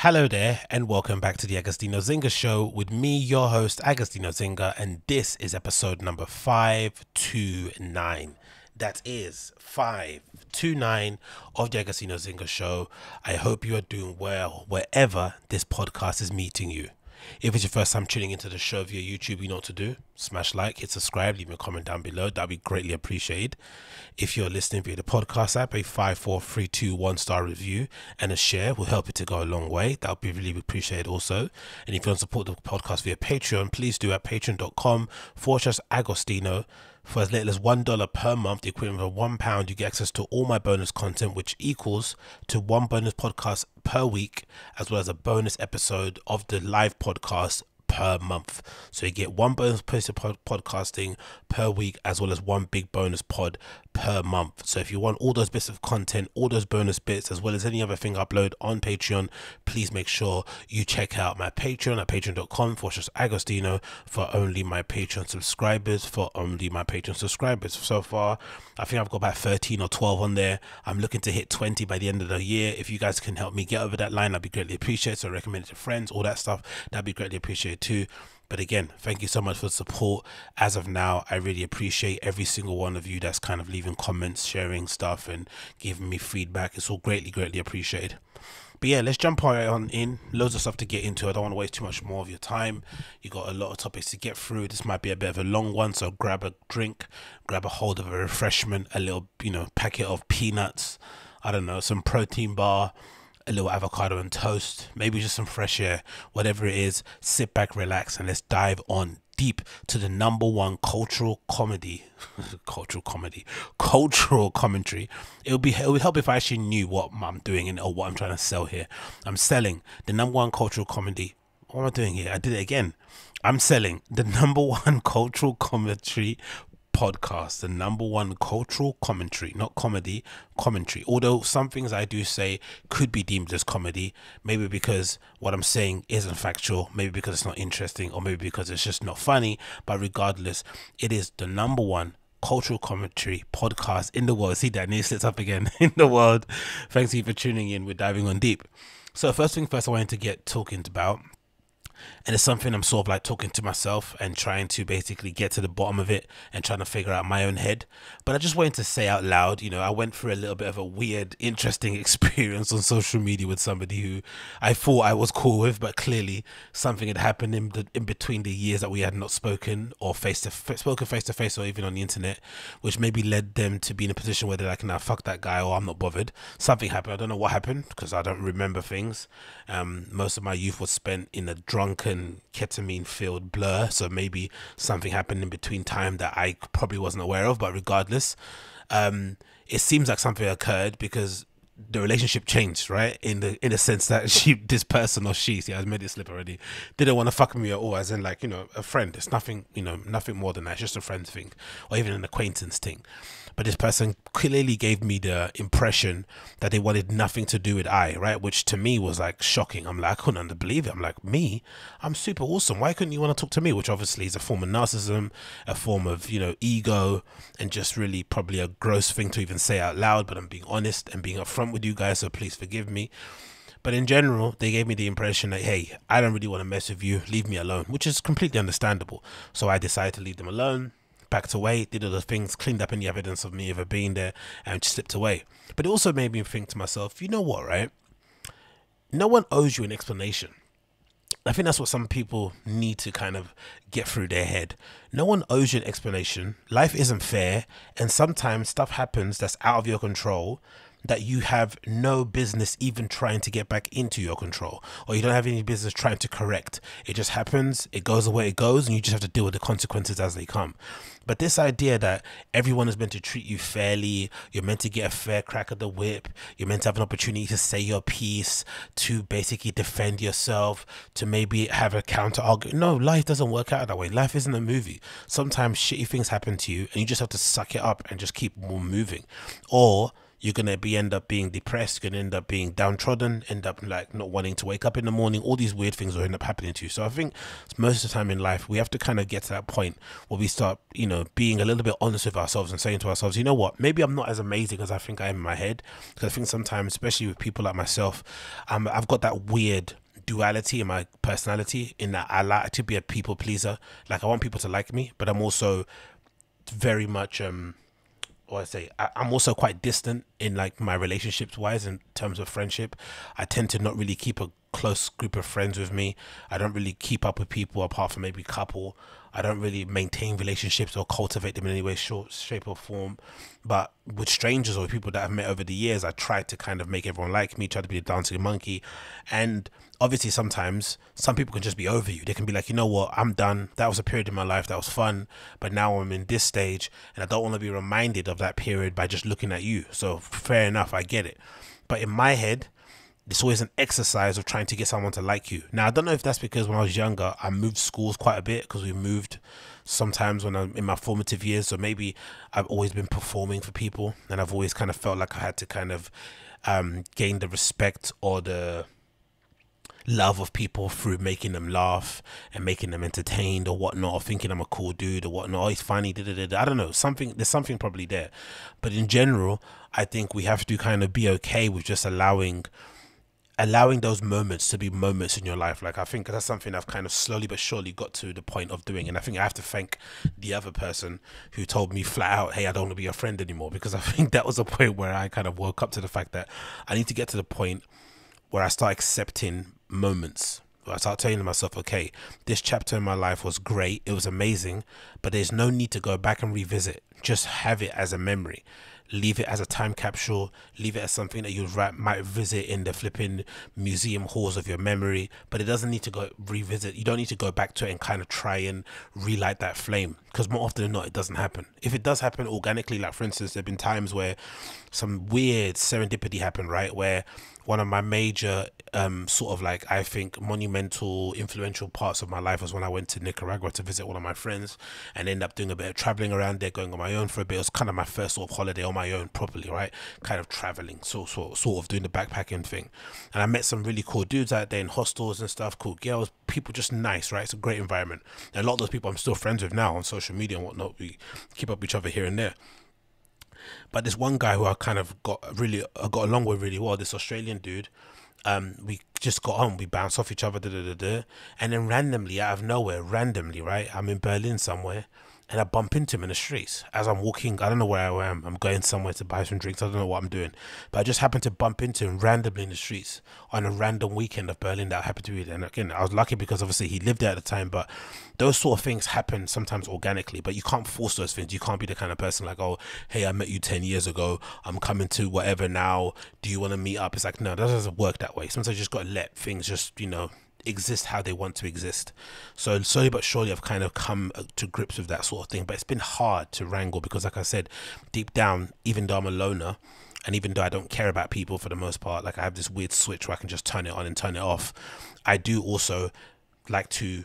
Hello there, and welcome back to the Agostinho Zinga Show with me, your host, Agostinho Zinga, and this is episode number 529. That is 529 of the Agostinho Zinga Show. I hope you are doing well wherever this podcast is meeting you. If it's your first time tuning into the show via YouTube, you know what to do. Smash like, hit subscribe, leave me a comment down below. That'd be greatly appreciated. If you're listening via the podcast app, a five, four, three, two, one star review and a share will help it to go a long way. That would be really appreciated also. And if you want to support the podcast via Patreon, please do at patreon.com forward slash Agostinho. For as little as $1 per month, the equivalent of £1, you get access to all my bonus content, which equals to one bonus podcast per week, as well as a bonus episode of the live podcast per month. So you get one bonus piece of pod- podcasting per week, as well as one big bonus pod per month. So if you want all those bits of content, all those bonus bits, as well as any other thing I upload on Patreon, please make sure you check out my Patreon at patreon.com for just Agostinho for only my Patreon subscribers, for only my Patreon subscribers. So far, I think I've got about 13 or 12 on there. I'm looking to hit 20 by the end of the year. If you guys can help me get over that line, I'd be greatly appreciated. So recommend it to friends, all that stuff. That'd be greatly appreciated too. But again, thank you so much for the support. As of now, I really appreciate every single one of you that's kind of leaving comments, sharing stuff, and giving me feedback. It's all greatly, greatly appreciated. But yeah, let's jump right on in. Loads of stuff to get into. I don't want to waste too much more of your time. You got a lot of topics to get through. This might be a bit of a long one, so grab a drink, grab a hold of a refreshment, a little, you know, packet of peanuts. I don't know, some protein bar a little avocado and toast, maybe just some fresh air, whatever it is, sit back, relax, and let's dive on deep to the number one cultural comedy, cultural comedy, cultural commentary. It would be it would help if I actually knew what I'm doing and or what I'm trying to sell here. I'm selling the number one cultural comedy. What am I doing here? I did it again. I'm selling the number one cultural commentary podcast, the number one cultural commentary, not comedy, commentary. Although some things I do say could be deemed as comedy, maybe because what I'm saying isn't factual, maybe because it's not interesting, or maybe because it's just not funny. But regardless, it is the number one cultural commentary podcast in the world. See that news sits up again in the world. Thanks you for tuning in. We're diving on deep. So first thing first, I wanted to get talking about and it's something I'm sort of like talking to myself and trying to basically get to the bottom of it and trying to figure out my own head. But I just wanted to say out loud, you know, I went through a little bit of a weird, interesting experience on social media with somebody who I thought I was cool with, but clearly something had happened in the, in between the years that we had not spoken or face to spoken face to face or even on the internet, which maybe led them to be in a position where they're like, "Now fuck that guy," or "I'm not bothered." Something happened. I don't know what happened because I don't remember things. Um, most of my youth was spent in a drunken ketamine filled blur so maybe something happened in between time that i probably wasn't aware of but regardless um, it seems like something occurred because the relationship changed, right? In the in the sense that she, this person or she, see, I made it slip already, didn't want to fuck me at all. As in, like you know, a friend. It's nothing, you know, nothing more than that. It's just a friend thing, or even an acquaintance thing. But this person clearly gave me the impression that they wanted nothing to do with I, right? Which to me was like shocking. I'm like, I couldn't believe it. I'm like, me, I'm super awesome. Why couldn't you want to talk to me? Which obviously is a form of narcissism, a form of you know ego, and just really probably a gross thing to even say out loud. But I'm being honest and being upfront with you guys, so please forgive me. But in general, they gave me the impression that, hey, I don't really want to mess with you, leave me alone, which is completely understandable. So I decided to leave them alone, backed away, did the things, cleaned up any evidence of me ever being there, and just slipped away. But it also made me think to myself, you know what, right? No one owes you an explanation. I think that's what some people need to kind of get through their head. No one owes you an explanation. Life isn't fair, and sometimes stuff happens that's out of your control that you have no business even trying to get back into your control or you don't have any business trying to correct. It just happens, it goes the way it goes, and you just have to deal with the consequences as they come. But this idea that everyone is meant to treat you fairly, you're meant to get a fair crack of the whip, you're meant to have an opportunity to say your piece, to basically defend yourself, to maybe have a counter argument. No, life doesn't work out that way. Life isn't a movie. Sometimes shitty things happen to you and you just have to suck it up and just keep moving. Or you're gonna be end up being depressed, you're gonna end up being downtrodden, end up like not wanting to wake up in the morning. All these weird things will end up happening to you. So I think most of the time in life we have to kind of get to that point where we start, you know, being a little bit honest with ourselves and saying to ourselves, you know what, maybe I'm not as amazing as I think I am in my head. Because I think sometimes, especially with people like myself, um, I've got that weird duality in my personality in that I like to be a people pleaser. Like I want people to like me, but I'm also very much um or I say I, I'm also quite distant in like my relationships wise in terms of friendship. I tend to not really keep a close group of friends with me. I don't really keep up with people apart from maybe couple. I don't really maintain relationships or cultivate them in any way, short, shape, or form. But with strangers or people that I've met over the years, I try to kind of make everyone like me, try to be the dancing monkey. And obviously, sometimes some people can just be over you. They can be like, you know what, I'm done. That was a period in my life that was fun, but now I'm in this stage and I don't want to be reminded of that period by just looking at you. So, fair enough, I get it. But in my head, it's always an exercise of trying to get someone to like you. Now, I don't know if that's because when I was younger, I moved schools quite a bit because we moved sometimes when I'm in my formative years. So maybe I've always been performing for people and I've always kind of felt like I had to kind of um, gain the respect or the love of people through making them laugh and making them entertained or whatnot, or thinking I'm a cool dude or whatnot. Oh, he's funny. Da, da, da, I don't know. Something there's something probably there, but in general, I think we have to kind of be okay with just allowing allowing those moments to be moments in your life like i think that's something i've kind of slowly but surely got to the point of doing and i think i have to thank the other person who told me flat out hey i don't want to be your friend anymore because i think that was a point where i kind of woke up to the fact that i need to get to the point where i start accepting moments I start telling myself, okay, this chapter in my life was great, it was amazing, but there's no need to go back and revisit. Just have it as a memory leave it as a time capsule, leave it as something that you might visit in the flipping museum halls of your memory, but it doesn't need to go revisit. You don't need to go back to it and kind of try and relight that flame because more often than not, it doesn't happen. If it does happen organically, like for instance, there have been times where some weird serendipity happened, right? Where one of my major um, sort of like I think monumental influential parts of my life was when I went to Nicaragua to visit one of my friends and end up doing a bit of traveling around there going on my own for a bit. It was kind of my first sort of holiday on my own properly right? Kind of traveling so sort, sort of doing the backpacking thing. And I met some really cool dudes out there in hostels and stuff cool girls people just nice right? It's a great environment. And a lot of those people I'm still friends with now on social media and whatnot. We keep up with each other here and there but this one guy who I kind of got really I got along with really well, this Australian dude, um, we just got on, we bounced off each other, da, da, da, and then randomly, out of nowhere, randomly, right? I'm in Berlin somewhere, and I bump into him in the streets as I'm walking. I don't know where I am. I'm going somewhere to buy some drinks. I don't know what I'm doing, but I just happened to bump into him randomly in the streets on a random weekend of Berlin that I happened to be there. And again, I was lucky because obviously he lived there at the time, but those sort of things happen sometimes organically, but you can't force those things. You can't be the kind of person like, oh, hey, I met you 10 years ago. I'm coming to whatever now. Do you want to meet up? It's like, no, that doesn't work that way. Sometimes you just got to let things just, you know, exist how they want to exist. So slowly but surely, I've kind of come uh, to grips with that sort of thing. But it's been hard to wrangle because, like I said, deep down, even though I'm a loner, and even though I don't care about people for the most part, like I have this weird switch where I can just turn it on and turn it off. I do also like to,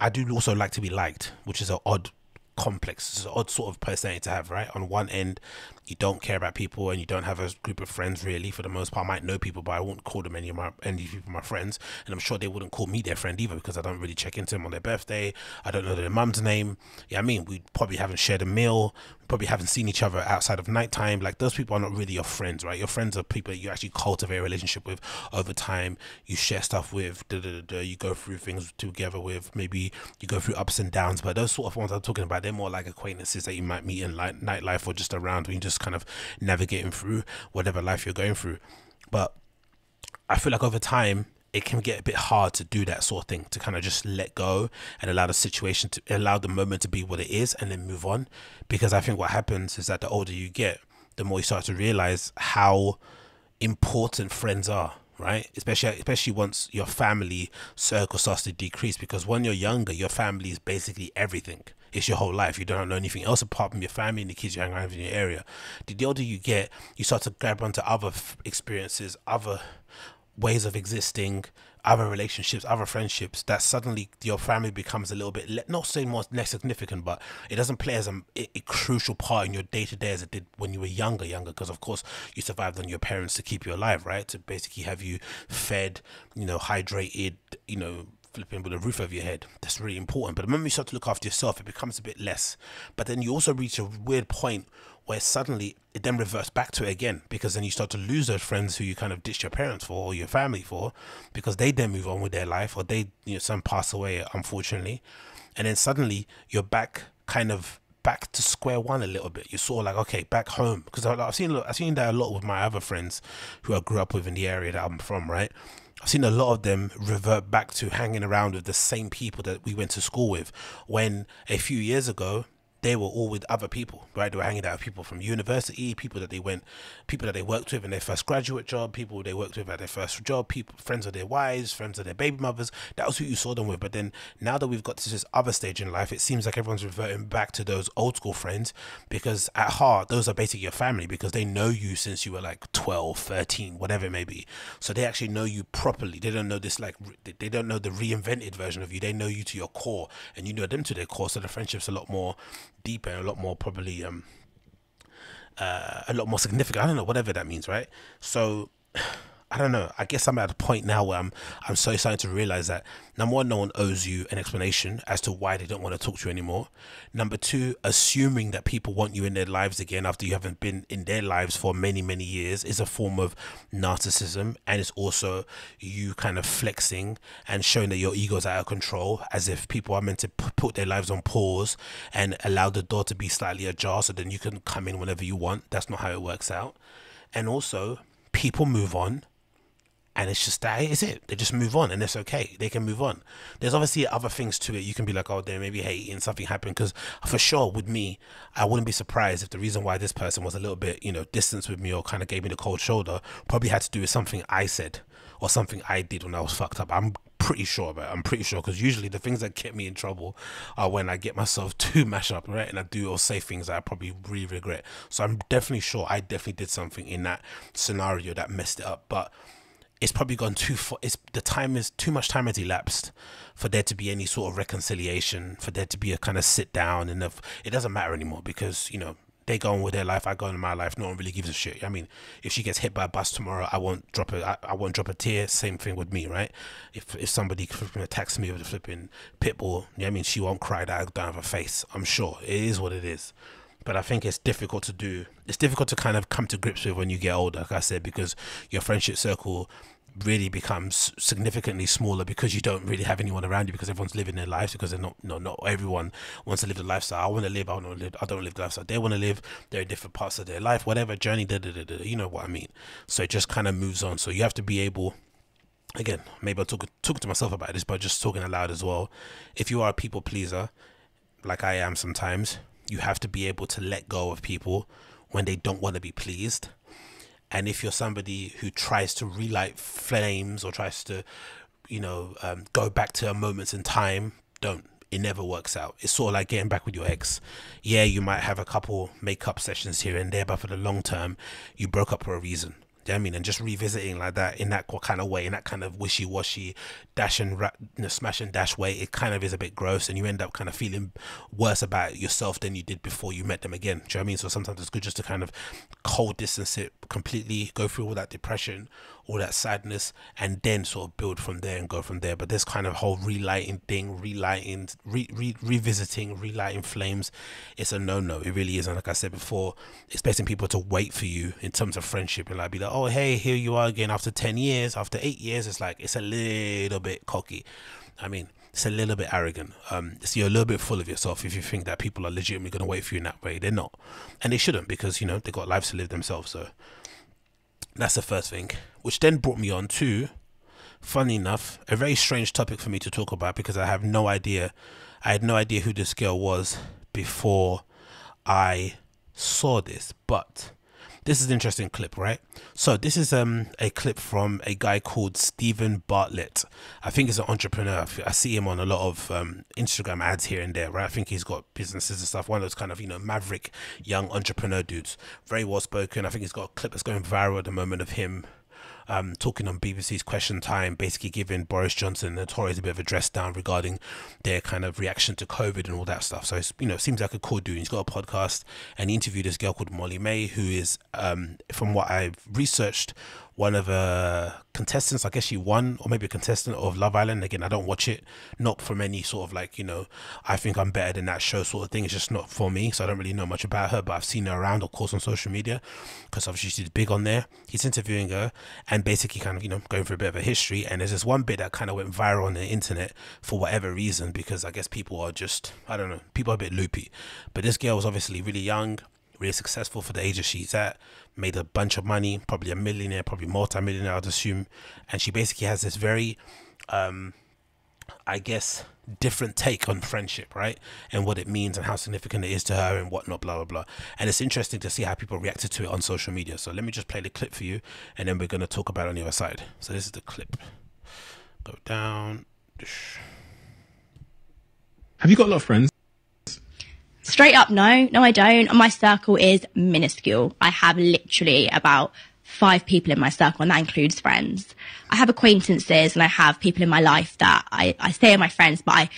I do also like to be liked, which is an odd complex. It's an odd sort of personality to have, right? On one end, you don't care about people and you don't have a group of friends really for the most part. I might know people, but I won't call them any of my any people my friends, and I'm sure they wouldn't call me their friend either because I don't really check into them on their birthday. I don't know their mum's name. Yeah, I mean, we probably haven't shared a meal. We probably haven't seen each other outside of nighttime. Like those people are not really your friends, right? Your friends are people you actually cultivate a relationship with over time. You share stuff with. You go through things together with. Maybe you go through ups and downs, but those sort of ones I'm talking about, they're more like acquaintances that you might meet in like nightlife or just around when you just just kind of navigating through whatever life you're going through. But I feel like over time, it can get a bit hard to do that sort of thing to kind of just let go and allow the situation to allow the moment to be what it is and then move on. Because i think what happens is that the older you get the more you start to realize how important friends are right? Especially especially once your family circle starts to decrease. Because when you're younger your family is basically everything it's your whole life. You don't know anything else apart from your family and the kids you hang around in your area. The older you get, you start to grab onto other experiences, other ways of existing, other relationships, other friendships, that suddenly your family becomes a little bit le- not saying more less significant, but it doesn't play as a, a crucial part in your day to day as it did when you were younger, younger. Because of course you survived on your parents to keep you alive, right? To basically have you fed, you know, hydrated, you know, flipping with a roof over your head. That's really important. But the moment you start to look after yourself, it becomes a bit less. But then you also reach a weird point where suddenly it then reverts back to it again because then you start to lose those friends who you kind of ditched your parents for or your family for because they then move on with their life or they you know some pass away unfortunately and then suddenly you're back kind of back to square one a little bit you're sort of like okay back home because I've seen I've seen that a lot with my other friends who I grew up with in the area that I'm from right I've seen a lot of them revert back to hanging around with the same people that we went to school with when a few years ago they were all with other people, right? They were hanging out with people from university, people that they went, people that they worked with in their first graduate job, people they worked with at their first job, people, friends of their wives, friends of their baby mothers. That was who you saw them with. But then now that we've got to this other stage in life, it seems like everyone's reverting back to those old school friends because at heart, those are basically your family because they know you since you were like 12, 13, whatever it may be. So they actually know you properly. They don't know this like, they don't know the reinvented version of you. They know you to your core and you know them to their core. So the friendship's a lot more deeper and a lot more probably um uh, a lot more significant. I don't know whatever that means, right? So I don't know. I guess I'm at a point now where I'm I'm so starting to realize that number one, no one owes you an explanation as to why they don't want to talk to you anymore. Number two, assuming that people want you in their lives again after you haven't been in their lives for many many years is a form of narcissism, and it's also you kind of flexing and showing that your ego's out of control, as if people are meant to put their lives on pause and allow the door to be slightly ajar so then you can come in whenever you want. That's not how it works out, and also people move on and it's just that is it. They just move on, and it's okay. They can move on. There's obviously other things to it. You can be like, oh, they maybe hating something happened because for sure with me, I wouldn't be surprised if the reason why this person was a little bit, you know, distance with me or kind of gave me the cold shoulder probably had to do with something I said or something I did when I was fucked up. I'm pretty sure about. It. I'm pretty sure because usually the things that get me in trouble are when I get myself too mashed up, right, and I do or say things that I probably really regret. So I'm definitely sure I definitely did something in that scenario that messed it up, but it's probably gone too far. It's the time is too much time has elapsed for there to be any sort of reconciliation, for there to be a kind of sit down, and if, it doesn't matter anymore because you know they go on with their life, I go on my life. No one really gives a shit. I mean, if she gets hit by a bus tomorrow, I won't drop a I, I won't drop a tear. Same thing with me, right? If if somebody attacks me with a flipping pit bull, you know I mean, she won't cry that down her face. I'm sure it is what it is but I think it's difficult to do. It's difficult to kind of come to grips with when you get older, like I said, because your friendship circle really becomes significantly smaller because you don't really have anyone around you because everyone's living their lives because they're not no not everyone wants to live the lifestyle. I want to live I want to live I don't live the lifestyle they want to live. They're in different parts of their life whatever journey da, da, da, da, you know what I mean? So it just kind of moves on. So you have to be able again maybe I'm talking talking to myself about this but just talking aloud as well. If you are a people pleaser like I am sometimes you have to be able to let go of people when they don't want to be pleased. And if you're somebody who tries to relight flames or tries to, you know, um, go back to moments in time, don't. It never works out. It's sort of like getting back with your ex. Yeah, you might have a couple makeup sessions here and there, but for the long term, you broke up for a reason you know I mean? And just revisiting like that in that kind of way, in that kind of wishy washy, dash and ra- you know, smash and dash way, it kind of is a bit gross, and you end up kind of feeling worse about yourself than you did before you met them again. Do you know what I mean? So sometimes it's good just to kind of cold distance it completely, go through all that depression, all that sadness, and then sort of build from there and go from there. But this kind of whole relighting thing, relighting, re, re, revisiting, relighting flames, it's a no no. It really is. And like I said before, expecting people to wait for you in terms of friendship and like be like, oh, hey, here you are again after 10 years, after eight years, it's like, it's a little bit cocky. I mean, it's a little bit arrogant. Um, so you're a little bit full of yourself if you think that people are legitimately going to wait for you in that way. They're not, and they shouldn't because you know they got lives to live themselves. So that's the first thing, which then brought me on to, funny enough, a very strange topic for me to talk about because I have no idea. I had no idea who this girl was before I saw this, but this is an interesting clip, right? So this is um a clip from a guy called Steven Bartlett. I think he's an entrepreneur. I see him on a lot of um, Instagram ads here and there, right? I think he's got businesses and stuff. One of those kind of you know maverick young entrepreneur dudes. Very well spoken. I think he's got a clip that's going viral at the moment of him um, talking on BBC's Question Time, basically giving Boris Johnson and the Tories a bit of a dress down regarding their kind of reaction to COVID and all that stuff. So you know seems like a cool dude. He's got a podcast and he interviewed this girl called Molly-Mae, who is um, from what I've researched one of the contestants. I guess she won, or maybe a contestant of Love Island. Again, I don't watch it, not from any sort of like you know, I think I'm better than that show sort of thing. It's just not for me, so I don't really know much about her. But I've seen her around, of course, on social media because obviously she's big on there. He's interviewing her and basically kind of you know going through a bit of a history. And there's this one bit that kind of went viral on the internet for whatever reason because I guess people are just I don't know, people are a bit loopy. But this girl was obviously really young really successful for the age she's at, made a bunch of money, probably a millionaire, probably multi-millionaire, I'd assume. And she basically has this very, um, I guess, different take on friendship, right? And what it means and how significant it is to her and whatnot, blah, blah, blah. And it's interesting to see how people reacted to it on social media. So let me just play the clip for you and then we're going to talk about it on the other side. So this is the clip. Go down. Have you got a lot of friends? Straight up, no, no, I don't. My circle is minuscule. I have literally about five people in my circle, and that includes friends. I have acquaintances and I have people in my life that I, I say are my friends, but I,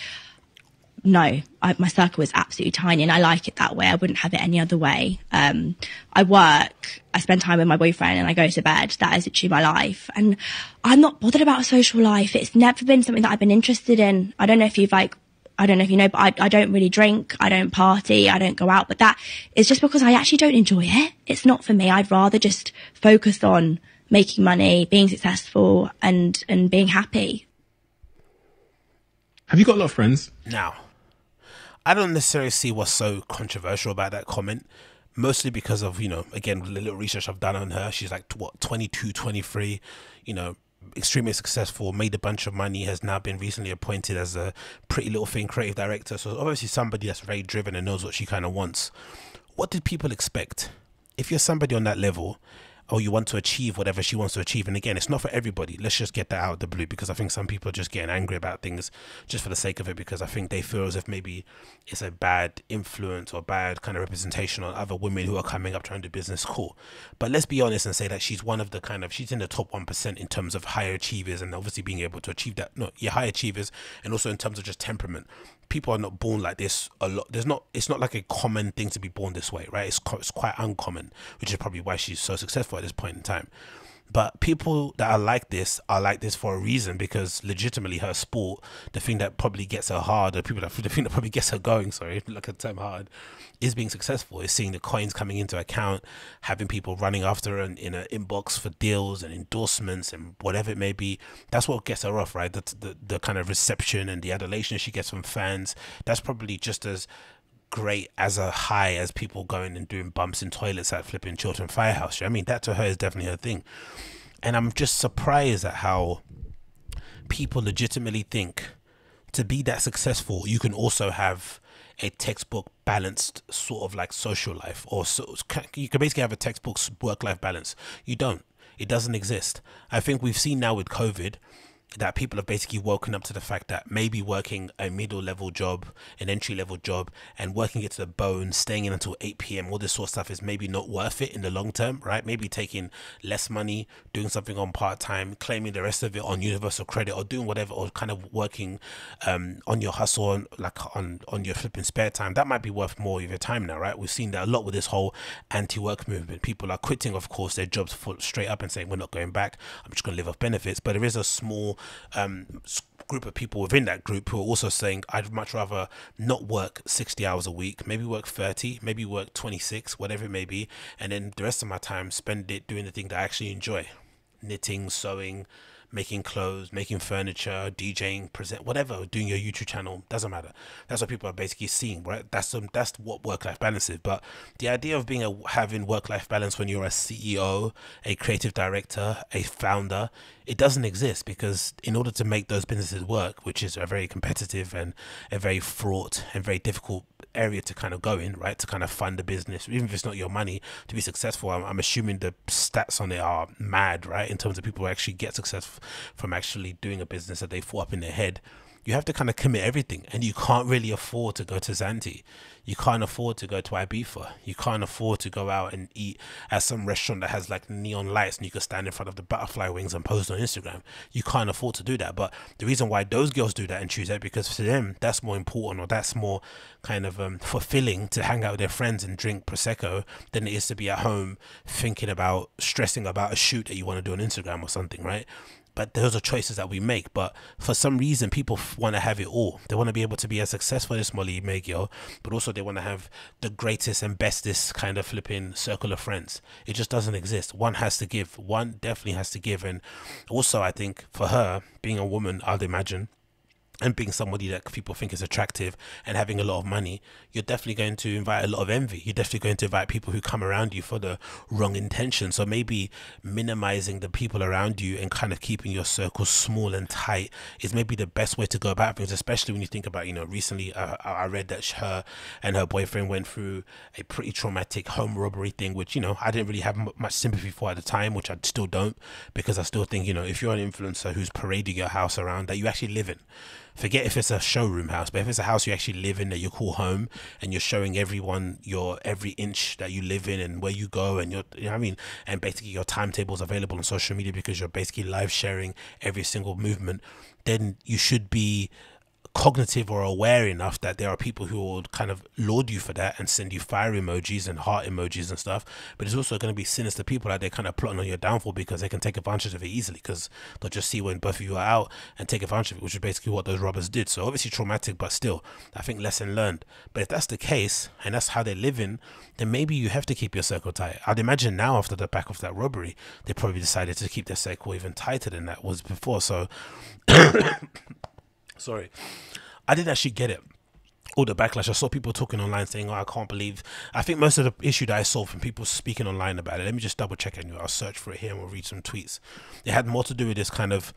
no, I, my circle is absolutely tiny and I like it that way. I wouldn't have it any other way. Um, I work, I spend time with my boyfriend and I go to bed. That is literally my life. And I'm not bothered about social life. It's never been something that I've been interested in. I don't know if you've like I don't know if you know, but I, I don't really drink. I don't party. I don't go out. But that is just because I actually don't enjoy it. It's not for me. I'd rather just focus on making money, being successful and, and being happy. Have you got a lot of friends? Now, I don't necessarily see what's so controversial about that comment. Mostly because of, you know, again, the little research I've done on her. She's like, what, 22, 23, you know, extremely successful, made a bunch of money, has now been recently appointed as a PrettyLittleThing creative director. So obviously somebody that's very driven and knows what she kind of wants. What did people expect? If you're somebody on that level or you want to achieve whatever she wants to achieve. And again, it's not for everybody. Let's just get that out of the blue because I think some people are just getting angry about things just for the sake of it because I think they feel as if maybe it's a bad influence or bad kind of representation on other women who are coming up trying to do business. Cool. But let's be honest and say that she's one of the kind of, she's in the top 1% in terms of higher achievers and obviously being able to achieve that. No, yeah, high achievers and also in terms of just temperament people are not born like this a lot. There's not it's not like a common thing to be born this way right? It's, it's quite uncommon which is probably why she's so successful at this point in time but people that are like this are like this for a reason because legitimately her sport, the thing that probably gets her hard, the people that the thing that probably gets her going, sorry, look at term hard, is being successful. Is seeing the coins coming into account, having people running after her in, in an inbox for deals and endorsements and whatever it may be. That's what gets her off, right? The, the the kind of reception and the adulation she gets from fans. That's probably just as great as a high as people going and doing bumps in toilets at flipping Chiltern Firehouse. I mean, that to her is definitely her thing. And I'm just surprised at how people legitimately think to be that successful, you can also have a textbook balanced sort of like social life, or so you can basically have a textbook work life balance. You don't. It doesn't exist. I think we've seen now with COVID that people have basically woken up to the fact that maybe working a middle level job, an entry level job, and working it to the bone, staying in until 8 p.m., all this sort of stuff is maybe not worth it in the long term, right? Maybe taking less money, doing something on part time, claiming the rest of it on universal credit, or doing whatever, or kind of working um, on your hustle, on, like on, on your flipping spare time. That might be worth more of your time now, right? We've seen that a lot with this whole anti work movement. People are quitting, of course, their jobs straight up and saying, We're not going back. I'm just going to live off benefits. But there is a small um, group of people within that group who are also saying I'd much rather not work 60 hours a week, maybe work 30, maybe work 26, whatever it may be, and then the rest of my time spend it doing the thing that I actually enjoy. Knitting, sewing, making clothes, making furniture, DJing, present, whatever, doing your YouTube channel, doesn't matter. That's what people are basically seeing, right? That's um, that's what work life balance is. But the idea of being a having work life balance when you're a CEO, a creative director, a founder, it doesn't exist because in order to make those businesses work, which is a very competitive and a very fraught and very difficult area to kind of go in, right? To kind of fund the business, even if it's not your money to be successful. I'm, I'm assuming the stats on it are mad, right? In terms of people who actually get success from actually doing a business that they thought up in their head you have to kind of commit everything, and you can't really afford to go to Zante. You can't afford to go to Ibiza. You can't afford to go out and eat at some restaurant that has like neon lights and you can stand in front of the butterfly wings and post on Instagram. You can't afford to do that. But the reason why those girls do that and choose that because for them that's more important or that's more kind of um, fulfilling to hang out with their friends and drink prosecco than it is to be at home thinking about stressing about a shoot that you want to do on Instagram or something, right? But those are choices that we make. But for some reason, people want to have it all. They want to be able to be as successful as Molly-Mae Girl, but also they want to have the greatest and bestest kind of flipping circle of friends. It just doesn't exist. One has to give. One definitely has to give. And also, I think for her, being a woman, I'd imagine and being somebody that people think is attractive and having a lot of money, you're definitely going to invite a lot of envy. You're definitely going to invite people who come around you for the wrong intention. So maybe minimizing the people around you and kind of keeping your circle small and tight is maybe the best way to go about things, especially when you think about, you know, recently uh, I read that her and her boyfriend went through a pretty traumatic home robbery thing, which, you know, I didn't really have much sympathy for at the time, which I still don't, because I still think, you know, if you're an influencer who's parading your house around that you actually live in, forget if it's a showroom house, but if it's a house you actually live in that you call home and you're showing everyone your every inch that you live in and where you go and your you know I mean? And basically your timetables available on social media because you're basically live sharing every single movement, then you should be cognitive or aware enough that there are people who will kind of laud you for that and send you fire emojis and heart emojis and stuff. But there's also going to be sinister people out there kind of plotting on your downfall because they can take advantage of it easily because they'll just see when both of you are out and take advantage of it, which is basically what those robbers did. So obviously traumatic, but still, I think lesson learned. But if that's the case and that's how they're living, then maybe you have to keep your circle tight. I'd imagine now after the back of that robbery, they probably decided to keep their circle even tighter than that was before. So sorry, I didn't actually get it. All the backlash. I saw people talking online saying, "Oh, I can't believe." I think most of the issue that I saw from people speaking online about it. Let me just double check and I'll search for it here and we'll read some tweets. It had more to do with this kind of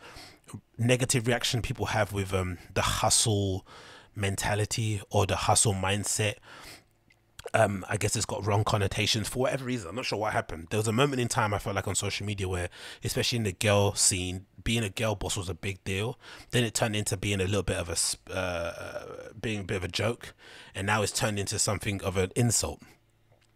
negative reaction people have with um, the hustle mentality or the hustle mindset um, I guess it's got wrong connotations for whatever reason. I'm not sure what happened. There was a moment in time I felt like on social media where, especially in the girl scene, being a girl boss was a big deal. Then it turned into being a little bit of a, uh, being a bit of a joke, and now it's turned into something of an insult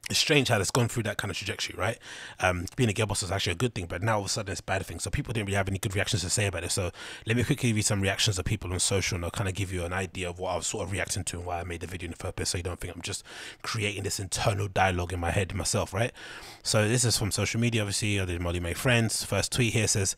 it's strange how it's gone through that kind of trajectory, right? Um, being a girl boss is actually a good thing, but now all of a sudden it's a bad thing. So people didn't really have any good reactions to say about it. So let me quickly give you some reactions of people on social and I'll kind of give you an idea of what I was sort of reacting to and why I made the video in the first place so you don't think I'm just creating this internal dialogue in my head myself, right? So this is from social media, obviously. I did Molly-Mae Friends. First tweet here says,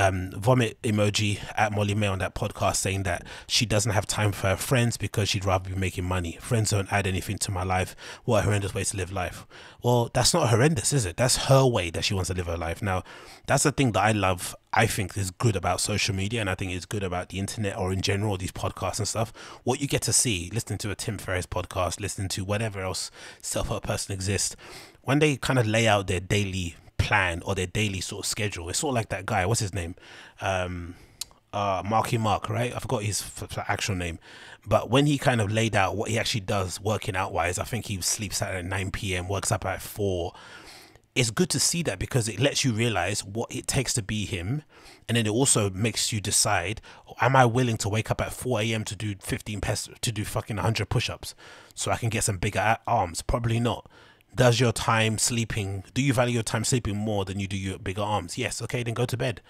um, vomit emoji at Molly-Mae on that podcast saying that she doesn't have time for her friends because she'd rather be making money. Friends don't add anything to my life. What a horrendous way to live life. Well, that's not horrendous, is it? That's her way that she wants to live her life. Now, that's the thing that I love. I think is good about social media, and I think is good about the internet or in general these podcasts and stuff. What you get to see, listening to a Tim Ferriss podcast, listening to whatever else self-help person exists, when they kind of lay out their daily plan or their daily sort of schedule. It's sort of like that guy. What's his name? Um, uh, Marky Mark, right? I forgot his actual name. But when he kind of laid out what he actually does working out wise, I think he sleeps at 9 p.m., works up at 4. It's good to see that because it lets you realize what it takes to be him. And then it also makes you decide, am I willing to wake up at 4 a.m. to do 15 pes- to do fucking 100 push ups so I can get some bigger arms? Probably not does your time sleeping do you value your time sleeping more than you do your bigger arms? Yes okay then go to bed.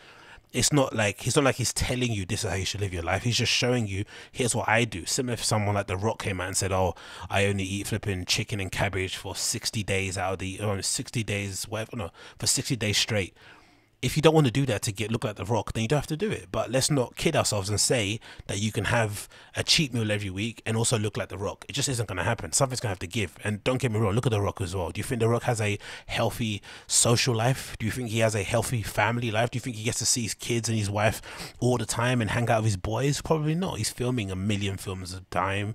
It's not like he's not like he's telling you this is how you should live your life. He's just showing you here's what i do. Similar if someone like the rock came out and said oh i only eat flipping chicken and cabbage for 60 days out of the oh, 60 days whatever no for 60 days straight if you don't want to do that to get look like the rock, then you don't have to do it. But let's not kid ourselves and say that you can have a cheat meal every week and also look like the rock. It just isn't going to happen. Something's going to have to give. And don't get me wrong, look at the rock as well. Do you think the rock has a healthy social life? Do you think he has a healthy family life? Do you think he gets to see his kids and his wife all the time and hang out with his boys? Probably not. He's filming a million films a time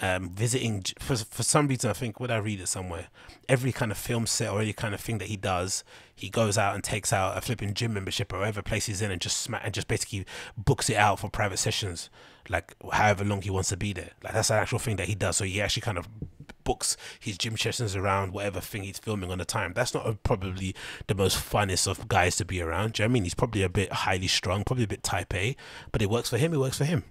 um, visiting for for some reason I think would I read it somewhere every kind of film set or any kind of thing that he does he goes out and takes out a flipping gym membership or whatever place he's in and just smack and just basically books it out for private sessions like however long he wants to be there. Like that's an actual thing that he does. So he actually kind of books his gym sessions around whatever thing he's filming on the time. That's not a, probably the most funnest of guys to be around. Do you know I mean? He's probably a bit highly strung probably a bit type A but it works for him it works for him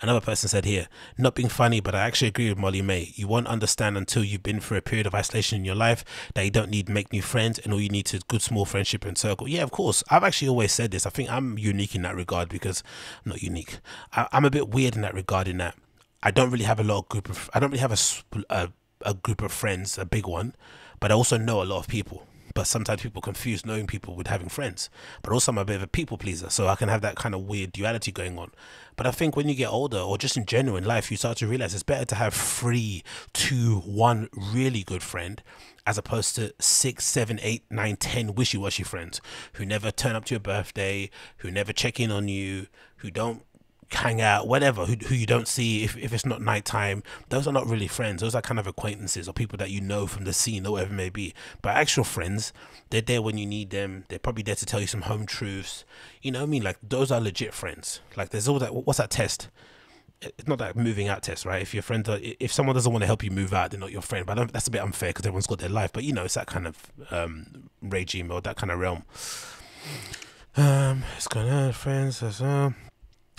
Another person said here, not being funny, but I actually agree with Molly-Mae. You won't understand until you've been through a period of isolation in your life that you don't need to make new friends and all you need is good small friendship and circle. Yeah, of course. I've actually always said this. I think I'm unique in that regard because I'm not unique. I, I'm a bit weird in that regard in that I don't really have a lot of group of, I don't really have a, a, a group of friends, a big one, but I also know a lot of people but sometimes people confuse knowing people with having friends. But also, I'm a bit of a people pleaser, so I can have that kind of weird duality going on. But I think when you get older, or just in general in life, you start to realize it's better to have three, two, one really good friend, as opposed to six, seven, eight, nine, ten wishy-washy friends who never turn up to your birthday, who never check in on you, who don't hang out, whatever, who, who you don't see if, if it's not nighttime, those are not really friends. Those are kind of acquaintances or people that you know from the scene or whatever it may be. But actual friends, they're there when you need them. They're probably there to tell you some home truths. You know what I mean? Like those are legit friends. Like there's all that. What's that test? It's not that moving out test, right? If your friend, are, if someone doesn't want to help you move out, they're not your friend. But that's a bit unfair because everyone's got their life. But you know, it's that kind of um, regime or that kind of realm. Um, it's gonna friends. Um,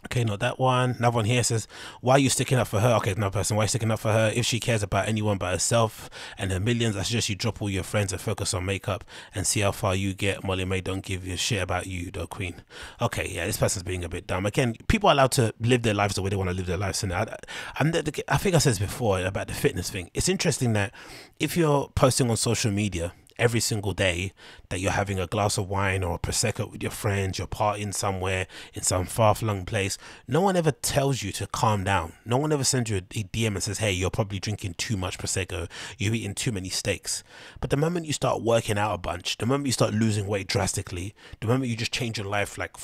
Okay, not that one. Another one here says, Why are you sticking up for her? Okay, another person, why are you sticking up for her? If she cares about anyone but herself and her millions, I suggest you drop all your friends and focus on makeup and see how far you get. Molly-Mae don't give a shit about you, the queen. Okay, yeah, this person's being a bit dumb. Again, people are allowed to live their lives the way they want to live their lives. And I, I'm I think I said this before about the fitness thing. It's interesting that if you're posting on social media, every single day that you're having a glass of wine or a prosecco with your friends, you're partying somewhere in some far-flung place. No one ever tells you to calm down. No one ever sends you a DM and says, "Hey, you're probably drinking too much prosecco. You're eating too many steaks." But the moment you start working out a bunch, the moment you start losing weight drastically, the moment you just change your life like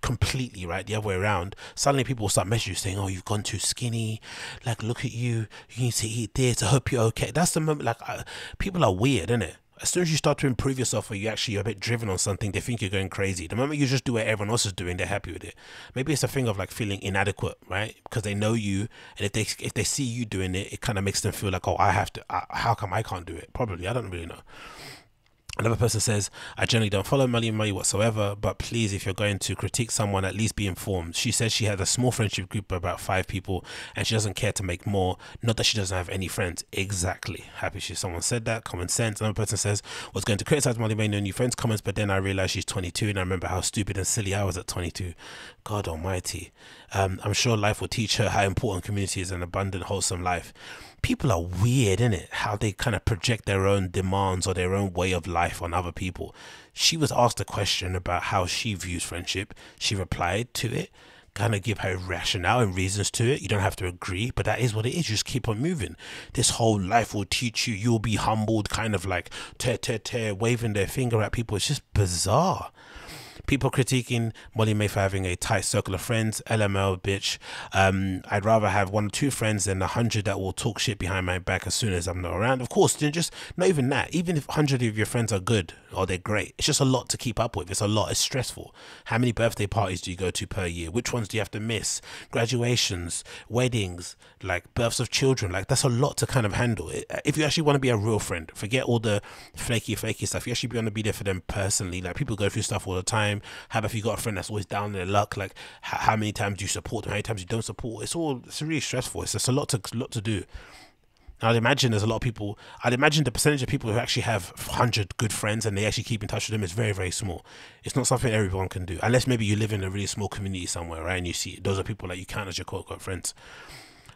completely right the other way around suddenly people start messaging you saying oh you've gone too skinny like look at you you need to eat this i hope you're okay that's the moment like uh, people are weird isn't it as soon as you start to improve yourself or you actually are a bit driven on something, they think you're going crazy. The moment you just do what everyone else is doing, they're happy with it. Maybe it's a thing of like feeling inadequate, right? Because they know you, and if they if they see you doing it, it kind of makes them feel like, oh, I have to. I, how come I can't do it? Probably, I don't really know. Another person says, I generally don't follow Molly-Mae whatsoever, but please, if you're going to critique someone, at least be informed. She says she had a small friendship group of about five people and she doesn't care to make more. Not that she doesn't have any friends. Exactly. Happy she someone said that. Common sense. Another person says, was going to criticize Molly-Mae, no new friends comments, but then I realized she's 22 and I remember how stupid and silly I was at 22. God almighty. Um, I'm sure life will teach her how important community is an abundant, wholesome life people are weird, isn't it? How they kind of project their own demands or their own way of life on other people. She was asked a question about how she views friendship. She replied to it, kind of give her rationale and reasons to it. You don't have to agree, but that is what it is. Just keep on moving. This whole life will teach you. You'll be humbled, kind of like tear, tear, tear, waving their finger at people. It's just bizarre. People critiquing Molly-Mae for having a tight circle of friends. LML, bitch. Um, I'd rather have one or two friends than a hundred that will talk shit behind my back as soon as I'm not around. Of course, just not even that. Even if hundred of your friends are good or they're great, it's just a lot to keep up with. It's a lot. It's stressful. How many birthday parties do you go to per year? Which ones do you have to miss? Graduations, weddings, like births of children. Like that's a lot to kind of handle. If you actually want to be a real friend, forget all the flaky, flaky stuff. You actually want to be there for them personally. Like people go through stuff all the time time? How about if you got a friend that's always down in their luck? Like how many times do you support them? How many times you don't support? It's all it's really stressful. It's just a lot to lot to do. I'd imagine there's a lot of people. I'd imagine the percentage of people who actually have hundred good friends and they actually keep in touch with them is very, very small. It's not something everyone can do, unless maybe you live in a really small community somewhere, right? And you see those are people that you count as your quote unquote friends.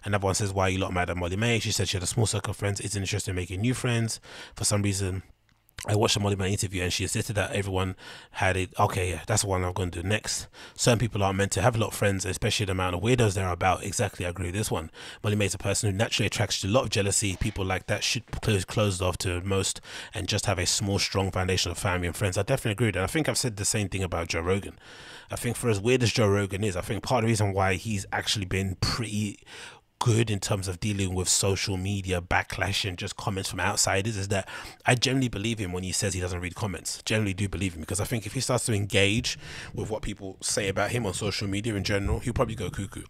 Another one says, "Why are you lot mad at Molly-Mae?" She said she had a small circle of friends. It's interested in making new friends. For some reason, I watched the Molly interview and she insisted that everyone had it. Okay, yeah, that's one I'm going to do next. Certain people aren't meant to have a lot of friends, especially the amount of weirdos there are about. Exactly, I agree with this one. Molly-Mae's a person who naturally attracts a lot of jealousy. People like that should close closed off to most and just have a small, strong foundation of family and friends. I definitely agree with that. I think I've said the same thing about Joe Rogan. I think for as weird as Joe Rogan is, I think part of the reason why he's actually been pretty good in terms of dealing with social media backlash and just comments from outsiders is that I generally believe him when he says he doesn't read comments. Generally do believe him because I think if he starts to engage with what people say about him on social media in general, he'll probably go cuckoo.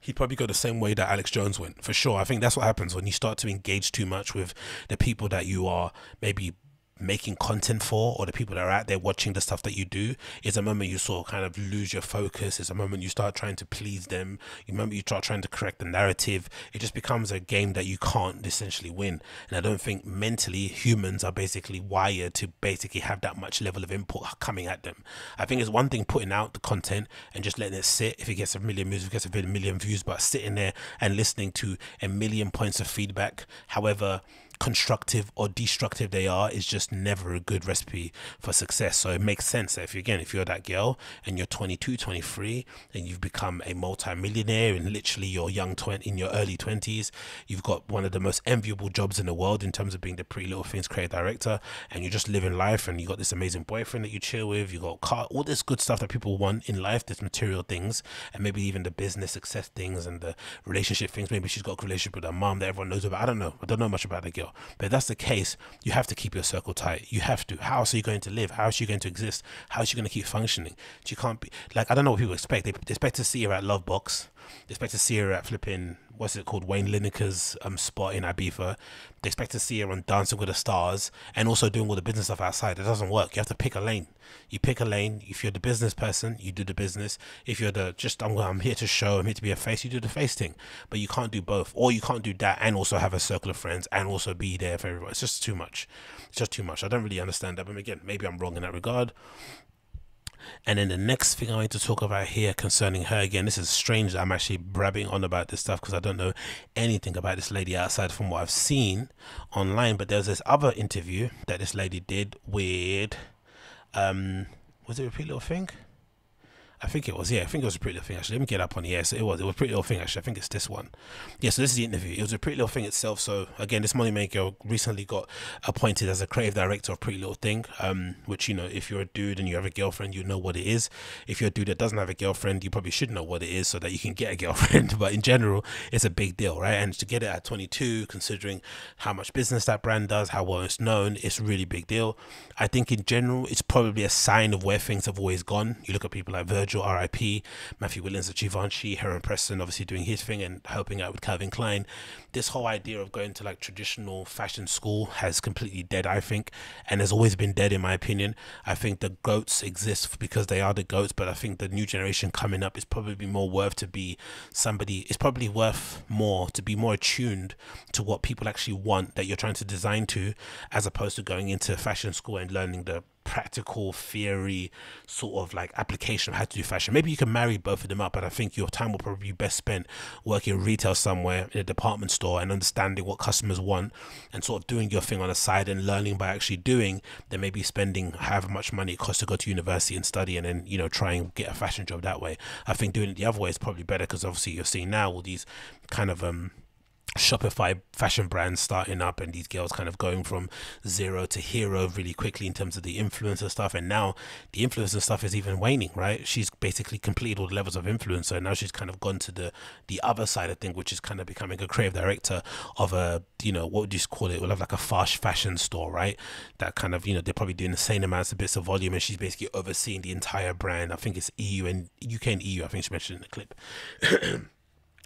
He'd probably go the same way that Alex Jones went, for sure. I think that's what happens when you start to engage too much with the people that you are maybe making content for or the people that are out there watching the stuff that you do is a moment you sort of kind of lose your focus. It's a moment you start trying to please them. You remember you start trying to correct the narrative. It just becomes a game that you can't essentially win. And I don't think mentally humans are basically wired to basically have that much level of input coming at them. I think it's one thing putting out the content and just letting it sit. If it gets a million views, if it gets a million views, but sitting there and listening to a million points of feedback, however constructive or destructive they are is just never a good recipe for success. So it makes sense that if you again if you're that girl and you're 22 23 and you've become a multi-millionaire in literally your young 20 in your early 20s you've got one of the most enviable jobs in the world in terms of being the PrettyLittleThings creative director and you're just living life and you got this amazing boyfriend that you chill with you got car all this good stuff that people want in life this material things and maybe even the business success things and the relationship things. Maybe she's got a relationship with her mom that everyone knows about. I don't know. I don't know much about the girl but if that's the case, you have to keep your circle tight. You have to. How else are you going to live? How are you going to exist? How are you going to keep functioning? You can't be like I don't know what people expect. They, they expect to see her at Lovebox. They expect to see her at flipping what's it called Wayne Lineker's um spot in Ibiza. They expect to see her on Dancing with the Stars and also doing all the business stuff outside. It doesn't work. You have to pick a lane. You pick a lane. If you're the business person, you do the business. If you're the just I'm I'm here to show, I'm here to be a face, you do the face thing. But you can't do both, or you can't do that and also have a circle of friends and also be there for everyone. It's just too much. It's just too much. I don't really understand that. But again, maybe I'm wrong in that regard. And then the next thing I want to talk about here concerning her again, this is strange I'm actually brabbing on about this stuff because I don't know anything about this lady outside from what I've seen online. But there's this other interview that this lady did with, um, was it PrettyLittleThing? I think it was, yeah, I think it was a PrettyLittleThing actually. Let me get up on here. So it was, it was a PrettyLittleThing actually. I think it's this one. Yeah, so this is the interview. It was a PrettyLittleThing itself. So again, this Molly-Mae recently got appointed as a creative director of PrettyLittleThing. Um, which you know, if you're a dude and you have a girlfriend, you know what it is. If you're a dude that doesn't have a girlfriend, you probably should know what it is so that you can get a girlfriend. but in general, it's a big deal, right? And to get it at 22, considering how much business that brand does, how well it's known, it's a really big deal. I think in general, it's probably a sign of where things have always gone. You look at people like Virgil RIP, Matthew Williams at Givenchy, Heron Preston obviously doing his thing and helping out with Calvin Klein. This whole idea of going to like traditional fashion school has completely dead, I think, and has always been dead in my opinion. I think the goats exist because they are the goats, but I think the new generation coming up is probably more worth to be somebody. It's probably worth more to be more attuned to what people actually want that you're trying to design to, as opposed to going into fashion school and learning the practical theory sort of like application of how to do fashion. Maybe you can marry both of them up, but I think your time will probably be best spent working retail somewhere in a department store and understanding what customers want and sort of doing your thing on the side and learning by actually doing than maybe spending however much money it costs to go to university and study and then, you know, try and get a fashion job that way. I think doing it the other way is probably better because obviously you're seeing now all these kind of um Shopify fashion brands starting up and these girls kind of going from zero to hero really quickly in terms of the influencer stuff. And now the influencer stuff is even waning, right? She's basically completed all the levels of influencer. And now she's kind of gone to the, the other side of thing, which is kind of becoming a creative director of a, you know, what would you call it? We'll have like a fast fashion store, right? That kind of, you know, they're probably doing the same amounts of bits of volume and she's basically overseeing the entire brand. I think it's EU and UK and EU, I think she mentioned in the clip.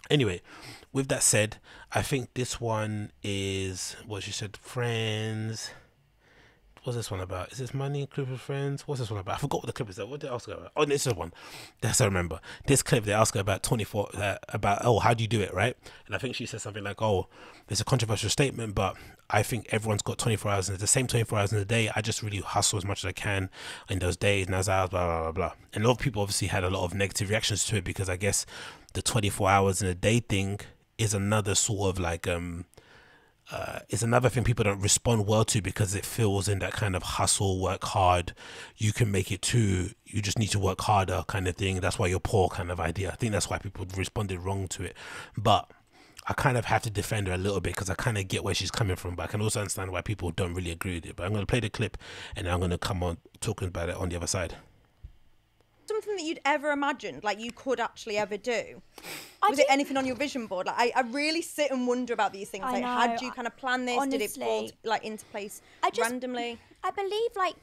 anyway, with that said, I think this one is what she said. Friends. What's this one about? Is this money? Group of friends? What's this one about? I forgot what the clip is. That what did they ask about? Oh, this is one. That's I remember. This clip they ask her about twenty four uh, about oh how do you do it right? And I think she said something like oh it's a controversial statement, but I think everyone's got twenty four hours in the same twenty four hours in a day. I just really hustle as much as I can in those days and as I blah blah blah blah. And a lot of people obviously had a lot of negative reactions to it because I guess the twenty four hours in a day thing is another sort of like um uh, is another thing people don't respond well to because it feels in that kind of hustle, work hard, you can make it too, you just need to work harder kind of thing. That's why you're poor kind of idea. I think that's why people responded wrong to it. But I kind of have to defend her a little bit because I kind of get where she's coming from, but I can also understand why people don't really agree with it. But I'm going to play the clip and I'm going to come on talking about it on the other side something that you'd ever imagined, like you could actually ever do? I was it anything on your vision board? Like I, I really sit and wonder about these things. I like, know. had you kind of plan this? Did it fall like into place I just- randomly? I believe like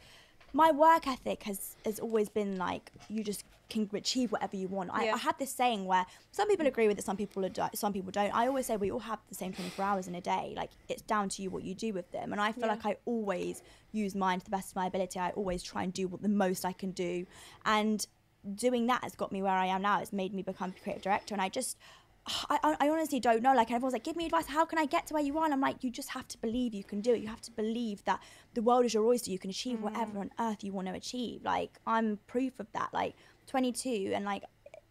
my work ethic has has always been like you just can achieve whatever you want. I, Yeah. I had this saying where some people agree with it, some people do, some people don't. I always say we all have the same 24 hours in a day. Like it's down to you what you do with them. And I feel Yeah. like I always use mine to the best of my ability. I always try and do what the most I can do. And doing that has got me where I am now. It's made me become creative director. And I just, I, I- I honestly don't know. Like everyone's like, give me advice. How can I get to where you are? And I'm like, you just have to believe you can do it. You have to believe that the world is your oyster. You can achieve mm. whatever on earth you want to achieve. Like I'm proof of that. Like 22 and like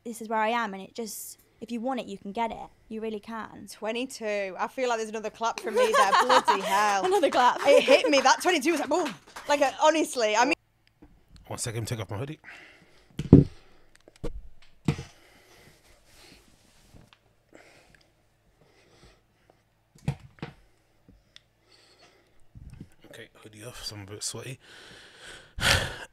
this is where I am. And it just, if you want it, you can get it. You really can. 22. I feel like there's another clap from me there. Bloody hell. Another clap. It hit me. That 22 was like, boom. Like, uh, honestly, I mean, One second, take off my hoodie. Okay, hoodie off. So I'm a bit sweaty.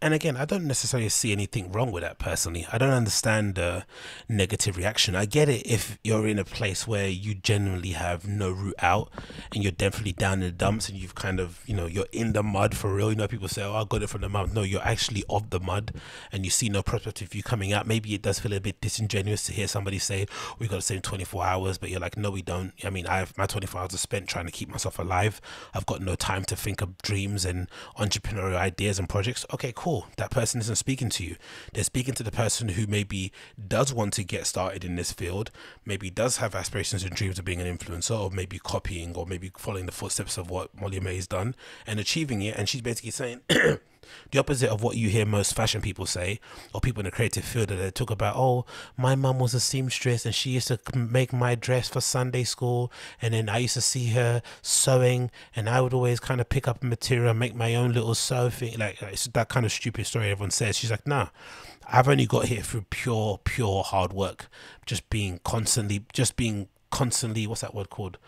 And again, I don't necessarily see anything wrong with that personally. I don't understand the negative reaction. I get it if you're in a place where you genuinely have no route out and you're definitely down in the dumps and you've kind of, you know, you're in the mud for real. You know, people say, oh, I got it from the mud. No, you're actually of the mud and you see no prospect of you coming out. Maybe it does feel a bit disingenuous to hear somebody say, we got the same 24 hours, but you're like, no, we don't. I mean, I have my 24 hours are spent trying to keep myself alive. I've got no time to think of dreams and entrepreneurial ideas and projects. Okay, cool. That person isn't speaking to you. They're speaking to the person who maybe does want to get started in this field, maybe does have aspirations and dreams of being an influencer, or maybe copying, or maybe following the footsteps of what Molly-Mae has done and achieving it. And she's basically saying, the opposite of what you hear most fashion people say or people in the creative field that they talk about oh my mum was a seamstress and she used to make my dress for sunday school and then i used to see her sewing and i would always kind of pick up material make my own little sew thing like it's that kind of stupid story everyone says. She's like nah i've only got here through pure pure hard work just being constantly just being constantly what's that word called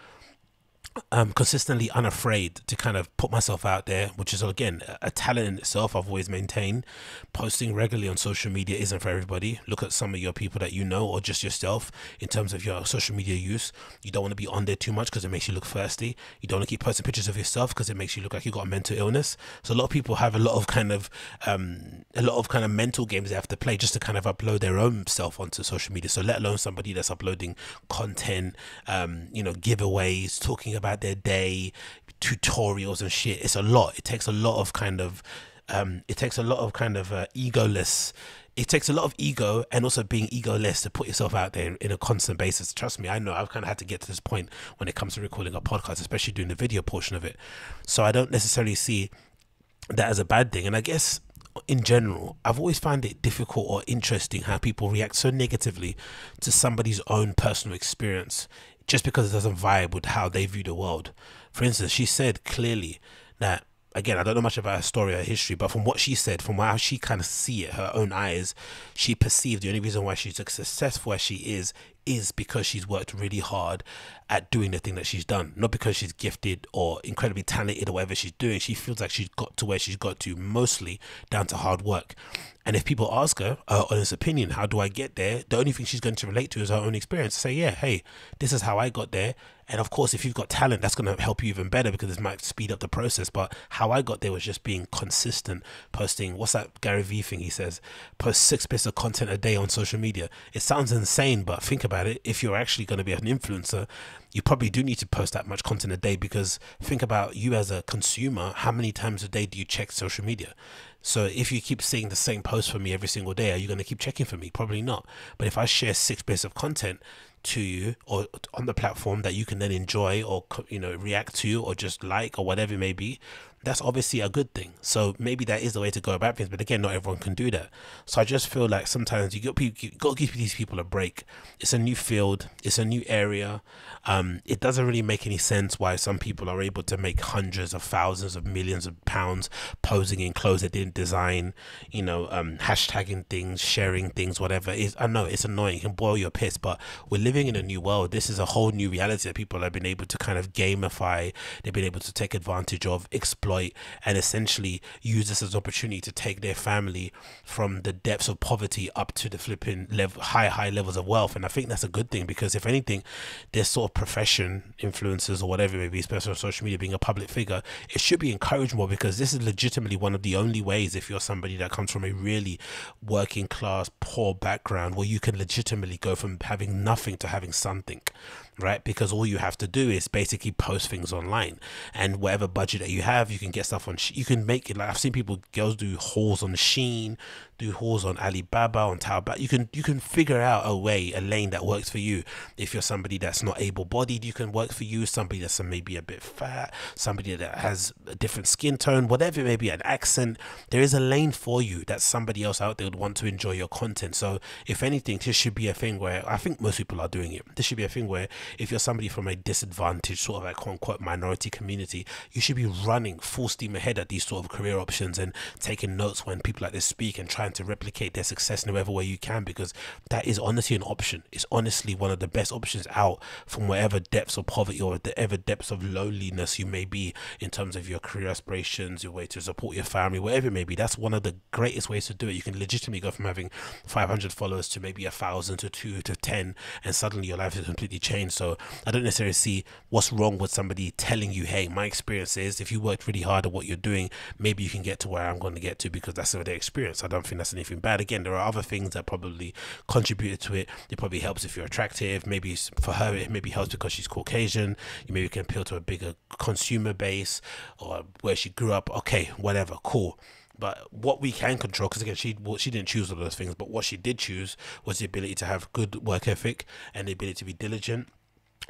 um, consistently unafraid to kind of put myself out there, which is again a- talent in itself. I've always maintained posting regularly on social media isn't for everybody. Look at some of your people that you know, or just yourself in terms of your social media use. You don't want to be on there too much because it makes you look thirsty. You don't want to keep posting pictures of yourself because it makes you look like you got a mental illness. So a lot of people have a lot of kind of um, a lot of kind of mental games they have to play just to kind of upload their own self onto social media. So let alone somebody that's uploading content, um, you know, giveaways, talking about their day, tutorials and shit. It's a lot. It takes a lot of kind of um, it takes a lot of kind of uh, egoless. It takes a lot of ego and also being egoless to put yourself out there in a constant basis. Trust me, I know I've kind of had to get to this point when it comes to recording a podcast, especially doing the video portion of it. So I don't necessarily see that as a bad thing. And I guess in general, I've always found it difficult or interesting how people react so negatively to somebody's own personal experience just because it doesn't vibe with how they view the world. For instance, she said clearly that again, I don't know much about her story or history, but from what she said, from how she kind of see it, her own eyes, she perceived the only reason why she's successful as she is is because she's worked really hard at doing the thing that she's done. Not because she's gifted or incredibly talented or whatever she's doing. She feels like she's got to where she's got to mostly down to hard work. And if people ask her uh, honest opinion, how do I get there? The only thing she's going to relate to is her own experience. Say, yeah, hey, this is how I got there. And of course, if you've got talent, that's going to help you even better because it might speed up the process. But how I got there was just being consistent, posting. What's that Gary Vee thing he says? Post six bits of content a day on social media. It sounds insane, but think about it. If you're actually going to be an influencer, you probably do need to post that much content a day because think about you as a consumer. How many times a day do you check social media? So if you keep seeing the same post from me every single day, are you going to keep checking for me? Probably not. But if I share six bits of content to you or on the platform that you can then enjoy or you know react to or just like or whatever it may be, that's obviously a good thing. So maybe that is the way to go about things. But again, not everyone can do that. So I just feel like sometimes you got you got to give these people a break. It's a new field. It's a new area. Um, it doesn't really make any sense why some people are able to make hundreds of thousands of millions of pounds posing in clothes they didn't design. You know, um, hashtagging things, sharing things, whatever. I know it's annoying. It can boil your piss, but we're living in a new world. This is a whole new reality that people have been able to kind of gamify. They've been able to take advantage of, explore exploit and essentially use this as an opportunity to take their family from the depths of poverty up to the flipping level, high, high levels of wealth. And I think that's a good thing because if anything, this sort of profession, influencers or whatever it may be, especially on social media, being a public figure, it should be encouraged more because this is legitimately one of the only ways if you're somebody that comes from a really working class, poor background where you can legitimately go from having nothing to having something right? Because all you have to do is basically post things online, and whatever budget that you have, you can get stuff on. You can make it like I've seen people, girls do hauls on Shein, do hauls on Alibaba, on Taobao. You can you can figure out a way, a lane that works for you. If you're somebody that's not able-bodied, you can work for you. Somebody that's maybe a bit fat, somebody that has a different skin tone, whatever it may be, an accent. There is a lane for you that somebody else out there would want to enjoy your content. So if anything, this should be a thing where I think most people are doing it. This should be a thing where if you're somebody from a disadvantaged sort of like quote unquote minority community, you should be running full steam ahead at these sort of career options and taking notes when people like this speak and trying to replicate their success in whatever way you can because that is honestly an option. It's honestly one of the best options out from whatever depths of poverty or whatever depths of loneliness you may be in terms of your career aspirations, your way to support your family, whatever it may be. That's one of the greatest ways to do it. You can legitimately go from having 500 followers to maybe a thousand to two to 10 and suddenly your life is completely changed. So I don't necessarily see what's wrong with somebody telling you, hey, my experience is if you worked really hard at what you're doing, maybe you can get to where I'm going to get to because that's their experience. I don't that's anything bad. Again, there are other things that probably contributed to it. It probably helps if you're attractive. Maybe for her, it maybe helps because she's Caucasian. You maybe can appeal to a bigger consumer base or where she grew up. Okay, whatever, cool. But what we can control, because again, she well, she didn't choose all those things, but what she did choose was the ability to have good work ethic and the ability to be diligent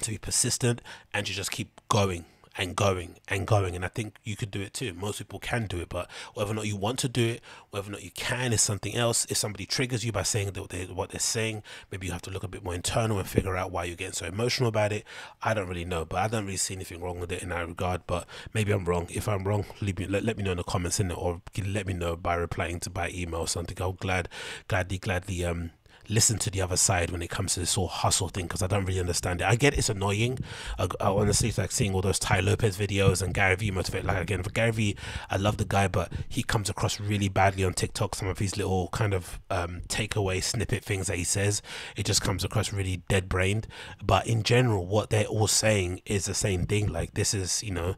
to be persistent and to just keep going and going and going. And I think you could do it too. Most people can do it, but whether or not you want to do it, whether or not you can is something else. If somebody triggers you by saying that they, what they're saying, maybe you have to look a bit more internal and figure out why you're getting so emotional about it. I don't really know, but I don't really see anything wrong with it in that regard. But maybe I'm wrong. If I'm wrong, leave me, let, let me know in the comments in it, or let me know by replying to by email or something. I'll glad, gladly, gladly um listen to the other side when it comes to this whole hustle thing because I don't really understand it. I get it's annoying. I, I honestly it's like seeing all those Tai Lopez videos and Gary Vee motivate. Like again, for Gary Vee, I love the guy, but he comes across really badly on TikTok. Some of his little kind of um, takeaway snippet things that he says, it just comes across really dead brained. But in general, what they're all saying is the same thing. Like this is, you know,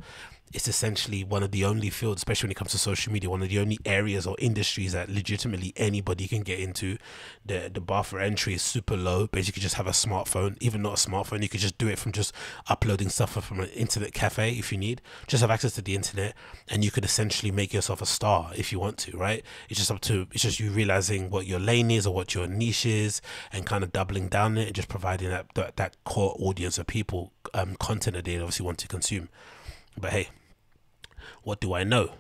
it's essentially one of the only fields, especially when it comes to social media, one of the only areas or industries that legitimately anybody can get into. The the bar for entry is super low. Basically, just have a smartphone, even not a smartphone. You could just do it from just uploading stuff from an internet cafe if you need. Just have access to the internet, and you could essentially make yourself a star if you want to. Right? It's just up to it's just you realizing what your lane is or what your niche is, and kind of doubling down it and just providing that that, that core audience of people um, content that they obviously want to consume. But hey, what do I know?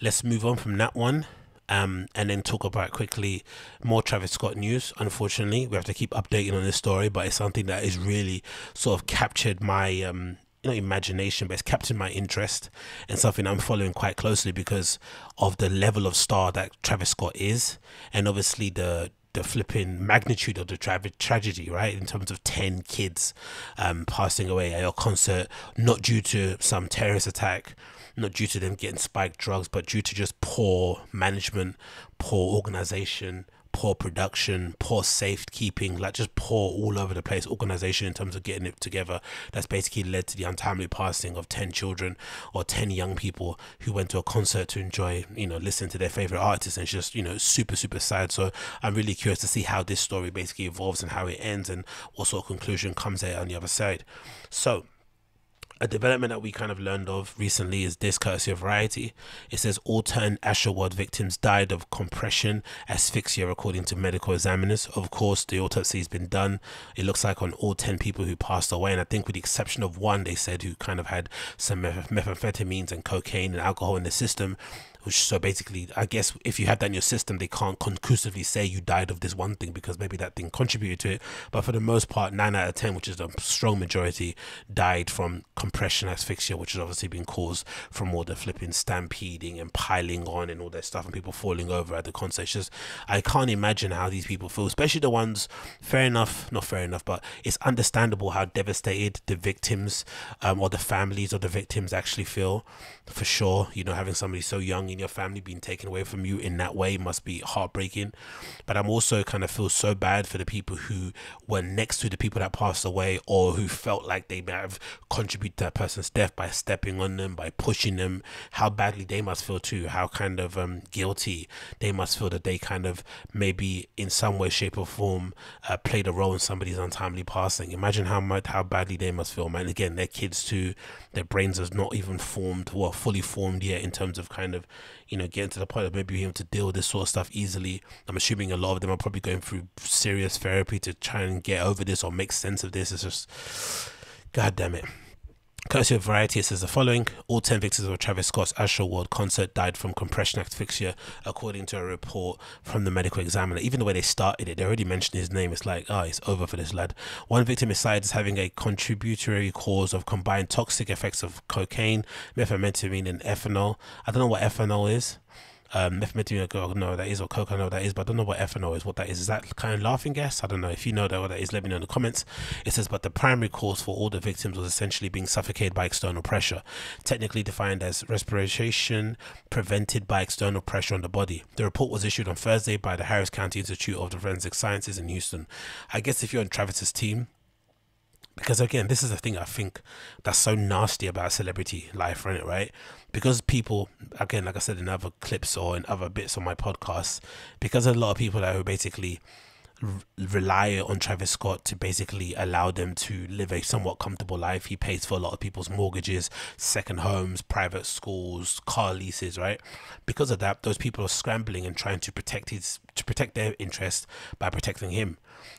Let's move on from that one. Um, and then talk about quickly more Travis Scott news. Unfortunately, we have to keep updating on this story, but it's something that is really sort of captured my um, know imagination, but it's captured my interest and something I'm following quite closely because of the level of star that Travis Scott is, and obviously the the flipping magnitude of the tra- tragedy, right? In terms of 10 kids um, passing away at a concert, not due to some terrorist attack, not due to them getting spiked drugs, but due to just poor management, poor organization, poor production, poor safekeeping, like just poor all over the place organization in terms of getting it together. That's basically led to the untimely passing of 10 children or 10 young people who went to a concert to enjoy, you know, listen to their favorite artists. And it's just, you know, super, super sad. So I'm really curious to see how this story basically evolves and how it ends and what sort of conclusion comes out on the other side. So, a development that we kind of learned of recently is this courtesy of Variety. It says all 10 Astroworld victims died of compression asphyxia, according to medical examiners. Of course, the autopsy has been done. It looks like on all 10 people who passed away, and I think with the exception of one, they said who kind of had some methamphetamines and cocaine and alcohol in the system. Which so basically i guess if you have that in your system they can't conclusively say you died of this one thing because maybe that thing contributed to it. But for the most part 9 out of 10 which is a strong majority died from compression asphyxia which has obviously been caused from all the flipping stampeding and piling on and all that stuff and people falling over at the concert. It's just i can't imagine how these people feel especially the ones fair enough not fair enough but it's understandable how devastated the victims um, or the families of the victims actually feel for sure you know having somebody so young in your family being taken away from you in that way must be heartbreaking. But i'm also kind of feel so bad for the people who were next to the people that passed away or who felt like they may have contributed to that person's death by stepping on them by pushing them. How badly they must feel too how kind of um, guilty they must feel that they kind of maybe in some way shape or form uh, played a role in somebody's untimely passing. Imagine how much how badly they must feel man. Again they're kids too. Their brains are not even formed well fully formed yet in terms of kind of you know getting to the point of maybe being able to deal with this sort of stuff easily. I'm assuming a lot of them are probably going through serious therapy to try and get over this or make sense of this. It's just god damn it Courtesy of Variety, it says the following All 10 victims of Travis Scott's Astroworld concert died from compression asphyxia, according to a report from the medical examiner. Even the way they started it, they already mentioned his name. It's like, oh, it's over for this lad. One victim is cited as having a contributory cause of combined toxic effects of cocaine, methamphetamine, and ethanol. I don't know what ethanol is um, methamphetamine, don't know that is, or coke, I know that is, but I don't know what ethanol is, what that is. Is that kind of laughing gas? I don't know. If you know that what that is, let me know in the comments. It says, but the primary cause for all the victims was essentially being suffocated by external pressure, technically defined as respiration prevented by external pressure on the body. The report was issued on Thursday by the Harris County Institute of the Forensic Sciences in Houston. I guess if you're on Travis's team, because again this is the thing i think that's so nasty about celebrity life right right because people again like i said in other clips or in other bits on my podcast because a lot of people that who basically rely on Travis Scott to basically allow them to live a somewhat comfortable life. He pays for a lot of people's mortgages, second homes, private schools, car leases, right? Because of that, those people are scrambling and trying to protect his to protect their interest by protecting him.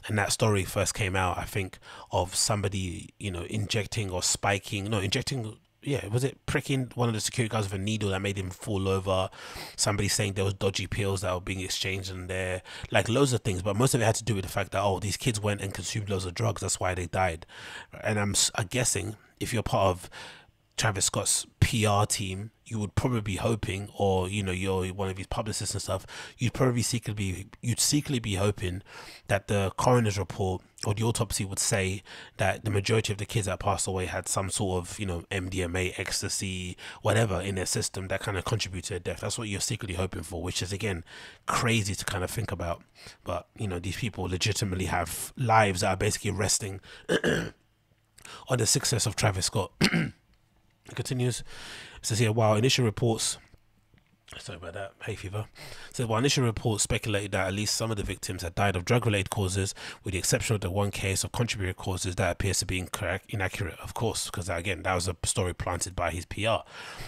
And that story first came out, I think, of somebody, you know, injecting or spiking, no, injecting yeah, was it pricking one of the security guards with a needle that made him fall over? Somebody saying there was dodgy pills that were being exchanged in there, like loads of things. But most of it had to do with the fact that oh, these kids went and consumed loads of drugs. That's why they died. And I'm, I'm guessing if you're part of Travis Scott's PR team, you would probably be hoping, or you know, you're one of his publicists and stuff, you'd probably secretly be, you'd secretly be hoping that the coroner's report or the autopsy would say that the majority of the kids that passed away had some sort of, you know, MDMA, ecstasy, whatever in their system that kind of contributed to their death. That's what you're secretly hoping for, which is again crazy to kind of think about. But you know, these people legitimately have lives that are basically resting on the success of Travis Scott. It continues. It says here, while initial reports Sorry about that. Hay fever. So while initial reports speculated that at least some of the victims had died of drug-related causes, with the exception of the one case of contributory causes that appears to be incorrect, inaccurate, of course, because again, that was a story planted by his PR.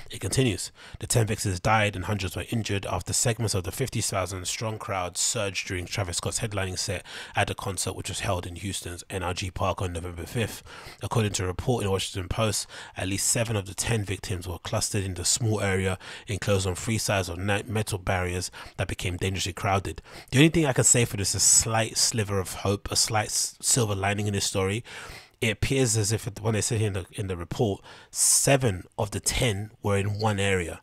It continues. The 10 victims died and hundreds were injured after segments of the 50,000 strong crowd surged during Travis Scott's headlining set at the concert, which was held in Houston's NRG Park on November 5th. According to a report in the Washington Post, at least seven of the 10 victims were clustered in the small area enclosed on three sides of metal barriers that became dangerously crowded. The only thing I can say for this is a slight sliver of hope, a slight silver lining in this story. It appears as if when they here in the in the report, seven of the ten were in one area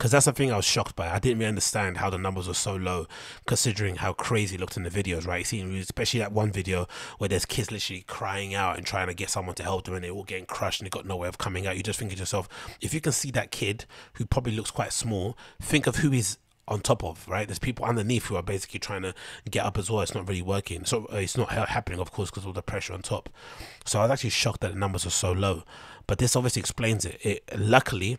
because that's the thing I was shocked by. I didn't really understand how the numbers were so low, considering how crazy it looked in the videos, right? Seeing especially that one video where there's kids literally crying out and trying to get someone to help them, and they're all getting crushed and they got no way of coming out. You just think to yourself, if you can see that kid who probably looks quite small, think of who he's on top of, right? There's people underneath who are basically trying to get up as well. It's not really working. So uh, it's not happening, of course, because of the pressure on top. So I was actually shocked that the numbers are so low. But this obviously explains it. it luckily,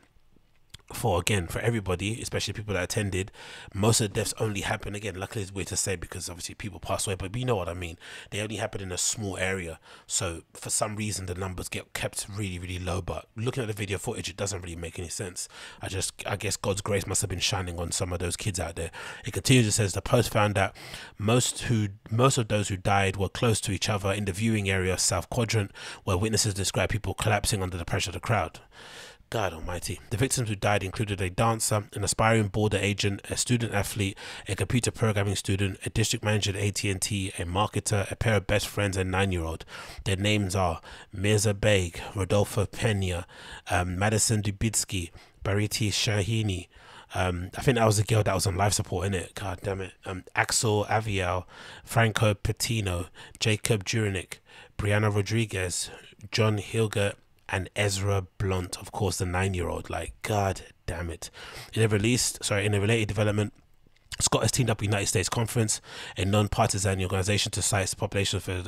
for again for everybody, especially people that attended, most of the deaths only happen again. Luckily, it's weird to say because obviously people pass away, but you know what I mean. They only happen in a small area, so for some reason the numbers get kept really, really low. But looking at the video footage, it doesn't really make any sense. I just, I guess God's grace must have been shining on some of those kids out there. It continues. It says the post found that most who, most of those who died were close to each other in the viewing area, south quadrant, where witnesses describe people collapsing under the pressure of the crowd God almighty. The victims who died included a dancer, an aspiring border agent, a student athlete, a computer programming student, a district manager at AT&T, a marketer, a pair of best friends, and nine-year-old. Their names are Mirza Baig, Rodolfo Pena, um, Madison Dubiski, Bharti Shahani, um, I think that was the girl that was on life support in it. God damn it. Um, Axel Avial, Franco Patino, Jacob Jurinek, Brianna Rodriguez, John Hilgert, and Ezra Blount, of course, the nine-year-old. Like, God damn it! In a released, sorry, in a related development, Scott has teamed up with United States Conference, a non-partisan organization to cite the population for.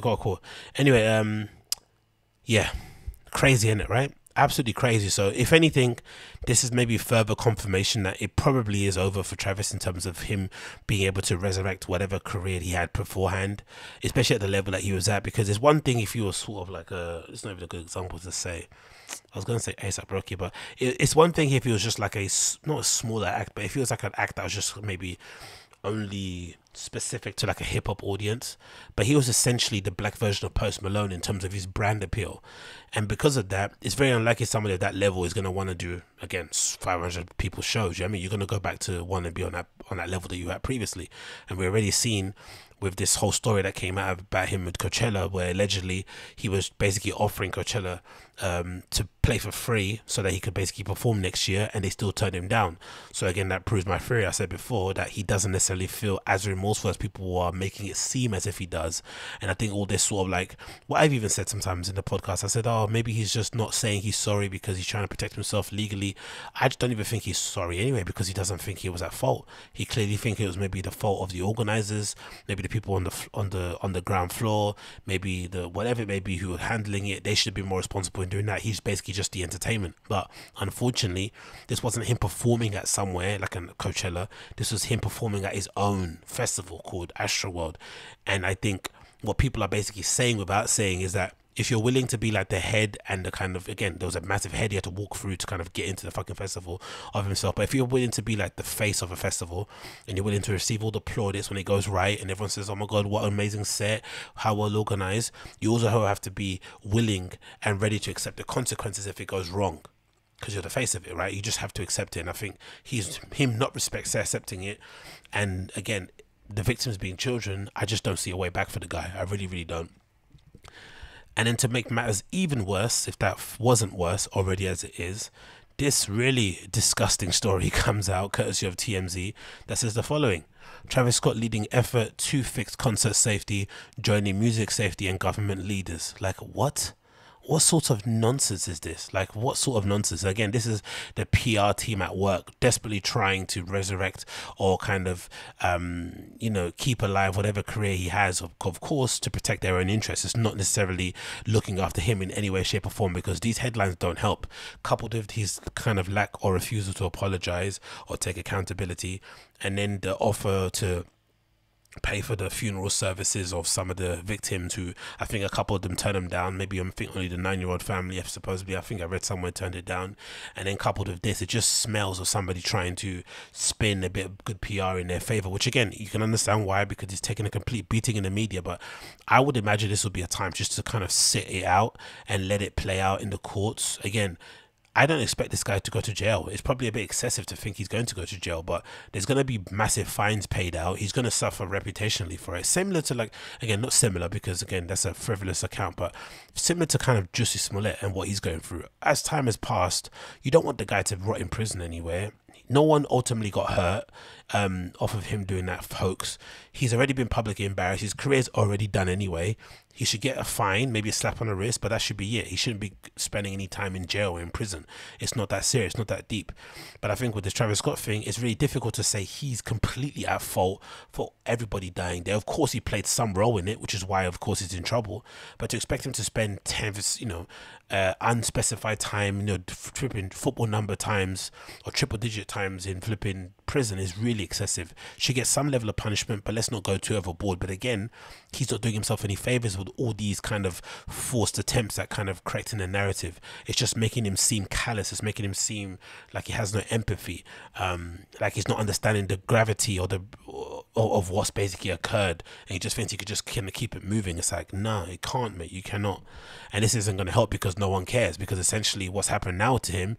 Got cool. Anyway, um, yeah, crazy in it, right? Absolutely crazy. So, if anything, this is maybe further confirmation that it probably is over for Travis in terms of him being able to resurrect whatever career he had beforehand, especially at the level that he was at. Because there's one thing if you were sort of like a, it's not even a good example to say. I was going to say ASAP Rocky, but it, it's one thing if he was just like a, not a smaller act, but if he was like an act that was just maybe only specific to like a hip hop audience, but he was essentially the black version of Post Malone in terms of his brand appeal. And because of that, it's very unlikely somebody at that level is going to want to do against 500 people shows. You know I mean, you're going to go back to want to be on that on that level that you had previously, and we're already seen with this whole story that came out about him with Coachella, where allegedly he was basically offering Coachella um, to play for free so that he could basically perform next year, and they still turned him down. So again, that proves my theory I said before that he doesn't necessarily feel as remorseful as people are making it seem as if he does. And I think all this sort of like what I've even said sometimes in the podcast, I said, oh, maybe he's just not saying he's sorry because he's trying to protect himself legally. I just don't even think he's sorry anyway because he doesn't think he was at fault. He clearly think it was maybe the fault of the organizers, maybe the people on the on the on the ground floor, maybe the whatever it may be who are handling it. They should be more responsible in doing that. He's basically just the entertainment. But unfortunately, this wasn't him performing at somewhere like a Coachella. This was him performing at his own festival called Astroworld. And I think what people are basically saying without saying is that if you're willing to be like the head and the kind of again there was a massive head he had to walk through to kind of get into the fucking festival of himself. But if you're willing to be like the face of a festival and you're willing to receive all the plaudits when it goes right and everyone says oh my god what an amazing set. How well organized. You also have to be willing and ready to accept the consequences if it goes wrong because you're the face of it right? You just have to accept it. And i think he's him not respect accepting it. And again the victims being children i just don't see a way back for the guy. I really really don't and then to make matters even worse, if that wasn't worse already as it is, this really disgusting story comes out courtesy of TMZ that says the following. Travis Scott leading effort to fix concert safety, joining music safety and government leaders. Like, what? What sort of nonsense is this? Like, what sort of nonsense? Again, this is the PR team at work desperately trying to resurrect or kind of, um, you know, keep alive whatever career he has, of, of course, to protect their own interests. It's not necessarily looking after him in any way, shape, or form because these headlines don't help. Coupled with his kind of lack or refusal to apologize or take accountability, and then the offer to pay for the funeral services of some of the victims who I think a couple of them turned them down. Maybe I think only the nine year old family if supposedly I think I read somewhere turned it down. And then coupled with this, it just smells of somebody trying to spin a bit of good PR in their favor, which again you can understand why because he's taking a complete beating in the media. But I would imagine this would be a time just to kind of sit it out and let it play out in the courts. Again, I don't expect this guy to go to jail. It's probably a bit excessive to think he's going to go to jail, but there's going to be massive fines paid out. He's going to suffer reputationally for it. Similar to like, again, not similar because again, that's a frivolous account, but similar to kind of Jussie Smollett and what he's going through. As time has passed, you don't want the guy to rot in prison anywhere. No one ultimately got hurt um, off of him doing that hoax. He's already been publicly embarrassed. His career's already done anyway. He should get a fine, maybe a slap on the wrist, but that should be it. He shouldn't be spending any time in jail or in prison. It's not that serious, not that deep. But I think with this Travis Scott thing, it's really difficult to say he's completely at fault for everybody dying there. Of course, he played some role in it, which is why, of course, he's in trouble. But to expect him to spend 10, you know, uh, unspecified time, you know, flipping football number times or triple digit times in flipping prison is really excessive. She gets some level of punishment, but let's not go too overboard. But again, he's not doing himself any favors with all these kind of forced attempts at kind of correcting the narrative. It's just making him seem callous. It's making him seem like he has no empathy, um, like he's not understanding the gravity or the of, of what's basically occurred, and he just thinks he could just kind of keep it moving. It's like, nah, it can't, mate. You cannot, and this isn't going to help because no one cares. Because essentially, what's happened now to him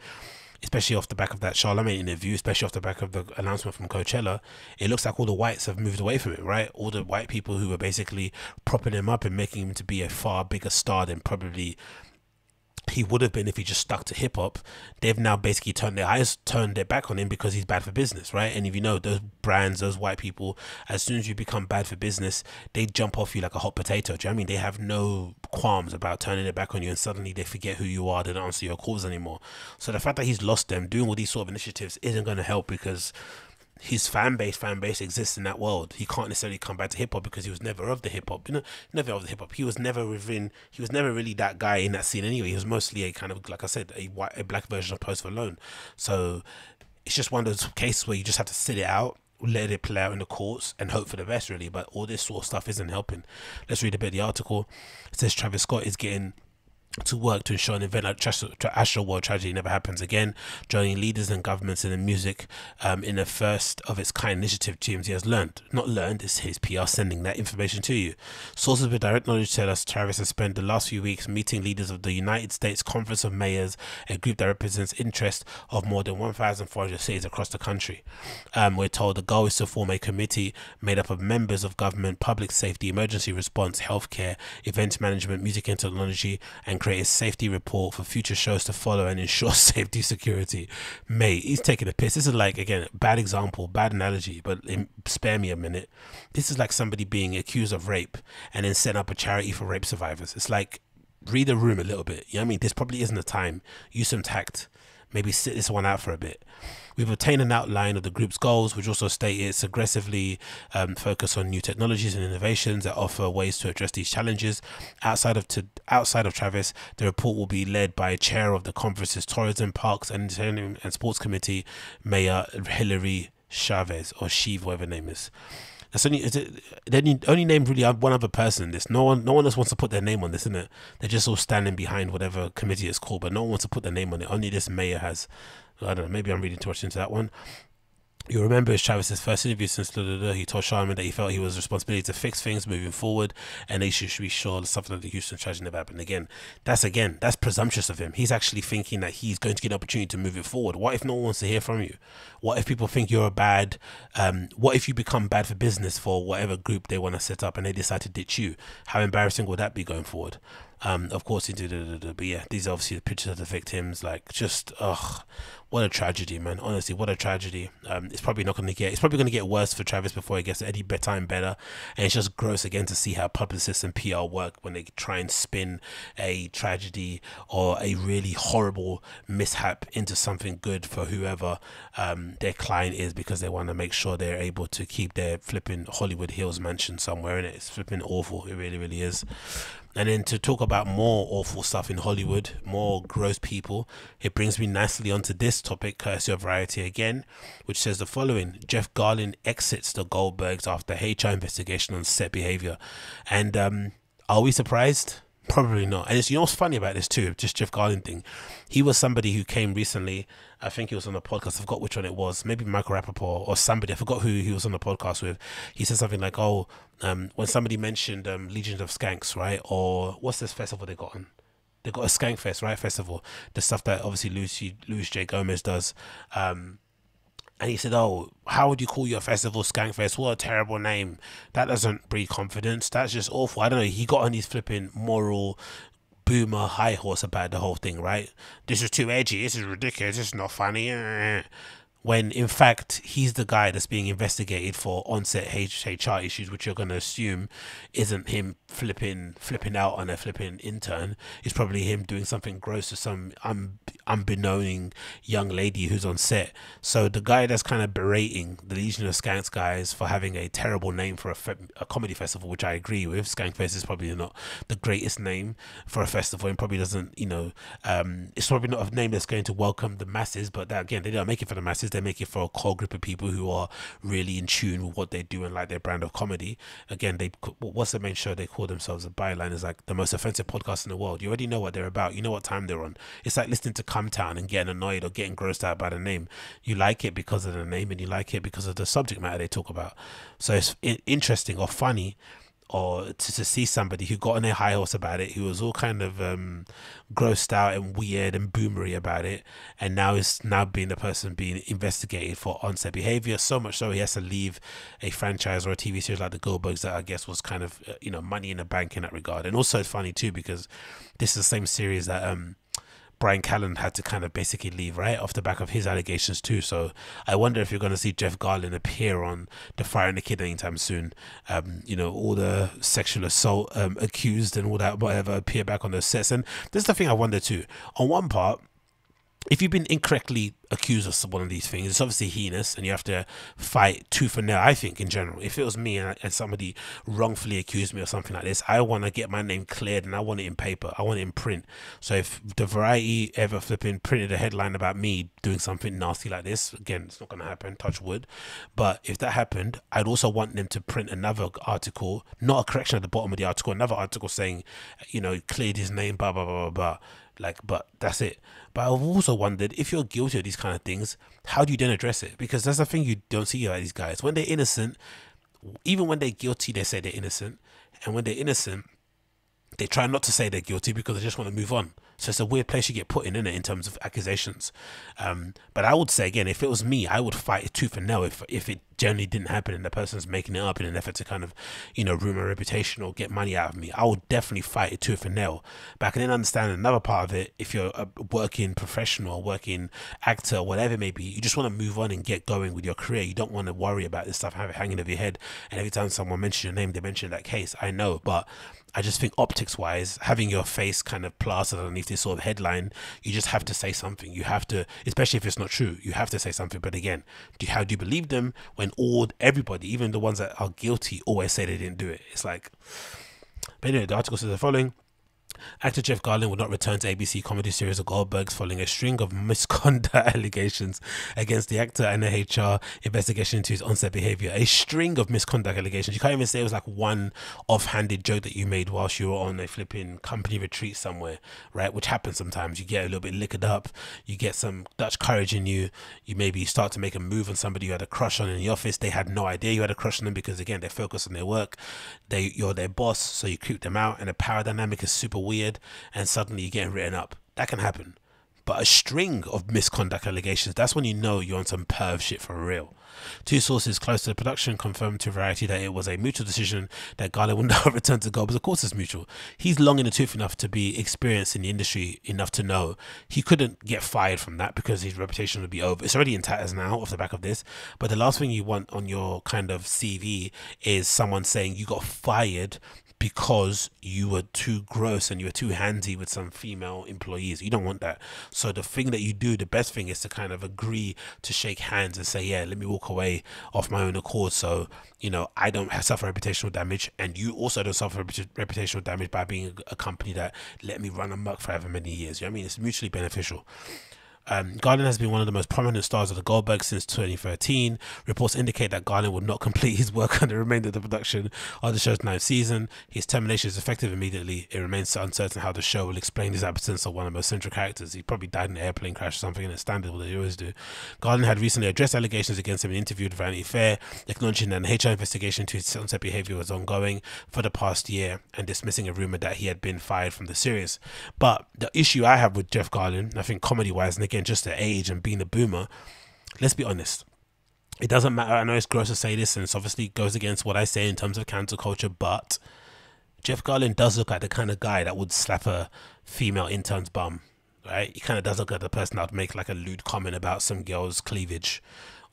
especially off the back of that Charlemagne interview, especially off the back of the announcement from Coachella, it looks like all the whites have moved away from it, right? All the white people who were basically propping him up and making him to be a far bigger star than probably he would have been if he just stuck to hip hop. They've now basically turned their eyes, turned their back on him because he's bad for business, right? And if you know those brands, those white people, as soon as you become bad for business, they jump off you like a hot potato. Do you know I mean? They have no qualms about turning their back on you, and suddenly they forget who you are. They don't answer your calls anymore. So the fact that he's lost them, doing all these sort of initiatives, isn't going to help because his fan base fan base exists in that world. He can't necessarily come back to hip hop because he was never of the hip hop. You know, never of the hip hop. He was never within. He was never really that guy in that scene anyway. He was mostly a kind of like I said, a white, a black version of Post Malone. So it's just one of those cases where you just have to sit it out. Let it play out in the courts and hope for the best, really. But all this sort of stuff isn't helping. Let's read a bit of the article. It says Travis Scott is getting to work to ensure an event like Astroworld tragedy never happens again, joining leaders and governments in the music um, in a first of its kind initiative TMZ has learned. Not learned, it's his PR sending that information to you. Sources with direct knowledge tell us Travis has spent the last few weeks meeting leaders of the United States Conference of Mayors, a group that represents interests of more than 1,400 cities across the country. Um, we're told the goal is to form a committee made up of members of government, public safety, emergency response, healthcare, event management, music and technology, and create a safety report for future shows to follow and ensure safety security. Mate, he's taking a piss. This is like again bad example, bad analogy, but spare me a minute. This is like somebody being accused of rape and then set up a charity for rape survivors. It's like read the room a little bit. You know what I mean? This probably isn't the time. Use some tact. Maybe sit this one out for a bit. We've obtained an outline of the group's goals, which also state it's aggressively um, focused on new technologies and innovations that offer ways to address these challenges. Outside of to, outside of Travis, the report will be led by a chair of the conference's Tourism, Parks and, and Sports Committee, Mayor Hillary Chavez or Schieve, whatever name is. That's only is it they only, named really one other person in this. No one no one else wants to put their name on this, isn't it? They're just all standing behind whatever committee it's called, but no one wants to put their name on it. Only this mayor has I don't know, maybe I'm reading too much into that one. You remember it's Travis's first interview since blah, blah, blah, he told Charlemagne that he felt he was responsibility to fix things moving forward and they should, should be sure that something like the Houston tragedy never happened again. That's again, that's presumptuous of him. He's actually thinking that he's going to get an opportunity to move it forward. What if no one wants to hear from you? What if people think you're a bad, um, what if you become bad for business for whatever group they want to set up and they decide to ditch you? How embarrassing would that be going forward? Um, of course he did but yeah, these are obviously the pictures of the victims. Like, just ugh, what a tragedy, man. Honestly, what a tragedy. Um, it's probably not going to get. It's probably going to get worse for Travis before it gets any better and better. And it's just gross again to see how publicists and PR work when they try and spin a tragedy or a really horrible mishap into something good for whoever um, their client is because they want to make sure they're able to keep their flipping Hollywood Hills mansion somewhere in it. It's flipping awful. It really, really is. And then to talk about more awful stuff in Hollywood, more gross people, it brings me nicely onto this topic, courtesy of Variety again, which says the following Jeff Garlin exits the Goldbergs after HR investigation on set behavior. And um, are we surprised? Probably not. And it's, you know what's funny about this too, just Jeff Garlin thing. He was somebody who came recently. I think he was on a podcast. I forgot which one it was. Maybe Michael Rapaport or somebody. I forgot who he was on the podcast with. He said something like, "Oh, um, when somebody mentioned um, Legion of Skanks, right? Or what's this festival they got on? They got a Skank Fest, right? Festival. The stuff that obviously Lucy Luis J Gomez does." Um, and he said, "Oh, how would you call your festival Skankfest? What a terrible name! That doesn't breed confidence. That's just awful. I don't know." He got on his flipping moral boomer high horse about the whole thing, right? This is too edgy. This is ridiculous. This is not funny. When in fact he's the guy that's being investigated for onset HR issues, which you're going to assume isn't him flipping flipping out on a flipping intern. It's probably him doing something gross to some un, unbeknown young lady who's on set. So the guy that's kind of berating the Legion of Skanks guys for having a terrible name for a, fe- a comedy festival, which I agree with. Skankfest is probably not the greatest name for a festival and probably doesn't, you know, um, it's probably not a name that's going to welcome the masses. But that, again, they don't make it for the masses; they make it for a core group of people who are really in tune with what they do and like their brand of comedy. Again, they what's the main show they call themselves a byline is like the most offensive podcast in the world. You already know what they're about. You know what time they're on. It's like listening to Cum Town and getting annoyed or getting grossed out by the name. You like it because of the name and you like it because of the subject matter they talk about. So it's interesting or funny or to, to see somebody who got on their high horse about it, who was all kind of um, grossed out and weird and boomery about it, and now is now being the person being investigated for onset behavior. So much so he has to leave a franchise or a TV series like the Goldbergs that I guess was kind of uh, you know money in the bank in that regard. And also it's funny too because this is the same series that um Bryan Callen had to kind of basically leave right off the back of his allegations too. So I wonder if you're going to see Jeff Garlin appear on The Fighter and the Kid anytime soon. Um, you know, all the sexual assault um, accused and all that whatever appear back on those sets. And this is the thing I wonder too. On one part, if you've been incorrectly accused of one of these things, it's obviously heinous and you have to fight tooth and nail. I think, in general, if it was me and, and somebody wrongfully accused me of something like this, I want to get my name cleared and I want it in paper. I want it in print. So if the Variety ever flipping printed a headline about me doing something nasty like this, again, it's not going to happen, touch wood. But if that happened, I'd also want them to print another article, not a correction at the bottom of the article, another article saying, you know, cleared his name, blah, blah, blah, blah, blah like but that's it. But i've also wondered if you're guilty of these kind of things how do you then address it? Because that's the thing you don't see about these guys. When they're innocent even when they're guilty they say they're innocent. And when they're innocent they try not to say they're guilty because they just want to move on so it's a weird place you get put in, in it, in terms of accusations. Um, but I would say again, if it was me, I would fight it tooth and nail if if it generally didn't happen and the person's making it up in an effort to kind of, you know, ruin my reputation or get money out of me. I would definitely fight it tooth and nail. But I can then understand another part of it. If you're a working professional, working actor, whatever it may be, you just want to move on and get going with your career. You don't want to worry about this stuff have it hanging over your head. And every time someone mentions your name, they mention that case. I know, but I just think optics wise, having your face kind of plastered underneath this sort of headline, you just have to say something. You have to, especially if it's not true, you have to say something. But again, do how do you believe them when all everybody, even the ones that are guilty, always say they didn't do it? It's like. But anyway, the article says the following. Actor Jeff Garlin will not return to ABC comedy series The Goldbergs following a string of misconduct allegations against the actor and the HR investigation into his on-set behavior. A string of misconduct allegations. You can't even say it was like one offhanded joke that you made whilst you were on a flipping company retreat somewhere, right? Which happens sometimes. You get a little bit liquored up, you get some Dutch courage in you, you maybe start to make a move on somebody you had a crush on in the office. They had no idea you had a crush on them because again they're focused on their work. They you're their boss, so you creep them out and the power dynamic is super weird and suddenly you're getting written up. That can happen. But a string of misconduct allegations, that's when you know you're on some perv shit for real. Two sources close to the production confirmed to Variety that it was a mutual decision that Garlin would not return to but of course it's mutual. He's long in the tooth enough to be experienced in the industry enough to know he couldn't get fired from that because his reputation would be over. It's already in tatters now off the back of this. But the last thing you want on your kind of CV is someone saying you got fired because you were too gross and you were too handy with some female employees. You don't want that. So the thing that you do, the best thing is to kind of agree to shake hands and say, yeah, let me walk away off my own accord. So, you know, I don't suffer reputational damage and you also don't suffer reputational damage by being a company that let me run amok for however many years. You know I mean? It's mutually beneficial. Um, Garlin has been one of the most prominent stars of the Goldberg since 2013. Reports indicate that Garlin would not complete his work on the remainder of the production of the show's ninth season. His termination is effective immediately. It remains uncertain how the show will explain his absence of one of the most central characters. He probably died in an airplane crash or something, and it's standard what they always do. Garlin had recently addressed allegations against him in an interview with Vanity Fair, acknowledging that an HR investigation into his on-set behavior was ongoing for the past year and dismissing a rumor that he had been fired from the series. But the issue I have with Jeff Garlin, I think comedy-wise, and again, just the age and being a boomer, let's be honest. It doesn't matter. I know it's gross to say this, and it obviously goes against what I say in terms of cancel culture, but Jeff Garlin does look like the kind of guy that would slap a female intern's bum, right? He kind of does look like the person that would make like a lewd comment about some girl's cleavage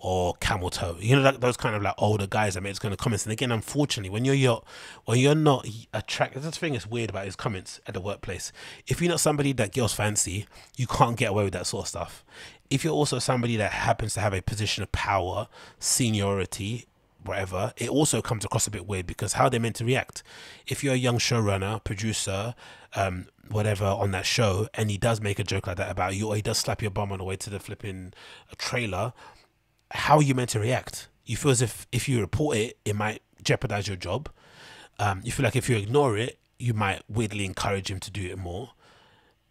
or camel toe. You know, like those kind of like older guys that make those kind of comments. And again, unfortunately, when you're, you're when you're not attracted, this thing is weird about his comments at the workplace. If you're not somebody that girls fancy, you can't get away with that sort of stuff. If you're also somebody that happens to have a position of power, seniority, whatever, it also comes across a bit weird because how they're meant to react. If you're a young showrunner, producer, um, whatever on that show, and he does make a joke like that about you, or he does slap your bum on the way to the flipping trailer, how are you meant to react? You feel as if if you report it, it might jeopardize your job. Um, you feel like if you ignore it, you might weirdly encourage him to do it more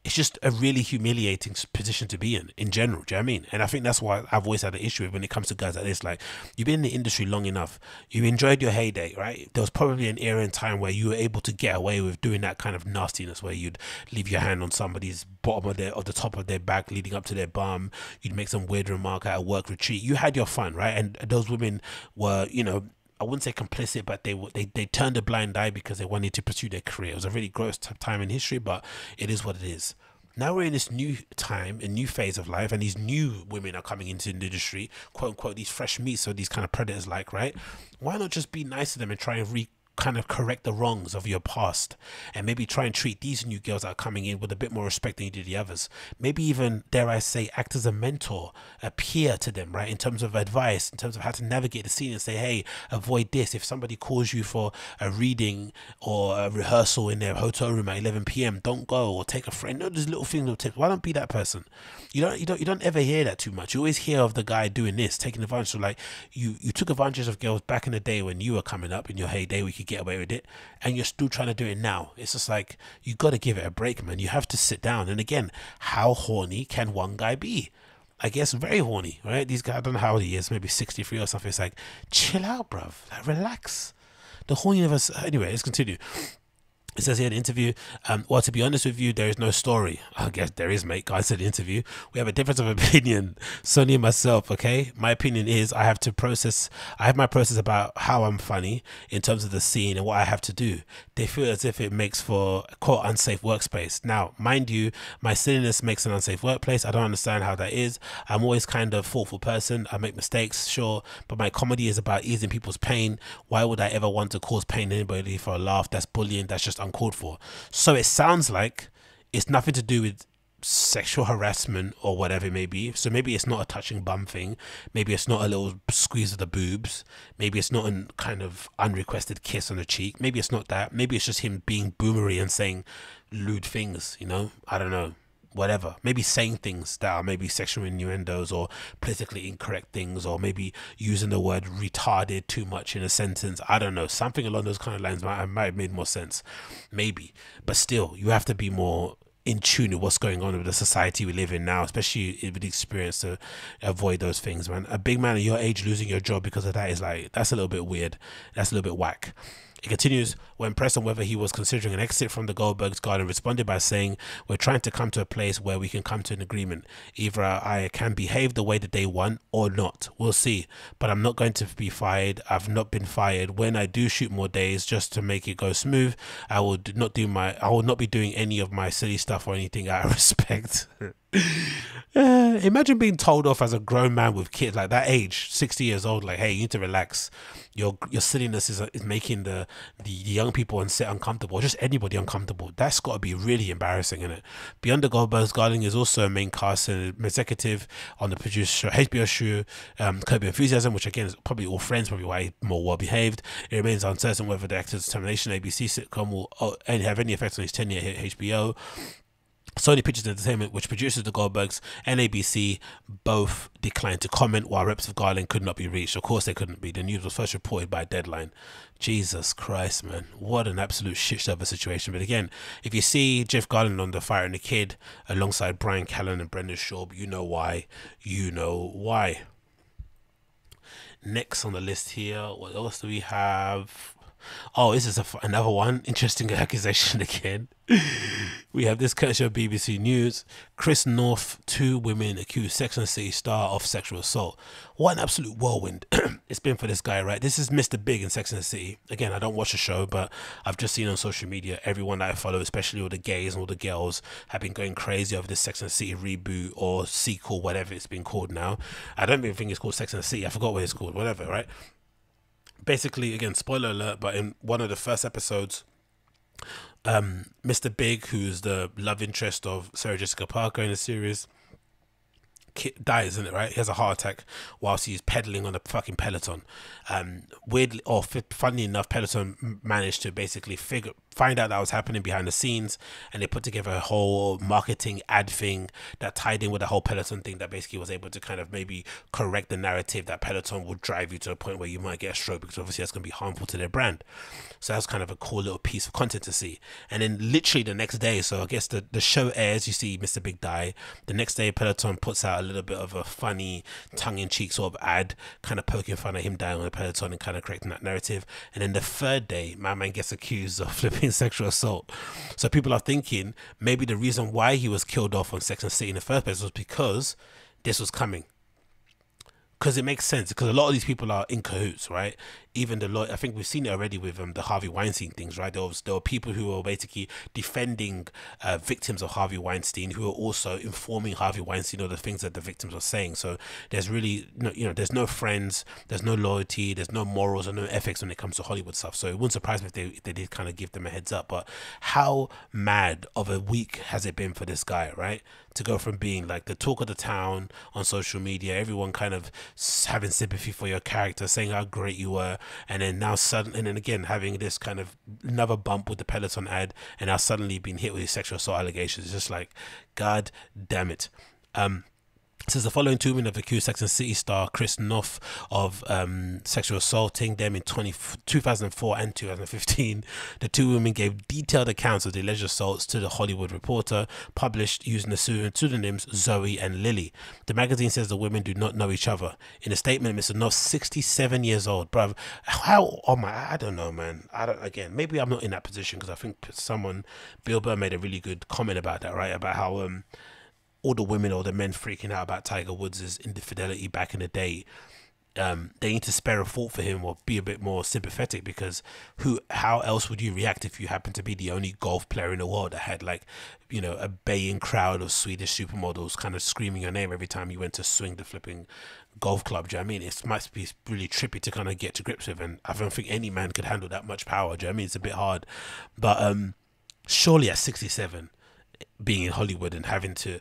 it's just a really humiliating position to be in in general. Do you know what I mean? And I think that's why I've always had an issue with when it comes to guys like this. Like, you've been in the industry long enough, you enjoyed your heyday, right? There was probably an era in time where you were able to get away with doing that kind of nastiness, where you'd leave your hand on somebody's bottom of their, or the top of their back, leading up to their bum. You'd make some weird remark at a work retreat. You had your fun, right? And those women were, you know, I wouldn't say complicit, but they they they turned a blind eye because they wanted to pursue their career. It was a really gross time in history, but it is what it is. Now we're in this new time, a new phase of life, and these new women are coming into the industry, quote unquote, these fresh meats, so these kind of predators, like right. Why not just be nice to them and try and re kind of correct the wrongs of your past and maybe try and treat these new girls that are coming in with a bit more respect than you did the others. Maybe even, dare I say, act as a mentor, a peer to them, right? In terms of advice, in terms of how to navigate the scene and say, hey, avoid this. If somebody calls you for a reading or a rehearsal in their hotel room at 11 p.m., don't go or take a friend. No, there's little things, little tips. Why don't be that person? You don't, you don't, you don't ever hear that too much. You always hear of the guy doing this, taking advantage. So like you, you took advantage of girls back in the day when you were coming up in your heyday. We could get away with it and you're still trying to do it now it's just like you got to give it a break man you have to sit down and again how horny can one guy be I guess very horny, right? These guys, I don't know how old he is, maybe 63 or something. It's like, chill out, bruv. Like, relax. The horniness. Anyway, let's continue. It says here in the interview, um, well, to be honest with you, there is no story. I guess there is, mate. Guys said interview. We have a difference of opinion, Sonny and myself, okay? My opinion is I have to process, I have my process about how I'm funny in terms of the scene and what I have to do. They feel as if it makes for quote unsafe workspace. Now, mind you, my silliness makes an unsafe workplace. I don't understand how that is. I'm always kind of thoughtful person. I make mistakes, sure, but my comedy is about easing people's pain. Why would I ever want to cause pain to anybody for a laugh? That's bullying. That's just uncalled for. So it sounds like it's nothing to do with sexual harassment or whatever it may be. So maybe it's not a touching bum thing. Maybe it's not a little squeeze of the boobs. Maybe it's not a kind of unrequested kiss on the cheek. Maybe it's not that. Maybe it's just him being boomery and saying lewd things, you know? I don't know whatever. Maybe saying things that are maybe sexual innuendos or politically incorrect things, or maybe using the word retarded too much in a sentence. I don't know. Something along those kind of lines might, might have made more sense. Maybe. But still, you have to be more in tune with what's going on with the society we live in now, especially with the experience to avoid those things, man. A big man at your age losing your job because of that is like, that's a little bit weird. That's a little bit whack. It continues when pressed on whether he was considering an exit from the Goldbergs Garlin, responded by saying, We're trying to come to a place where we can come to an agreement. Either I can behave the way that they want or not. We'll see. But I'm not going to be fired. I've not been fired. When I do shoot more days just to make it go smooth, I will not do my I will not be doing any of my silly stuff or anything out of respect. uh, imagine being told off as a grown man with kids like that age, 60 years old, like, hey, you need to relax. Your your silliness is, is making the, the young people on set uncomfortable, or just anybody uncomfortable. That's got to be really embarrassing, isn't it? Beyond the Goldbergs, Garlin is also a main cast and executive on the produced HBO show, um, Curb Enthusiasm, which again is probably all friends, probably why more well behaved. It remains uncertain whether the actor's termination ABC sitcom will uh, have any effect on his tenure at HBO. Sony Pictures Entertainment, which produces the Goldbergs, and ABC both declined to comment while reps of Garlin could not be reached. Of course, they couldn't be. The news was first reported by Deadline. Jesus Christ, man. What an absolute shit show of a situation. But again, if you see Jeff Garlin on The Fighter and the Kid alongside Bryan Callen and Brendan Schaub, you know why. You know why. Next on the list here, what else do we have? Oh, this is another one. Interesting accusation again. we have this courtesy of BBC News. Chris Noth, two women accused Sex and City star of sexual assault. What an absolute whirlwind it's been for this guy, right? This is Mr. Big in Sex and the City. Again, I don't watch the show, but I've just seen on social media everyone that I follow, especially all the gays and all the girls, have been going crazy over this Sex and the City reboot or sequel, whatever it's been called now. I don't even think it's called Sex and the City. I forgot what it's called, whatever, right? Basically, again, spoiler alert, but in one of the first episodes, um, Mr. Big, who's the love interest of Sarah Jessica Parker in the series, dies, isn't it? Right? He has a heart attack whilst he's pedaling on a fucking peloton. Um, weirdly, or funnily enough, Peloton managed to basically figure find out that was happening behind the scenes, and they put together a whole marketing ad thing that tied in with the whole Peloton thing that basically was able to kind of maybe correct the narrative that Peloton would drive you to a point where you might get a stroke because obviously that's going to be harmful to their brand. So that's kind of a cool little piece of content to see. And then literally the next day, so I guess the, the show airs, you see Mr. Big die. The next day, Peloton puts out a little bit of a funny, tongue in cheek sort of ad, kind of poking fun at him dying on Peloton and kind of correcting that narrative. And then the third day, my man gets accused of flipping sexual assault. So people are thinking maybe the reason why he was killed off on Sex and City in the first place was because this was coming because it makes sense because a lot of these people are in cahoots, right? Even the law, I think we've seen it already with um, the Harvey Weinstein things, right? There was there were people who were basically defending uh, victims of Harvey Weinstein who were also informing Harvey Weinstein of the things that the victims were saying. So there's really no, you know, there's no friends, there's no loyalty, there's no morals or no ethics when it comes to Hollywood stuff. So it wouldn't surprise me if they, if they did kind of give them a heads up. But how mad of a week has it been for this guy, right? To go from being like the talk of the town on social media, everyone kind of having sympathy for your character, saying how great you were, and then now suddenly, and then again having this kind of another bump with the Peloton ad, and now suddenly being hit with these sexual assault allegations. It's just like, God damn it. Um, says the following two women have accused Sex and City star Chris Noth of um, sexual assaulting them in 20, 2004 and 2015. The two women gave detailed accounts of the alleged assaults to the Hollywood Reporter, published using the pseudonyms Zoe and Lily. The magazine says the women do not know each other. In a statement, Mr. Noth, 67 years old, bruv. How? Oh my, I don't know, man. I don't. Again, maybe I'm not in that position because I think someone, Bill Burr, made a really good comment about that, right? About how um all the women or the men freaking out about Tiger Woods' infidelity back in the day, um, they need to spare a thought for him or be a bit more sympathetic because who, how else would you react if you happen to be the only golf player in the world that had like, you know, a baying crowd of Swedish supermodels kind of screaming your name every time you went to swing the flipping golf club? Do you know I mean? It must be really trippy to kind of get to grips with, and I don't think any man could handle that much power. Do you know I mean? It's a bit hard, but um, surely at sixty-seven, being in Hollywood and having to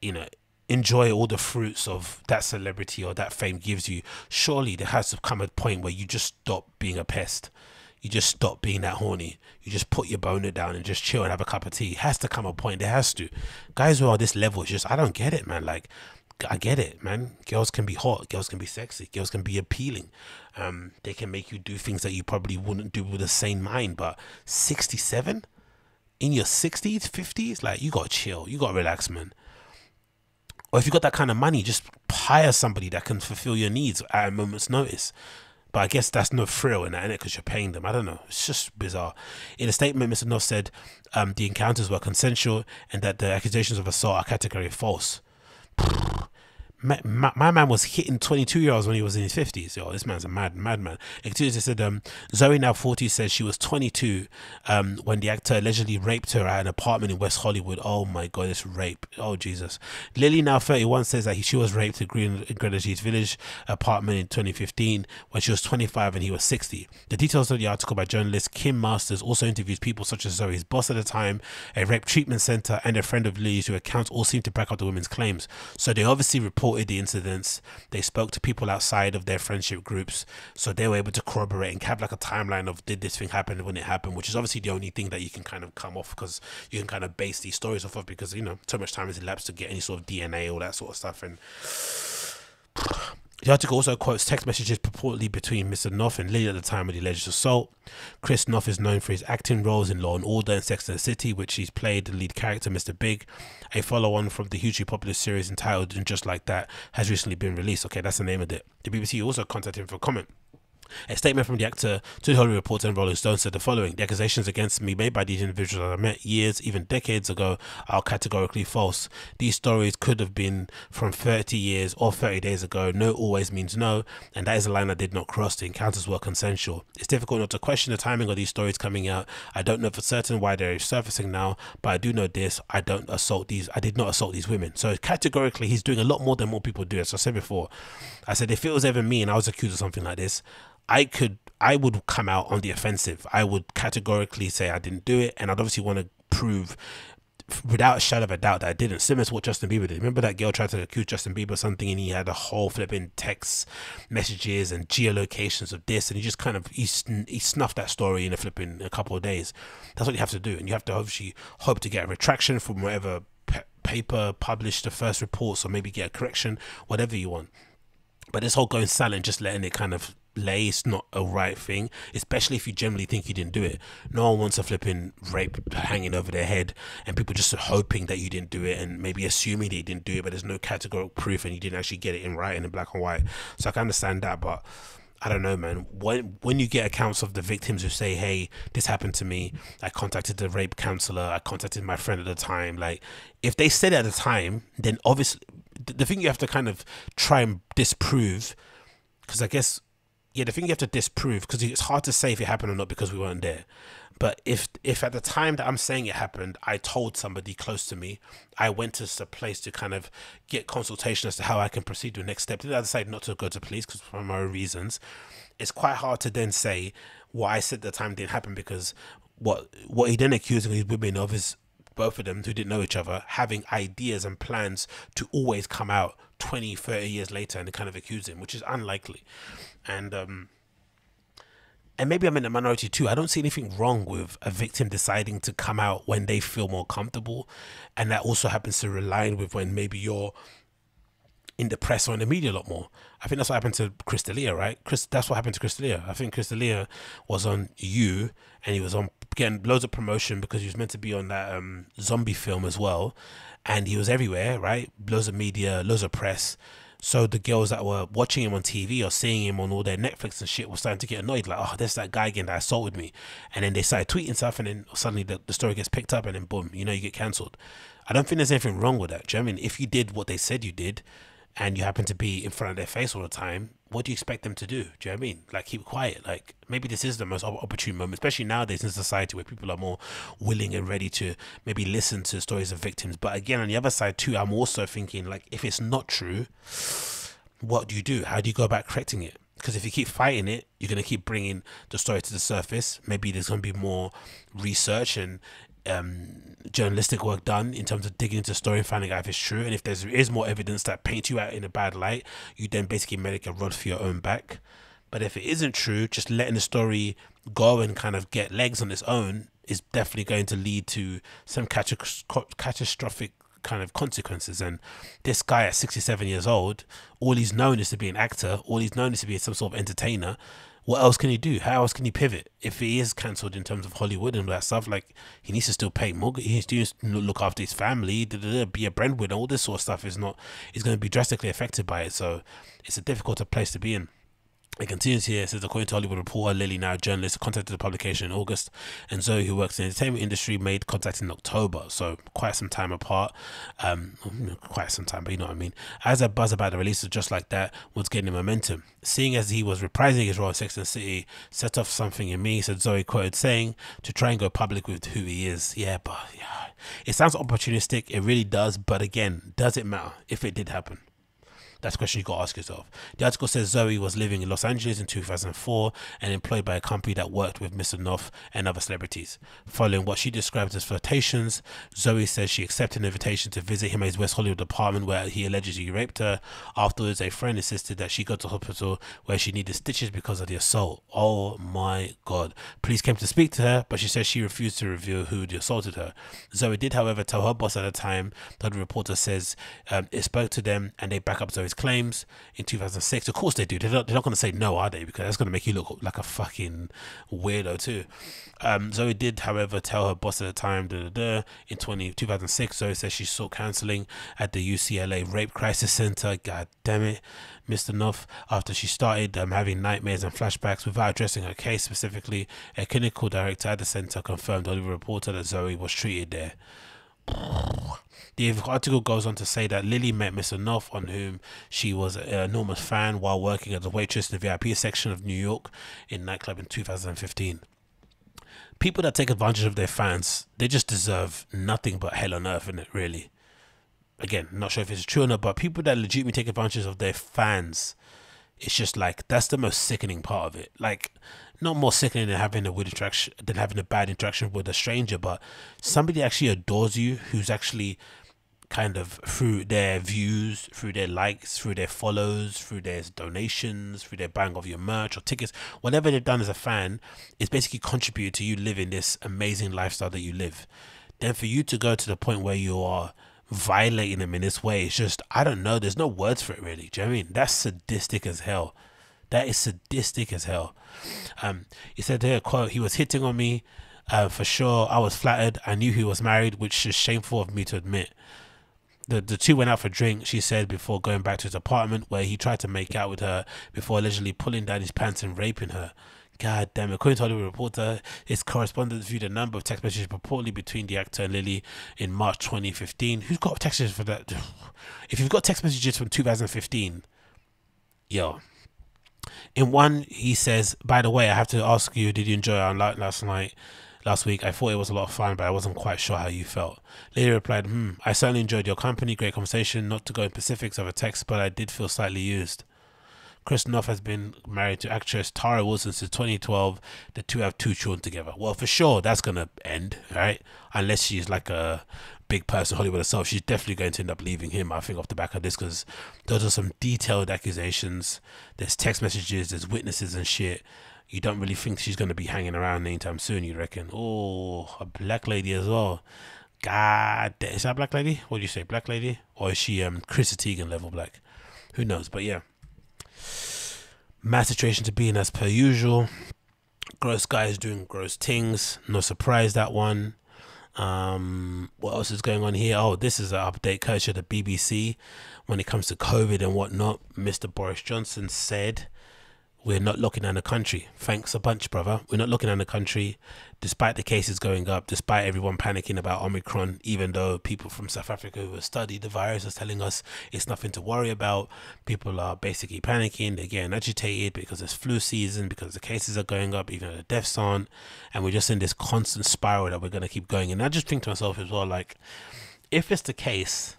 you know enjoy all the fruits of that celebrity or that fame gives you surely there has to come a point where you just stop being a pest you just stop being that horny you just put your boner down and just chill and have a cup of tea it has to come a point there has to guys who are this level it's just i don't get it man like I get it, man. Girls can be hot. Girls can be sexy. Girls can be appealing. Um, they can make you do things that you probably wouldn't do with a sane mind. But 67? In your 60s, 50s? Like, you got to chill. You got to relax, man or if you've got that kind of money, just hire somebody that can fulfill your needs at a moment's notice. But I guess that's no thrill in that? Because you're paying them. I don't know. It's just bizarre. In a statement, Mr. Noth said um, the encounters were consensual and that the accusations of assault are categorically false. My, my, man was hitting 22 year olds when he was in his 50s. Yo, this man's a mad, madman. Activity said um, Zoe, now 40, says she was 22 um, when the actor allegedly raped her at an apartment in West Hollywood. Oh my God, this rape. Oh, Jesus. Lily, now 31, says that he, she was raped at Green, Village apartment in 2015 when she was 25 and he was 60. The details of the article by journalist Kim Masters also interviews people such as Zoe's boss at the time, a rape treatment center, and a friend of Lily's who accounts all seem to back up the women's claims. So they obviously report reported the incidents. They spoke to people outside of their friendship groups, so they were able to corroborate and have like a timeline of did this thing happen when it happened, which is obviously the only thing that you can kind of come off because you can kind of base these stories off of because you know so much time has elapsed to get any sort of DNA all that sort of stuff and. The article also quotes text messages purportedly between Mr. Noth and Lily at the time of the alleged assault. Chris Noth is known for his acting roles in Law and Order and Sex and the City, which he's played the lead character, Mr. Big. A follow on from the hugely popular series entitled And Just Like That has recently been released. Okay, that's the name of it. The BBC also contacted him for comment. A statement from the actor to Hollywood Reporter and Rolling Stone said the following The accusations against me made by these individuals that I met years, even decades ago, are categorically false. These stories could have been from 30 years or 30 days ago. No always means no, and that is a line I did not cross. The encounters were consensual. It's difficult not to question the timing of these stories coming out. I don't know for certain why they're surfacing now, but I do know this I don't assault these, I did not assault these women. So categorically, he's doing a lot more than what people do. As I said before, I said if it was ever me and I was accused of something like this, I could I would come out on the offensive. I would categorically say I didn't do it, and I'd obviously want to prove without a shadow of a doubt that I didn't. Similar to what Justin Bieber did. Remember that girl tried to accuse Justin Bieber of something and he had a whole flipping text messages and geolocations of this and he just kind of he, sn- he snuffed that story in a flipping a couple of days. That's what you have to do and you have to obviously hope to get a retraction from whatever paper published the first reports or maybe get a correction, whatever you want. But this whole going silent, just letting it kind of lay, is not a right thing, especially if you generally think you didn't do it. No one wants a flipping rape hanging over their head and people just hoping that you didn't do it and maybe assuming that you didn't do it, but there's no categorical proof and you didn't actually get it in writing in black and white. So I can understand that, but I don't know, man. When when you get accounts of the victims who say, "Hey, this happened to me. I contacted the rape counselor. I contacted my friend at the time." Like, if they said at the time, then obviously the thing you have to kind of try and disprove, because I guess yeah, the thing you have to disprove because it's hard to say if it happened or not because we weren't there. But if if at the time that I'm saying it happened, I told somebody close to me, I went to a place to kind of get consultation as to how I can proceed to the next step. Did I decide not to go to police because for my own reasons? It's quite hard to then say what I said at the time didn't happen because what what he then accusing these women of is both of them who didn't know each other having ideas and plans to always come out 20 30 years later and kind of accuse him which is unlikely and um and maybe I'm in the minority too. I don't see anything wrong with a victim deciding to come out when they feel more comfortable, and that also happens to align with when maybe you're in the press or in the media a lot more. I think that's what happened to Chris D'Elia, right? Chris, that's what happened to Chris D'Elia. I think Chris D'Elia was on You, and he was on getting loads of promotion because he was meant to be on that um, zombie film as well, and he was everywhere, right? Loads of media, loads of press. So the girls that were watching him on TV or seeing him on all their Netflix and shit were starting to get annoyed, like, oh, there's that guy again that assaulted me. And then they started tweeting stuff, and then suddenly the, the story gets picked up, and then boom, you know, you get cancelled. I don't think there's anything wrong with that. Do you know I mean? If you did what they said you did, and you happen to be in front of their face all the time, what do you expect them to do? Do you know what I mean? Like keep quiet. Like maybe this is the most opportune moment, especially nowadays in society where people are more willing and ready to maybe listen to stories of victims. But again, on the other side too, I'm also thinking like if it's not true, what do you do? How do you go about correcting it? Because if you keep fighting it, you're going to keep bringing the story to the surface. Maybe there's going to be more research and um, journalistic work done in terms of digging into the story and finding out if it's true. And if there is more evidence that paints you out in a bad light, you then basically make a rod for your own back. But if it isn't true, just letting the story go and kind of get legs on its own is definitely going to lead to some catastrophic kind of consequences. And this guy at 67 years old, all he's known is to be an actor, all he's known is to be some sort of entertainer. What else can he do? How else can he pivot if he is cancelled in terms of Hollywood and all that stuff? Like he needs to still pay mortgage, he needs to look after his family, be a breadwinner. All this sort of stuff is not is going to be drastically affected by it. So it's a difficult place to be in. It continues here. It says, according to Hollywood Reporter, Lily, now a journalist, contacted the publication in August, and Zoe, who works in the entertainment industry, made contact in October. So quite some time apart. Um, quite some time, but you know what I mean. As a buzz about the release of Just Like That was gaining momentum, seeing as he was reprising his role in Sex and City, set off something in me. Said Zoe quoted saying to try and go public with who he is. Yeah, but yeah, it sounds opportunistic. It really does. But again, does it matter if it did happen? That's a question you got to ask yourself. The article says Zoe was living in Los Angeles in 2004 and employed by a company that worked with Mr. Noth and other celebrities. Following what she described as flirtations, Zoe says she accepted an invitation to visit him at his West Hollywood apartment where he allegedly raped her. Afterwards, a friend insisted that she go to hospital where she needed stitches because of the assault. Oh my god. Police came to speak to her, but she says she refused to reveal who assaulted her. Zoe did, however, tell her boss at the time that the reporter says um, it spoke to them and they back up Zoe's those claims in 2006. Of course they do. They're not, they're not going to say no, are they? Because that's going to make you look like a fucking weirdo too. Um, Zoe did, however, tell her boss at the time da, da, da, in 20, 2006. Zoe says she sought counseling at the UCLA Rape Crisis Center. God damn it, Mr. Noth. After she started um, having nightmares and flashbacks without addressing her case specifically, a clinical director at the center confirmed to the reporter that Zoe was treated there. The article goes on to say that Lily met Mr. Noth, on whom she was an enormous fan while working as a waitress in the VIP section of New York in nightclub in 2015. People that take advantage of their fans, they just deserve nothing but hell on earth, it really. Again, not sure if it's true or not, but people that legitimately take advantage of their fans, it's just like that's the most sickening part of it. Like, not more sickening than having a weird interaction than having a bad interaction with a stranger, but somebody actually adores you who's actually kind of through their views, through their likes, through their follows, through their donations, through their buying of your merch or tickets, whatever they've done as a fan, is basically contributed to you living this amazing lifestyle that you live. Then for you to go to the point where you are violating them in this way, it's just I don't know. There's no words for it really. Do you know I mean? That's sadistic as hell. That is sadistic as hell. Um, he said here, quote, he was hitting on me. Uh, for sure, I was flattered. I knew he was married, which is shameful of me to admit the the two went out for a drink, she said, before going back to his apartment where he tried to make out with her before allegedly pulling down his pants and raping her. God damn it. According to Hollywood Reporter, his correspondents viewed a number of text messages purportedly between the actor and Lily in March 2015. Who's got text messages for that? If you've got text messages from 2015, yo. In one, he says, By the way, I have to ask you, did you enjoy our night last night? last week. I thought it was a lot of fun, but I wasn't quite sure how you felt. Lily replied, Hmm, I certainly enjoyed your company, great conversation. Not to go in specifics of a text, but I did feel slightly used. Chris Noth has been married to actress Tara Wilson since 2012. The two have two children together. Well, for sure, that's going to end, right? Unless she's like a big person, Hollywood herself. She's definitely going to end up leaving him, I think, off the back of this, because those are some detailed accusations. There's text messages, there's witnesses and shit you don't really think she's going to be hanging around anytime soon, you reckon? Oh, a black lady as well. God, is that black lady? What do you say, black lady? Or is she um Chrissy Teigen level black? Who knows? But yeah, mass situation to be in as per usual. Gross guys doing gross things. No surprise that one. Um, what else is going on here? Oh, this is an update courtesy of the BBC when it comes to COVID and whatnot. Mr. Boris Johnson said we're not looking at the country. Thanks a bunch, brother. We're not looking at the country, despite the cases going up, despite everyone panicking about Omicron, even though people from South Africa who have studied the virus are telling us it's nothing to worry about. People are basically panicking, they're getting agitated because it's flu season, because the cases are going up, even though the deaths aren't. And we're just in this constant spiral that we're going to keep going. And I just think to myself as well, like, if it's the case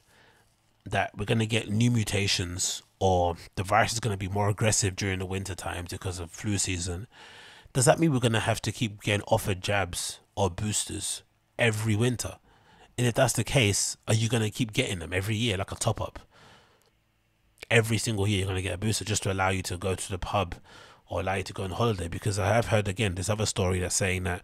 that we're going to get new mutations or the virus is going to be more aggressive during the winter times because of flu season, does that mean we're going to have to keep getting offered jabs or boosters every winter? And if that's the case, are you going to keep getting them every year like a top up? Every single year, you're going to get a booster just to allow you to go to the pub or allow you to go on holiday. Because I have heard again this other story that's saying that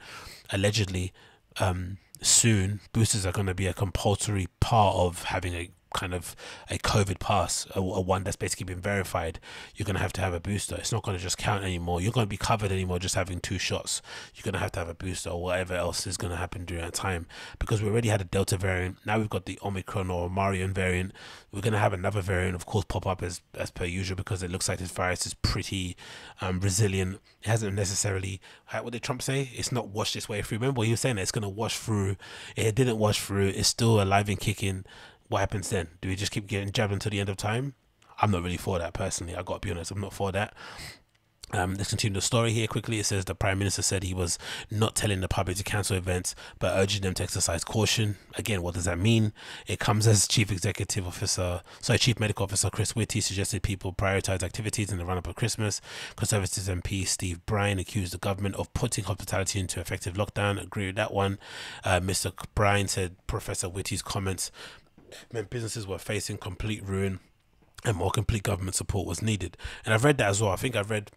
allegedly um, soon boosters are going to be a compulsory part of having a kind of a COVID pass, a, a, one that's basically been verified, you're going to have to have a booster. It's not going to just count anymore. You're going to be covered anymore just having two shots. You're going to have to have a booster or whatever else is going to happen during that time because we already had a Delta variant. Now we've got the Omicron or Marion variant. We're going to have another variant, of course, pop up as, as per usual because it looks like this virus is pretty um, resilient. It hasn't necessarily, what did Trump say? It's not washed its way through. Remember, he was saying that it's going to wash through. It didn't wash through. It's still alive and kicking what happens then? Do we just keep getting jabbed until the end of time? I'm not really for that personally. I got to be honest, I'm not for that. Um, let's continue the story here quickly. It says the Prime Minister said he was not telling the public to cancel events, but urging them to exercise caution. Again, what does that mean? It comes as Chief Executive Officer, sorry, Chief Medical Officer Chris Whitty suggested people prioritize activities in the run up of Christmas. Conservative MP Steve Bryan accused the government of putting hospitality into effective lockdown. Agree with that one. Uh, Mr. Bryan said Professor Whitty's comments meant businesses were facing complete ruin and more complete government support was needed. And I've read that as well. I think I've read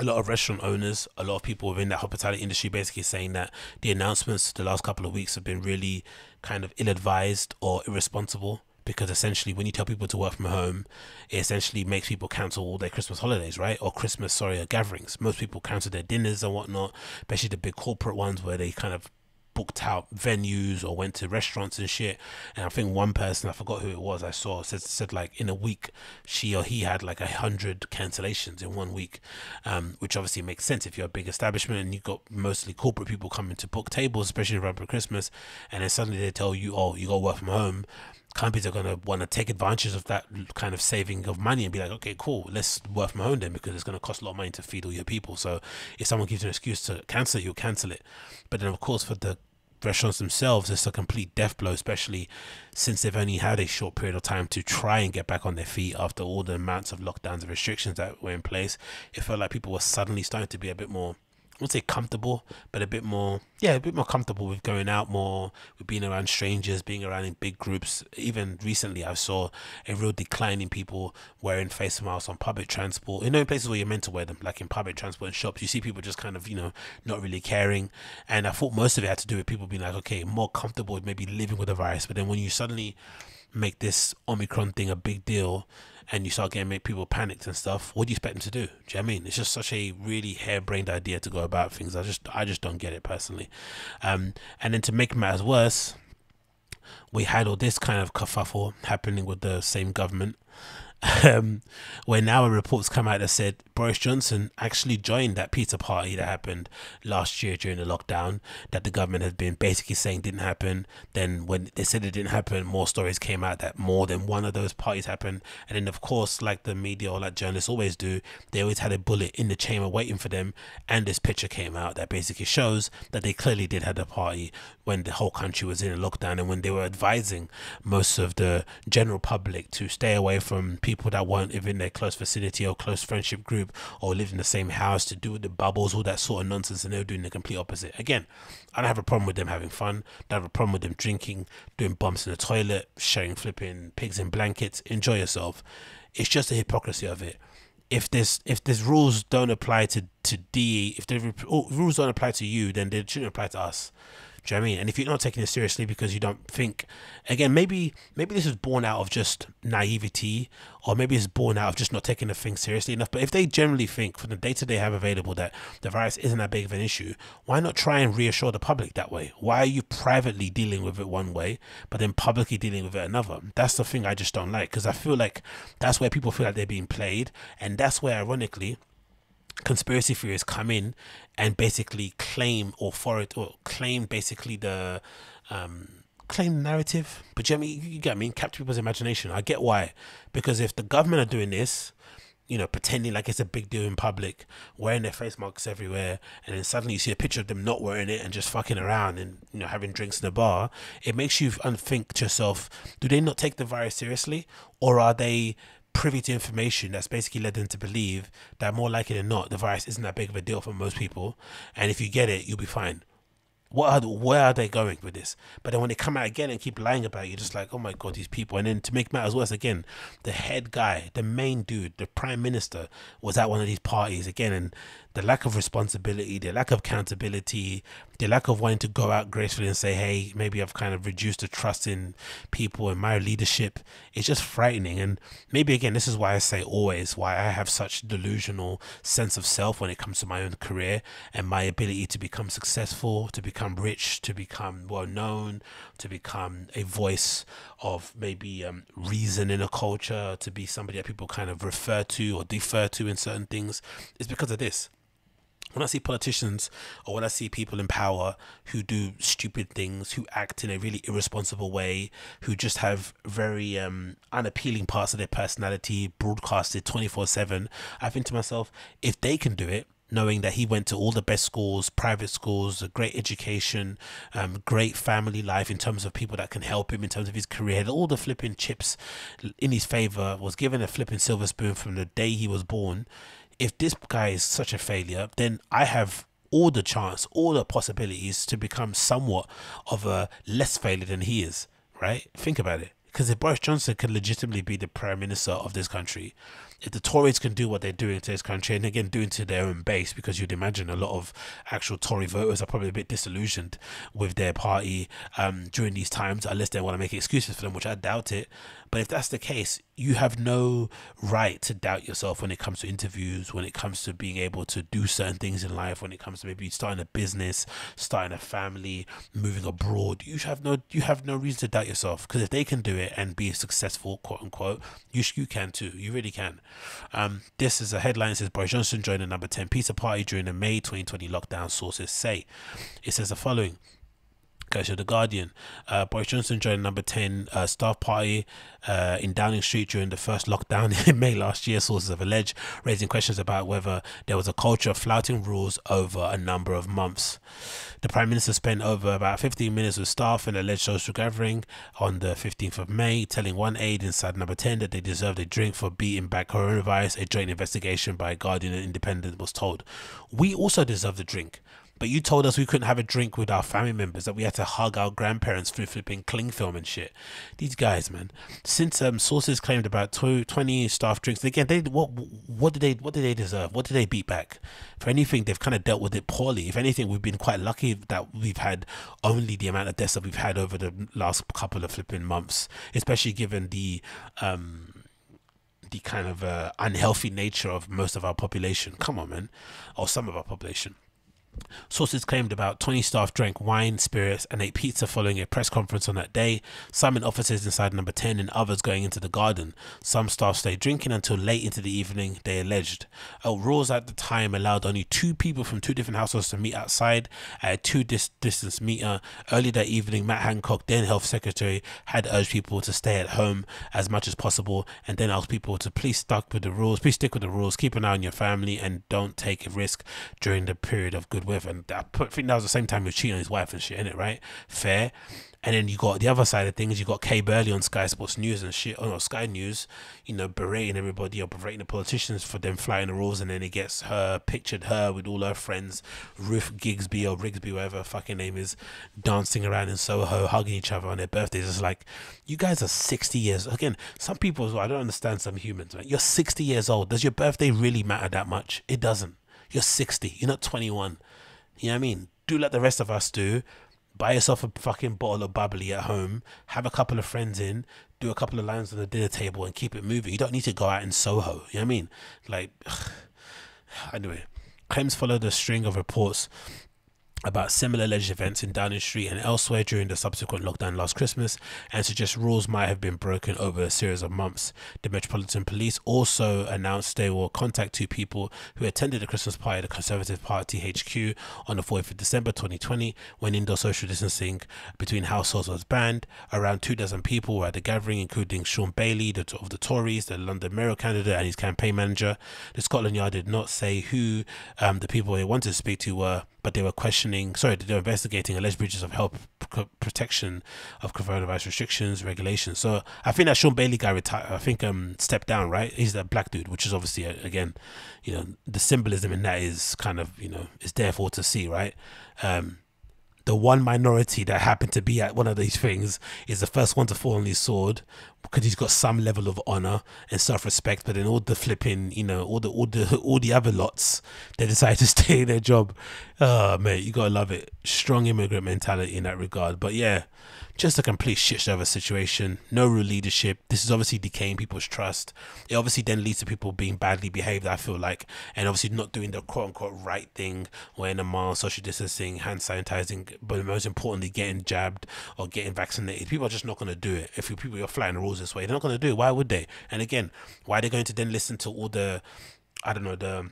a lot of restaurant owners, a lot of people within that hospitality industry basically saying that the announcements the last couple of weeks have been really kind of ill advised or irresponsible because essentially when you tell people to work from home it essentially makes people cancel all their christmas holidays right or christmas sorry gatherings most people cancel their dinners and whatnot especially the big corporate ones where they kind of booked out venues or went to restaurants and shit. And I think one person, I forgot who it was, I saw said said like in a week she or he had like a hundred cancellations in one week, um, which obviously makes sense if you're a big establishment and you've got mostly corporate people coming to book tables, especially around Christmas, and then suddenly they tell you, oh, you got to work from home companies are going to want to take advantage of that kind of saving of money and be like, okay, cool, let's work from home then because it's going to cost a lot of money to feed all your people. So if someone gives you an excuse to cancel it, you'll cancel it. But then, of course, for the restaurants themselves, it's a complete death blow, especially since they've only had a short period of time to try and get back on their feet after all the amounts of lockdowns and restrictions that were in place. It felt like people were suddenly starting to be a bit more I would say comfortable, but a bit more, yeah, a bit more comfortable with going out more, with being around strangers, being around in big groups. Even recently, I saw a real decline in people wearing face masks on public transport. You know, in places where you're meant to wear them, like in public transport and shops, you see people just kind of, you know, not really caring. And I thought most of it had to do with people being like, okay, more comfortable with maybe living with the virus. But then when you suddenly make this Omicron thing a big deal, and you start getting make people panicked and stuff, what do you expect them to do? Do you know I mean? It's just such a really harebrained idea to go about things. I just I just don't get it personally. Um, and then to make matters worse, we had all this kind of kerfuffle happening with the same government um, where now reports come out that said Boris Johnson actually joined that pizza party that happened last year during the lockdown that the government had been basically saying didn't happen. Then when they said it didn't happen, more stories came out that more than one of those parties happened. And then of course, like the media or like journalists always do, they always had a bullet in the chamber waiting for them. And this picture came out that basically shows that they clearly did have a party when the whole country was in a lockdown and when they were advising most of the general public to stay away from people that weren't within their close vicinity or close friendship group or lived in the same house to do with the bubbles, all that sort of nonsense, and they were doing the complete opposite. Again, I don't have a problem with them having fun. I don't have a problem with them drinking, doing bumps in the toilet, sharing flipping pigs in blankets. Enjoy yourself. It's just the hypocrisy of it. If this if this rules don't apply to to D, if the oh, rules don't apply to you, then they shouldn't apply to us. Do you know I mean? And if you're not taking it seriously because you don't think, again, maybe maybe this is born out of just naivety, or maybe it's born out of just not taking the thing seriously enough. But if they generally think, from the data they have available, that the virus isn't that big of an issue, why not try and reassure the public that way? Why are you privately dealing with it one way, but then publicly dealing with it another? That's the thing I just don't like because I feel like that's where people feel like they're being played, and that's where, ironically, conspiracy theorists come in and basically claim authority or claim basically the um, claim narrative. But you, know I mean, you get I mean, capture people's imagination. I get why, because if the government are doing this, you know, pretending like it's a big deal in public, wearing their face masks everywhere, and then suddenly you see a picture of them not wearing it and just fucking around and you know having drinks in the bar, it makes you unthink to yourself: Do they not take the virus seriously, or are they privy to information that's basically led them to believe that more likely than not the virus isn't that big of a deal for most people and if you get it you'll be fine what are where are they going with this? But then when they come out again and keep lying about it, you're just like, oh my god, these people. And then to make matters worse, again, the head guy, the main dude, the prime minister, was at one of these parties again, and the lack of responsibility, the lack of accountability, the lack of wanting to go out gracefully and say, hey, maybe I've kind of reduced the trust in people and my leadership. It's just frightening. And maybe again, this is why I say always why I have such delusional sense of self when it comes to my own career and my ability to become successful, to become rich, to become well known, to become a voice of maybe um, reason in a culture, to be somebody that people kind of refer to or defer to in certain things. It's because of this when I see politicians or when I see people in power who do stupid things, who act in a really irresponsible way, who just have very um, unappealing parts of their personality broadcasted 24 7, I think to myself, if they can do it, knowing that he went to all the best schools, private schools, a great education, um, great family life in terms of people that can help him in terms of his career, all the flipping chips in his favor, was given a flipping silver spoon from the day he was born if this guy is such a failure, then I have all the chance, all the possibilities to become somewhat of a less failure than he is, right? Think about it. Because if Boris Johnson can legitimately be the prime minister of this country, if the Tories can do what they're doing to this country, and again doing to their own base, because you'd imagine a lot of actual Tory voters are probably a bit disillusioned with their party um, during these times, unless they want to make excuses for them, which I doubt it. But if that's the case, you have no right to doubt yourself when it comes to interviews, when it comes to being able to do certain things in life, when it comes to maybe starting a business, starting a family, moving abroad. You have no you have no reason to doubt yourself because if they can do it and be successful, quote unquote, you you can too. You really can. Um, this is a headline. It says Boris Johnson joined the number ten pizza party during the May 2020 lockdown. Sources say it says the following. Goes to the Guardian. Uh, Boris Johnson joined number ten uh, staff party uh, in Downing Street during the first lockdown in May last year. Sources have alleged, raising questions about whether there was a culture of flouting rules over a number of months. The Prime Minister spent over about 15 minutes with staff in an alleged social gathering on the 15th of May, telling one aide inside number 10 that they deserved a drink for beating back coronavirus. A joint investigation by Guardian and Independent was told. We also deserve the drink. But you told us we couldn't have a drink with our family members, that we had to hug our grandparents through flipping cling film and shit. These guys, man. Since um, sources claimed about two, 20 staff drinks, again, they what what did they what did they deserve? What did they beat back? For anything, they've kind of dealt with it poorly. If anything, we've been quite lucky that we've had only the amount of deaths that we've had over the last couple of flipping months, especially given the um the kind of uh, unhealthy nature of most of our population. Come on, man, or some of our population. Sources claimed about 20 staff drank wine, spirits, and ate pizza following a press conference on that day. Some in offices inside number 10 and others going into the garden. Some staff stayed drinking until late into the evening, they alleged. Uh, rules at the time allowed only two people from two different households to meet outside at a two dis- distance meter. Early that evening, Matt Hancock, then Health Secretary, had urged people to stay at home as much as possible and then asked people to please stick with the rules, please stick with the rules, keep an eye on your family, and don't take a risk during the period of good with. And I think that was the same time he was cheating on his wife and shit, in it, right? Fair. And then you got the other side of things. You got Kay Burley on Sky Sports News and shit. Oh no, Sky News. You know, berating everybody or berating the politicians for them flying the rules, and then it gets her pictured her with all her friends, Ruth Gigsby or Rigsby, whatever fucking name is, dancing around in Soho, hugging each other on their birthdays. It's like, you guys are sixty years. Again, some people. I don't understand some humans. Right? You're sixty years old. Does your birthday really matter that much? It doesn't. You're sixty. You're not twenty one. You know what I mean? Do like the rest of us do. Buy yourself a fucking bottle of bubbly at home. Have a couple of friends in. Do a couple of lines on the dinner table and keep it moving. You don't need to go out in Soho. You know what I mean? Like, anyway, claims followed a string of reports about similar alleged events in Downing Street and elsewhere during the subsequent lockdown last Christmas and suggest rules might have been broken over a series of months. The Metropolitan Police also announced they will contact two people who attended the Christmas party at the Conservative Party HQ on the 4th of December 2020 when indoor social distancing between households was banned. Around two dozen people were at the gathering, including Shaun Bailey the, of the Tories, the London Mayor candidate, and his campaign manager. The Scotland Yard did not say who um, the people they wanted to speak to were but they were questioning, sorry, they were investigating alleged breaches of health protection of coronavirus restrictions, regulations. So I think that Shaun Bailey guy retired, I think um stepped down, right? He's that black dude, which is obviously, uh, again, you know, the symbolism in that is kind of, you know, is there for to see, right? Um, the one minority that happened to be at one of these things is the first one to fall on his sword because he's got some level of honor and self-respect but then all the flipping you know all the all the all the other lots they decide to stay in their job oh mate you gotta love it strong immigrant mentality in that regard but yeah just a complete shit show of a situation. No real leadership. This is obviously decaying people's trust. It obviously then leads to people being badly behaved, I feel like, and obviously not doing the quote unquote right thing, wearing a mask, social distancing, hand sanitizing, but most importantly, getting jabbed or getting vaccinated. People are just not going to do it. If you, people are flying the rules this way, they're not going to do it. Why would they? And again, why are they going to then listen to all the, I don't know, the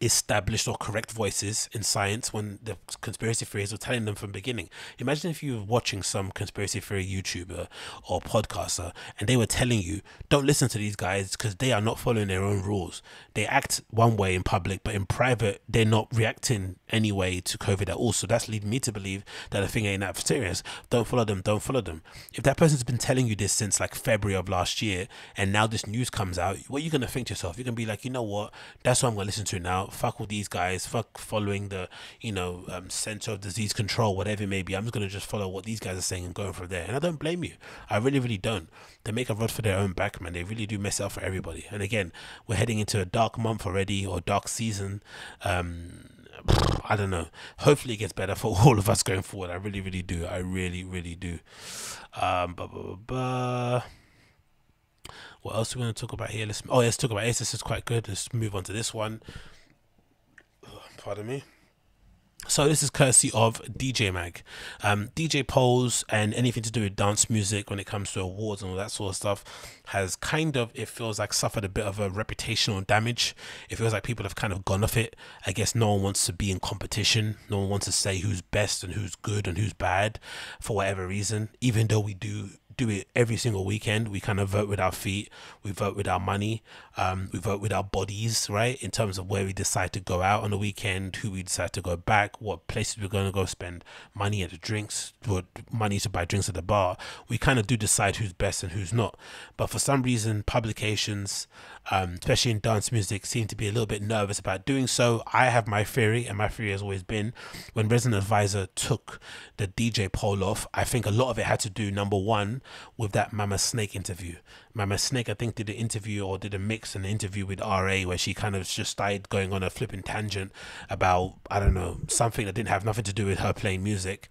established or correct voices in science when the conspiracy theories were telling them from the beginning. Imagine if you were watching some conspiracy theory YouTuber or podcaster and they were telling you, don't listen to these guys because they are not following their own rules. They act one way in public, but in private, they're not reacting anyway to COVID at all. So that's leading me to believe that the thing ain't that serious. Don't follow them, don't follow them. If that person's been telling you this since like February of last year and now this news comes out, what are you going to think to yourself? You're going to be like, you know what? That's what I'm going to listen to now fuck with these guys, fuck following the, you know, um, Center of Disease Control, whatever it may be. I'm just going to just follow what these guys are saying and going from there. And I don't blame you. I really, really don't. They make a rod for their own back, man. They really do mess up for everybody. And again, we're heading into a dark month already or dark season. Um, I don't know. Hopefully, it gets better for all of us going forward. I really, really do. I really, really do. Um, blah, blah, blah. What else are we going to talk about here? Let's oh, let's talk about this. This is quite good. Let's move on to this one pardon me. So this is courtesy of DJ Mag, um, DJ polls and anything to do with dance music when it comes to awards and all that sort of stuff has kind of it feels like suffered a bit of a reputational damage. It feels like people have kind of gone off it. I guess no one wants to be in competition. No one wants to say who's best and who's good and who's bad for whatever reason. Even though we do do it every single weekend. We kind of vote with our feet, we vote with our money, um, we vote with our bodies, right? In terms of where we decide to go out on the weekend, who we decide to go back, what places we're going to go spend money at the drinks, what money to buy drinks at the bar. We kind of do decide who's best and who's not. But for some reason, publications, um, especially in dance music, seem to be a little bit nervous about doing so. I have my theory, and my theory has always been when Resident Advisor took the DJ poll off, I think a lot of it had to do, number one, with that Mama Snake interview. Mama Snake, I think, did an interview or did a mix an interview with RA where she kind of just started going on a flipping tangent about, I don't know, something that didn't have nothing to do with her playing music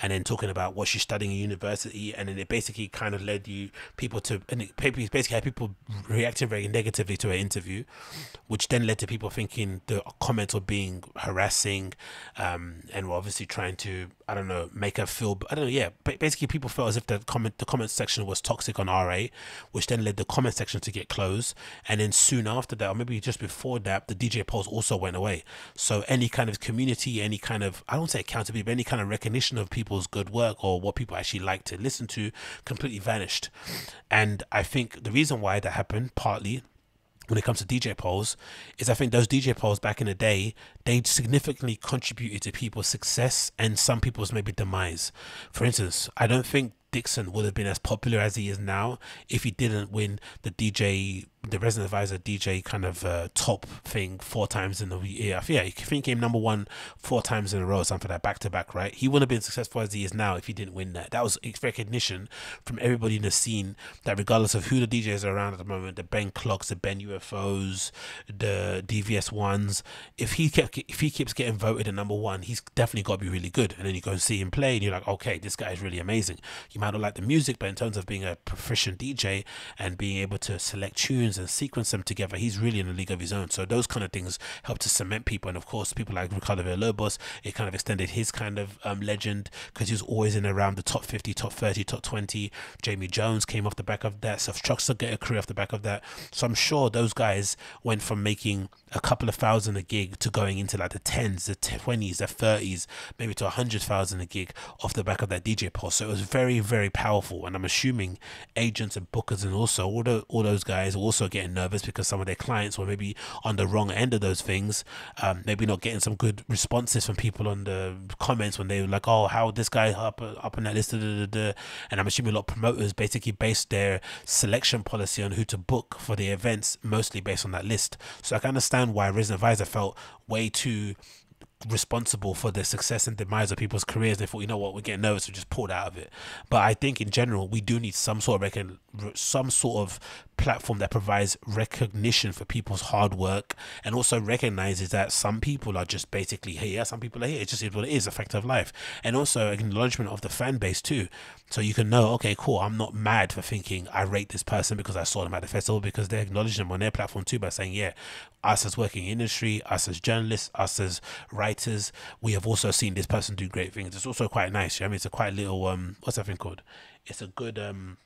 and then talking about what she's studying in university. And then it basically kind of led you people to, and it basically had people reacting very negatively to her interview, which then led to people thinking the comments were being harassing um, and were obviously trying to, I don't know, make her feel, I don't know, yeah. Basically, people felt as if the comment, the comment section was toxic on RA, which then led the comment section to get closed. And then soon after that, or maybe just before that, the DJ polls also went away. So any kind of community, any kind of, I don't say accountability, but any kind of recognition of people's good work or what people actually like to listen to completely vanished. And I think the reason why that happened, partly, when it comes to DJ polls is I think those DJ polls back in the day they significantly contributed to people's success and some people's maybe demise. For instance, I don't think Dixon would have been as popular as he is now if he didn't win the DJ, the Resident Advisor DJ kind of uh, top thing four times in the year. Yeah, I think he came number one four times in a row, something like back to back, right? He wouldn't have been successful as he is now if he didn't win that. That was recognition from everybody in the scene that regardless of who the DJs are around at the moment, the Ben Klocks, the Ben UFOs, the DVS1s, if he kept if he keeps getting voted at number one, he's definitely got to be really good. And then you go and see him play, and you're like, okay, this guy is really amazing. You might not like the music, but in terms of being a proficient DJ and being able to select tunes and sequence them together, he's really in a league of his own. So those kind of things help to cement people. And of course, people like Ricardo Villalobos, it kind of extended his kind of um, legend because he was always in around the top 50, top 30, top 20. Jamie Jones came off the back of that. Seth Troxler get a career off the back of that. So I'm sure those guys went from making a couple of thousand a gig to going into like the tens, the twenties, the thirties, maybe to a hundred thousand a gig off the back of that DJ post. So it was very, very powerful. And I'm assuming agents and bookers and also all, the, all those guys are also getting nervous because some of their clients were maybe on the wrong end of those things. Um, maybe not getting some good responses from people on the comments when they were like, "Oh, how this guy up up on that list?" Da, da, da, and I'm assuming a lot of promoters basically based their selection policy on who to book for the events mostly based on that list. So I can understand why Resident Advisor felt way too responsible for the success and demise of people's careers. They thought, you know what, we're getting nervous, we just pulled out of it. But I think in general, we do need some sort of recon- some sort of platform that provides recognition for people's hard work and also recognizes that some people are just basically here, some people are here. It just is what it is, a fact of life. And also acknowledgement of the fan base too. So you can know, okay, cool, I'm not mad for thinking I rate this person because I saw them at the festival because they acknowledge them on their platform too by saying, yeah, us as working industry, us as journalists, us as writers, we have also seen this person do great things. It's also quite nice. I mean, it's a quite little um, what's that thing called? It's a good um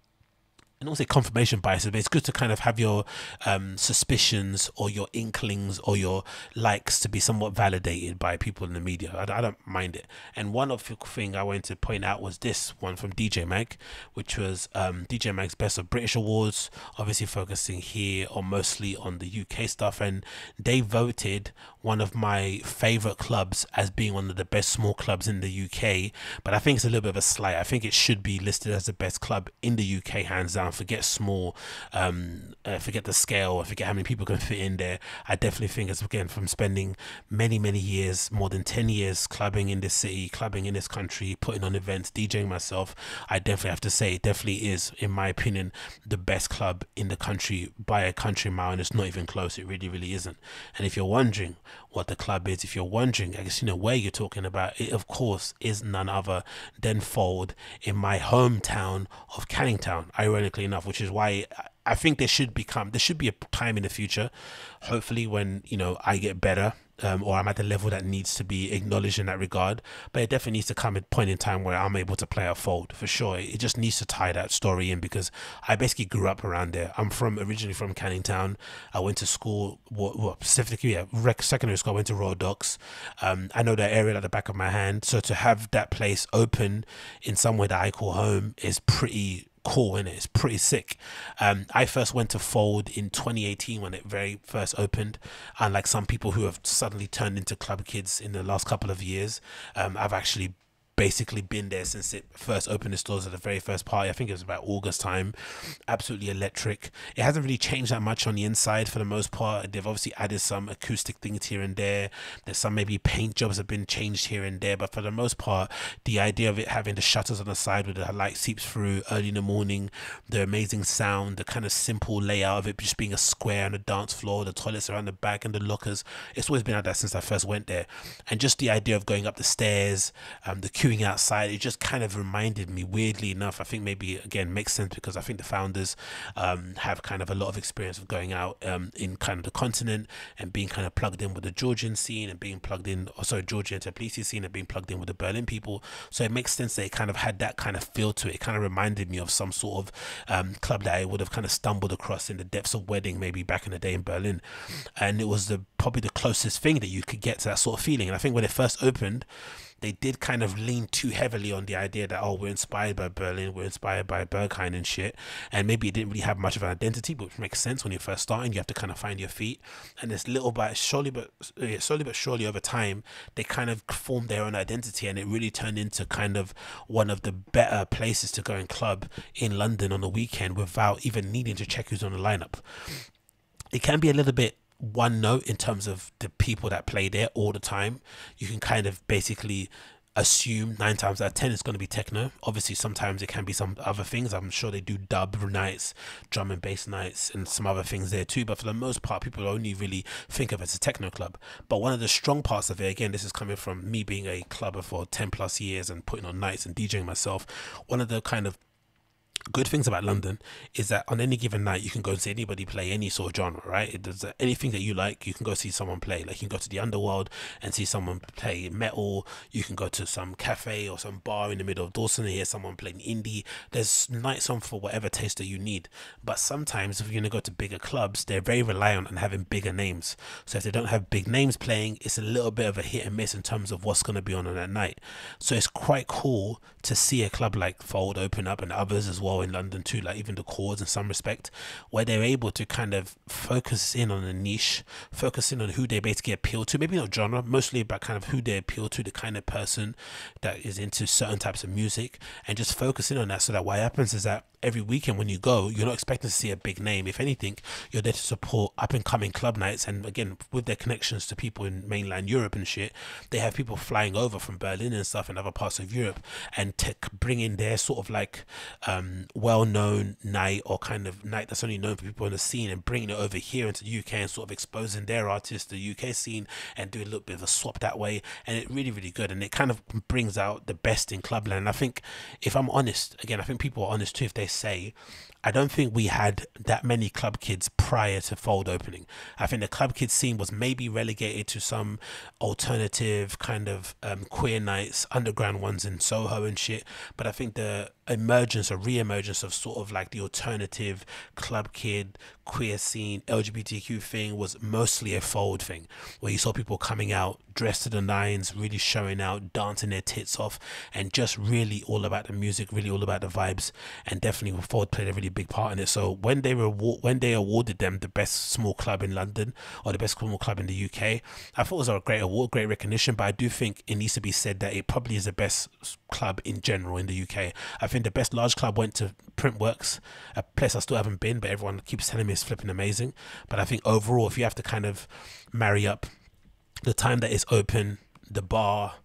and also confirmation biases, but it's good to kind of have your um, suspicions or your inklings or your likes to be somewhat validated by people in the media. I, I, don't mind it. And one of the thing I wanted to point out was this one from DJ Mag, which was um, DJ Mag's Best of British Awards, obviously focusing here or mostly on the UK stuff. And they voted one of my favorite clubs as being one of the best small clubs in the UK. But I think it's a little bit of a slight. I think it should be listed as the best club in the UK, hands down. Forget small, um, uh, forget the scale, forget how many people can fit in there. I definitely think it's again from spending many, many years, more than 10 years clubbing in this city, clubbing in this country, putting on events, DJing myself. I definitely have to say it definitely is, in my opinion, the best club in the country by a country mile, and it's not even close. It really, really isn't. And if you're wondering, what the club is. If you're wondering, I guess you know where you're talking about. It, of course, is none other than Fold in my hometown of Canning Town. Ironically enough, which is why I think there should become there should be a time in the future, hopefully when you know I get better um, or I'm at the level that needs to be acknowledged in that regard. But it definitely needs to come at a point in time where I'm able to play a fold for sure. It just needs to tie that story in because I basically grew up around there. I'm from originally from Canning Town. I went to school, well, specifically, yeah, rec- secondary school. I went to Royal Docks. Um, I know that area at the back of my hand. So to have that place open in somewhere that I call home is pretty cool and it? it's pretty sick um, i first went to fold in 2018 when it very first opened and like some people who have suddenly turned into club kids in the last couple of years um, i've actually basically been there since it first opened its doors at the very first party. I think it was about August time. Absolutely electric. It hasn't really changed that much on the inside for the most part. They've obviously added some acoustic things here and there. There's some maybe paint jobs have been changed here and there, but for the most part, the idea of it having the shutters on the side where the light seeps through early in the morning, the amazing sound, the kind of simple layout of it just being a square and a dance floor, the toilets around the back and the lockers. It's always been like that since I first went there. And just the idea of going up the stairs, um, the queuing outside, it just kind of reminded me, weirdly enough, I think maybe again makes sense because I think the founders um, have kind of a lot of experience of going out um, in kind of the continent and being kind of plugged in with the Georgian scene and being plugged in, or sorry, Georgian Tbilisi scene and being plugged in with the Berlin people. So it makes sense that it kind of had that kind of feel to it. It kind of reminded me of some sort of um, club that I would have kind of stumbled across in the depths of wedding, maybe back in the day in Berlin. And it was the probably the closest thing that you could get to that sort of feeling. And I think when it first opened, they did kind of lean too heavily on the idea that oh we're inspired by Berlin, we're inspired by Berghain and shit, and maybe it didn't really have much of an identity, which makes sense when you're first starting. You have to kind of find your feet, and it's little by surely but slowly but surely over time, they kind of formed their own identity, and it really turned into kind of one of the better places to go and club in London on the weekend without even needing to check who's on the lineup. It can be a little bit one note in terms of the people that play there all the time. You can kind of basically assume nine times out of ten it's going to be techno. Obviously, sometimes it can be some other things. I'm sure they do dub nights, drum and bass nights, and some other things there too. But for the most part, people only really think of it as a techno club. But one of the strong parts of it, again, this is coming from me being a clubber for 10 plus years and putting on nights and DJing myself. One of the kind of good things about London is that on any given night you can go and see anybody play any sort of genre, right? It does anything that you like, you can go see someone play. Like you can go to the underworld and see someone play metal. You can go to some cafe or some bar in the middle of Dalston and hear someone playing indie. There's nights on for whatever taste that you need. But sometimes if you're gonna go to bigger clubs, they're very reliant on having bigger names. So if they don't have big names playing, it's a little bit of a hit and miss in terms of what's gonna be on on that night. So it's quite cool to see a club like Fold open up and others as well well in London too, like even the Cause in some respect, where they're able to kind of focus in on a niche, focus in on who they basically appeal to, maybe not genre, mostly about kind of who they appeal to, the kind of person that is into certain types of music, and just focus in on that. So that what happens is that every weekend when you go, you're not expecting to see a big name. If anything, you're there to support up and coming club nights. And again, with their connections to people in mainland Europe and shit, they have people flying over from Berlin and stuff and other parts of Europe and to bring in their sort of like um, well known night or kind of night that's only known for people in the scene and bringing it over here into the UK and sort of exposing their artists, to the UK scene, and doing a little bit of a swap that way. And it really, really good. And it kind of brings out the best in clubland. And I think, if I'm honest, again, I think people are honest too if they say I don't think we had that many club kids prior to Fold opening. I think the club kids scene was maybe relegated to some alternative kind of um, queer nights, underground ones in Soho and shit. But I think the emergence or re-emergence of sort of like the alternative club kid queer scene lgbtq thing was mostly a fold thing where you saw people coming out dressed to the nines really showing out dancing their tits off and just really all about the music really all about the vibes and definitely fold played a really big part in it. So when they were when they awarded them the best small club in london or the best small club in the uk i thought it was a great award great recognition but i do think it needs to be said that it probably is the best club in general in the uk i think the best large club went to Printworks, a place I still haven't been, but everyone keeps telling me it's flipping amazing. But I think overall, if you have to kind of marry up the time that it's open, the bar,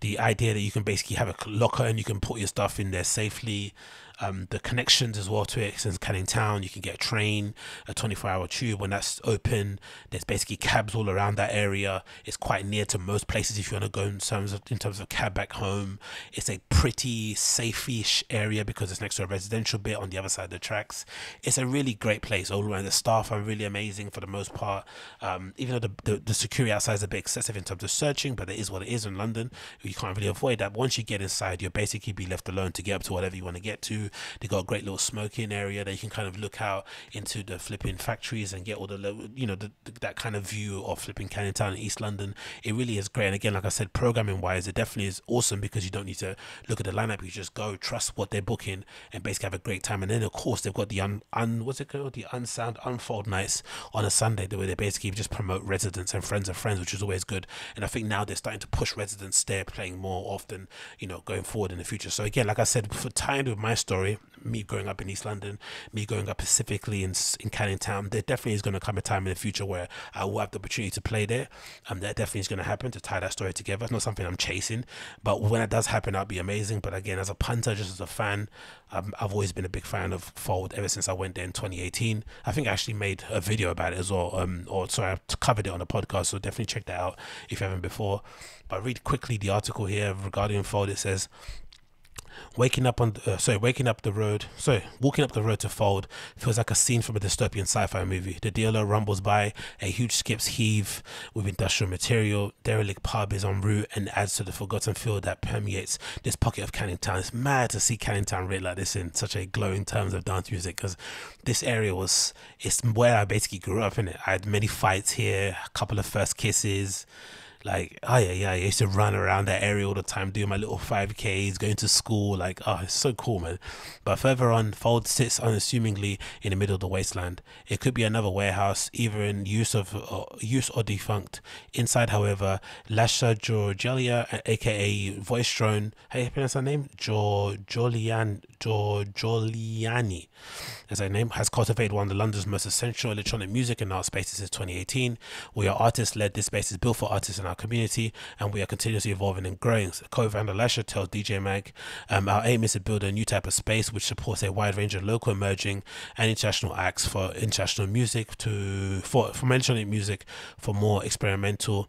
the idea that you can basically have a locker and you can put your stuff in there safely, um, the connections as well to it. Since Canning Town, you can get a train, a 24 hour tube when that's open. There's basically cabs all around that area. It's quite near to most places if you want to go in terms of in terms of cab back home. It's a pretty safe-ish area because it's next to a residential bit on the other side of the tracks. It's a really great place all around. The staff are really amazing for the most part. Um, even though the, the, the security outside is a bit excessive in terms of searching, but it is what it is in London. You can't really avoid that. Once you get inside, you'll basically be left alone to get up to whatever you want to get to. They got a great little smoking area you can kind of look out into the flipping factories and get all the you know the, that kind of view of flipping Canning Town in East London. It really is great. And again, like I said, programming wise, it definitely is awesome because you don't need to look at the lineup. You just go, trust what they're booking, and basically have a great time. And then of course they've got the un, un what's it called the unsound unfold nights on a Sunday, the way they basically just promote residents and friends of friends, which is always good. And I think now they're starting to push residents there playing more often, you know, going forward in the future. So again, like I said, for tying with my story, me growing up in East London, me growing up specifically in in Canning Town, there definitely is going to come a time in the future where I will have the opportunity to play there. Um, that definitely is going to happen to tie that story together. It's not something I'm chasing, but when it does happen, that'll be amazing. But again, as a punter, just as a fan, um, I've always been a big fan of Fold ever since I went there in 2018. I think I actually made a video about it as well, um, or sorry, I covered it on the podcast. So definitely check that out if you haven't before. But read quickly the article here regarding Fold. It says waking up on uh, sorry waking up the road sorry walking up the road to fold feels like a scene from a dystopian sci-fi movie. The dealer rumbles by a huge skips heave with industrial material derelict pub is en route and adds to the forgotten feel that permeates this pocket of canning town. It's mad to see canning town written like this in such a glowing terms of dance music because this area was it's where i basically grew up in it i had many fights here a couple of first kisses like, oh yeah, yeah, I used to run around that area all the time, doing my little 5Ks, going to school. Like, oh, it's so cool, man. But further on, Fold sits unassumingly in the middle of the wasteland. It could be another warehouse, either in use of uh, use or defunct. Inside, however, Lasha Georgelia, aka Voice Drone, how you pronounce her name? Giorgiolian, Giorgioliani, as her name, has cultivated one of London's most essential electronic music and art spaces since 2018. We are artist led. This space is built for artists in our community, and we are continuously evolving and growing. So co-founder Lasha tells DJ Mag, um, our aim is to build a new type of space which supports a wide range of local, emerging, and international acts for international music to for from electronic music for more experimental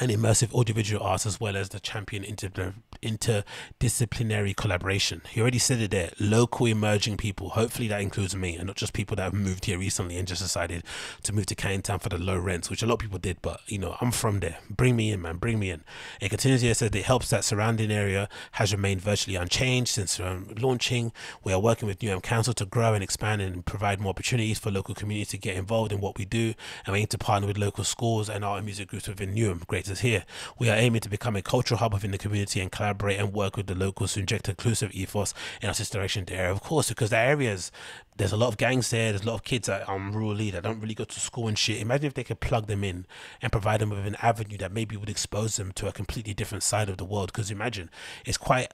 and immersive audiovisual arts as well as the champion inter- interdisciplinary collaboration. He already said it there local emerging people. Hopefully, that includes me and not just people that have moved here recently and just decided to move to Canning Town for the low rents, which a lot of people did. But you know, I'm from there. Bring me in, man. Bring me in. It continues here said it helps that surrounding area has remained virtually unchanged since um, launching. We are working with Newham Council to grow and expand and provide more opportunities for local community to get involved in what we do. And we aim to partner with local schools and art and music groups within Newham. Great to here. We are aiming to become a cultural hub within the community and collaborate and work with the locals to inject inclusive ethos in our sister direction there. Of course, because the areas there's a lot of gangs there. There's a lot of kids that um rurally that don't really go to school and shit. Imagine if they could plug them in and provide them with an avenue that maybe would expose them to a completely different side of the world. Because imagine it's quite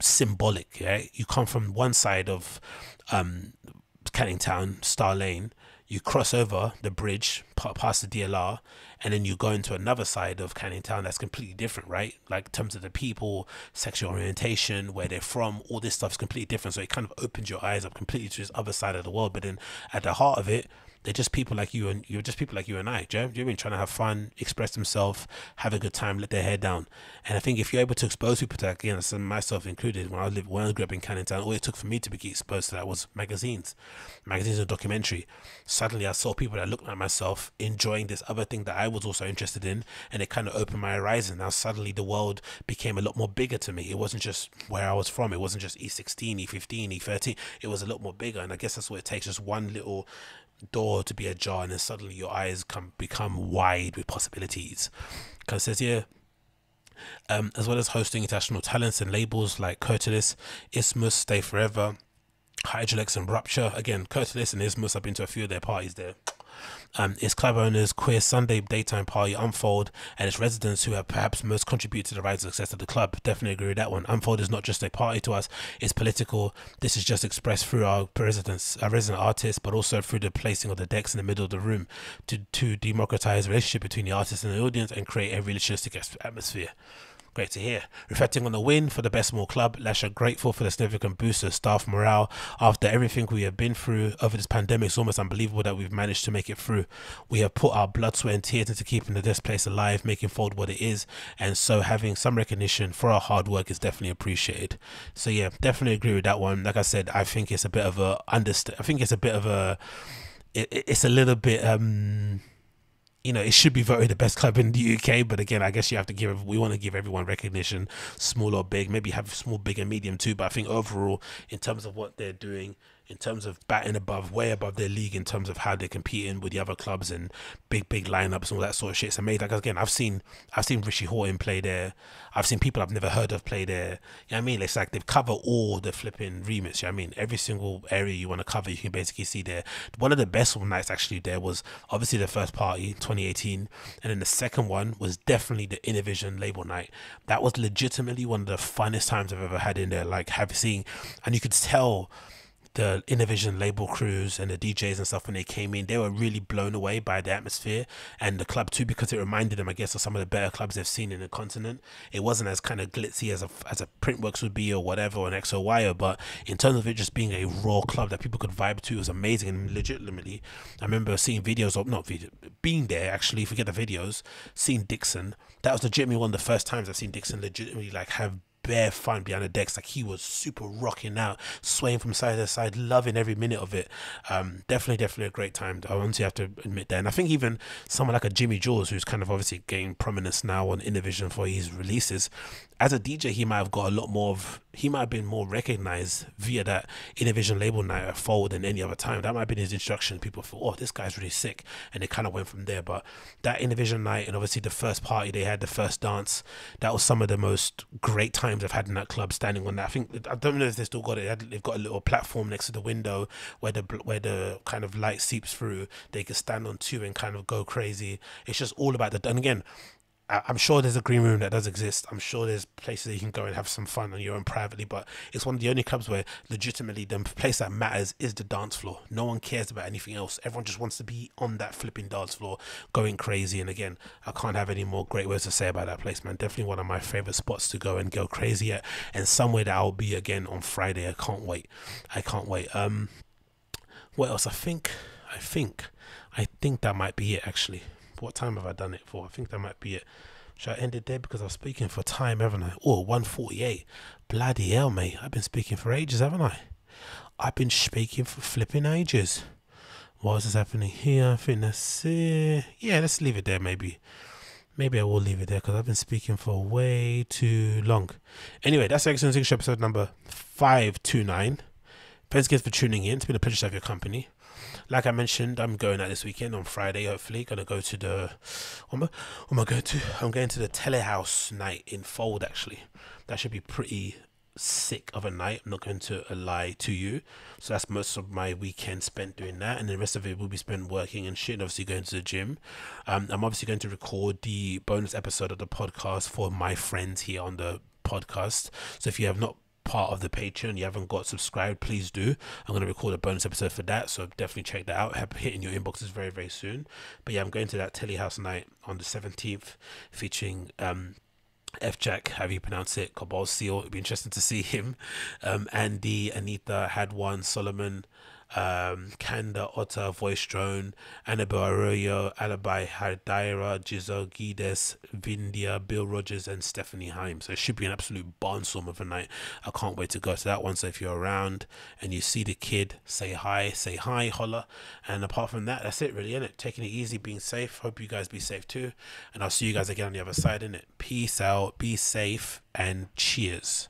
symbolic. Yeah, you come from one side of um Canning Town, Star Lane. You cross over the bridge past the DLR, and then you go into another side of Canning Town that's completely different, right? Like in terms of the people, sexual orientation, where they're from, all this stuff is completely different. So it kind of opens your eyes up completely to this other side of the world. But then at the heart of it, they're just people like you and you're just people like you and I, Joe. You've been trying to have fun, express themselves, have a good time, let their hair down. And I think if you're able to expose people to that, again, myself included, when I lived when I grew up in Canning Town, all it took for me to be exposed to that was magazines, magazines and documentary. Suddenly, I saw people that looked like myself enjoying this other thing that I was also interested in, and it kind of opened my horizon. Now suddenly, the world became a lot more bigger to me. It wasn't just where I was from. It wasn't just E16, E15, E13. It was a lot more bigger, and I guess that's what it takes. Just one little door to be ajar and then suddenly your eyes come become wide with possibilities because says here um, as well as hosting international talents and labels like Kurtilis, Isthmus, Stay Forever, Hydrolex and Rupture. Again, Kurtilis and Isthmus, I've been to a few of their parties there um, its club owners, Queer Sunday Daytime Party, Unfold, and its residents who have perhaps most contributed to the rise and success of the club. Definitely agree with that one. Unfold is not just a party to us, it's political. This is just expressed through our residents, our resident artists, but also through the placing of the decks in the middle of the room to, to democratize relationship between the artist and the audience and create a realistic atmosphere Great to hear. Reflecting on the win for the best small club, Lasha grateful for the significant boost of staff morale after everything we have been through over this pandemic. It's almost unbelievable that we've managed to make it through. We have put our blood, sweat, and tears into keeping this place alive, making Fold what it is, and so having some recognition for our hard work is definitely appreciated. So yeah, definitely agree with that one. Like I said, I think it's a bit of a understand. I think it's a bit of a. It, it's a little bit um you know, it should be voted the best club in the UK. But again, I guess you have to give, we want to give everyone recognition, small or big, maybe have small, big, and medium too. But I think overall, in terms of what they're doing, in terms of batting above, way above their league in terms of how they're competing with the other clubs and big, big lineups and all that sort of shit. It's amazing. Like again, I've seen, I've seen Richie Hawtin play there. I've seen people I've never heard of play there. You know what I mean? It's like they've covered all the flipping remits. You know what I mean? Every single area you want to cover, you can basically see there. One of the best nights actually there was obviously the first party, 2018, and then the second one was definitely the Innervisions label night. That was legitimately one of the funnest times I've ever had in there. Like have seen, and you could tell the Innervisions label crews and the DJs and stuff when they came in, they were really blown away by the atmosphere and the club too because it reminded them, I guess, of some of the better clubs they've seen in the continent. It wasn't as kind of glitzy as a as a Printworks would be or whatever or an XOYO, but in terms of it just being a raw club that people could vibe to, it was amazing and legitimately. I remember seeing videos of not video, being there actually. Forget the videos, seeing Dixon. That was legitimately one of the first times I've seen Dixon legitimately like have bare fun behind the decks. Like he was super rocking out, swaying from side to side, loving every minute of it. Um, definitely, definitely a great time. I honestly have to admit that. And I think even someone like a Jimi Jules, who's kind of obviously gaining prominence now on Innervisions for his releases, as a DJ, he might have got a lot more of, he might have been more recognized via that Innervisions label night at Fold than any other time. That might have been his introduction. People thought, oh, this guy's really sick. And they kind of went from there. But that Innervisions night and obviously the first party they had, the first dance, that was some of the most great times I've had in that club standing on that. I think, I don't know if they still got it. They've got a little platform next to the window where the, where the kind of light seeps through. They can stand on two and kind of go crazy. It's just all about the, and again, I'm sure there's a green room that does exist. I'm sure there's places you can go and have some fun on your own privately, but it's one of the only clubs where legitimately the place that matters is the dance floor. No one cares about anything else. Everyone just wants to be on that flipping dance floor, going crazy. And again, I can't have any more great words to say about that place, man. Definitely one of my favorite spots to go and go crazy at, and somewhere that I'll be again on Friday. I can't wait. I can't wait. Um, what else? I think, I think, I think that might be it actually. What time have I done it for? I think that might be it. Should I end it there because I'm speaking for time, haven't I? Oh, 148. Bloody hell, mate. I've been speaking for ages, haven't I? I've been speaking for flipping ages. What is happening here? I think that's it. Yeah, let's leave it there, maybe. Maybe I will leave it there because I've been speaking for way too long. Anyway, that's Excellent English episode number 529. Thanks again for tuning in. It's been a pleasure to have your company like I mentioned, I'm going out this weekend on Friday. Hopefully, gonna go to the. What am I, am I going to? I'm going to the Telehouse night in Fold. Actually, that should be pretty sick of a night. I'm not going to lie to you. So that's most of my weekend spent doing that, and the rest of it will be spent working and shit. Obviously going to the gym. Um, I'm obviously going to record the bonus episode of the podcast for my friends here on the podcast. So if you have not part of the Patreon, you haven't got subscribed, please do. I'm going to record a bonus episode for that, so definitely check that out. Have hitting your inboxes very, very soon. But yeah, I'm going to that Telly House night on the 17th, featuring um, F Jack, how you pronounce it, Cobalt Seal. It'd be interesting to see him. Um, Andy, Anita, had one, Solomon, um, Kanda, Otta, Voice Drone, Annabelle Arroyo, Alibi Hardaira, Jizo Gides, Vindia, Bill Rogers, and Stephanie Heim. So it should be an absolute barnstorm of a night. I can't wait to go to that one. So if you're around and you see the kid, say hi, say hi, holla. And apart from that, that's it really, innit? Taking it easy, being safe. Hope you guys be safe too. And I'll see you guys again on the other side, innit? Peace out, be safe, and cheers.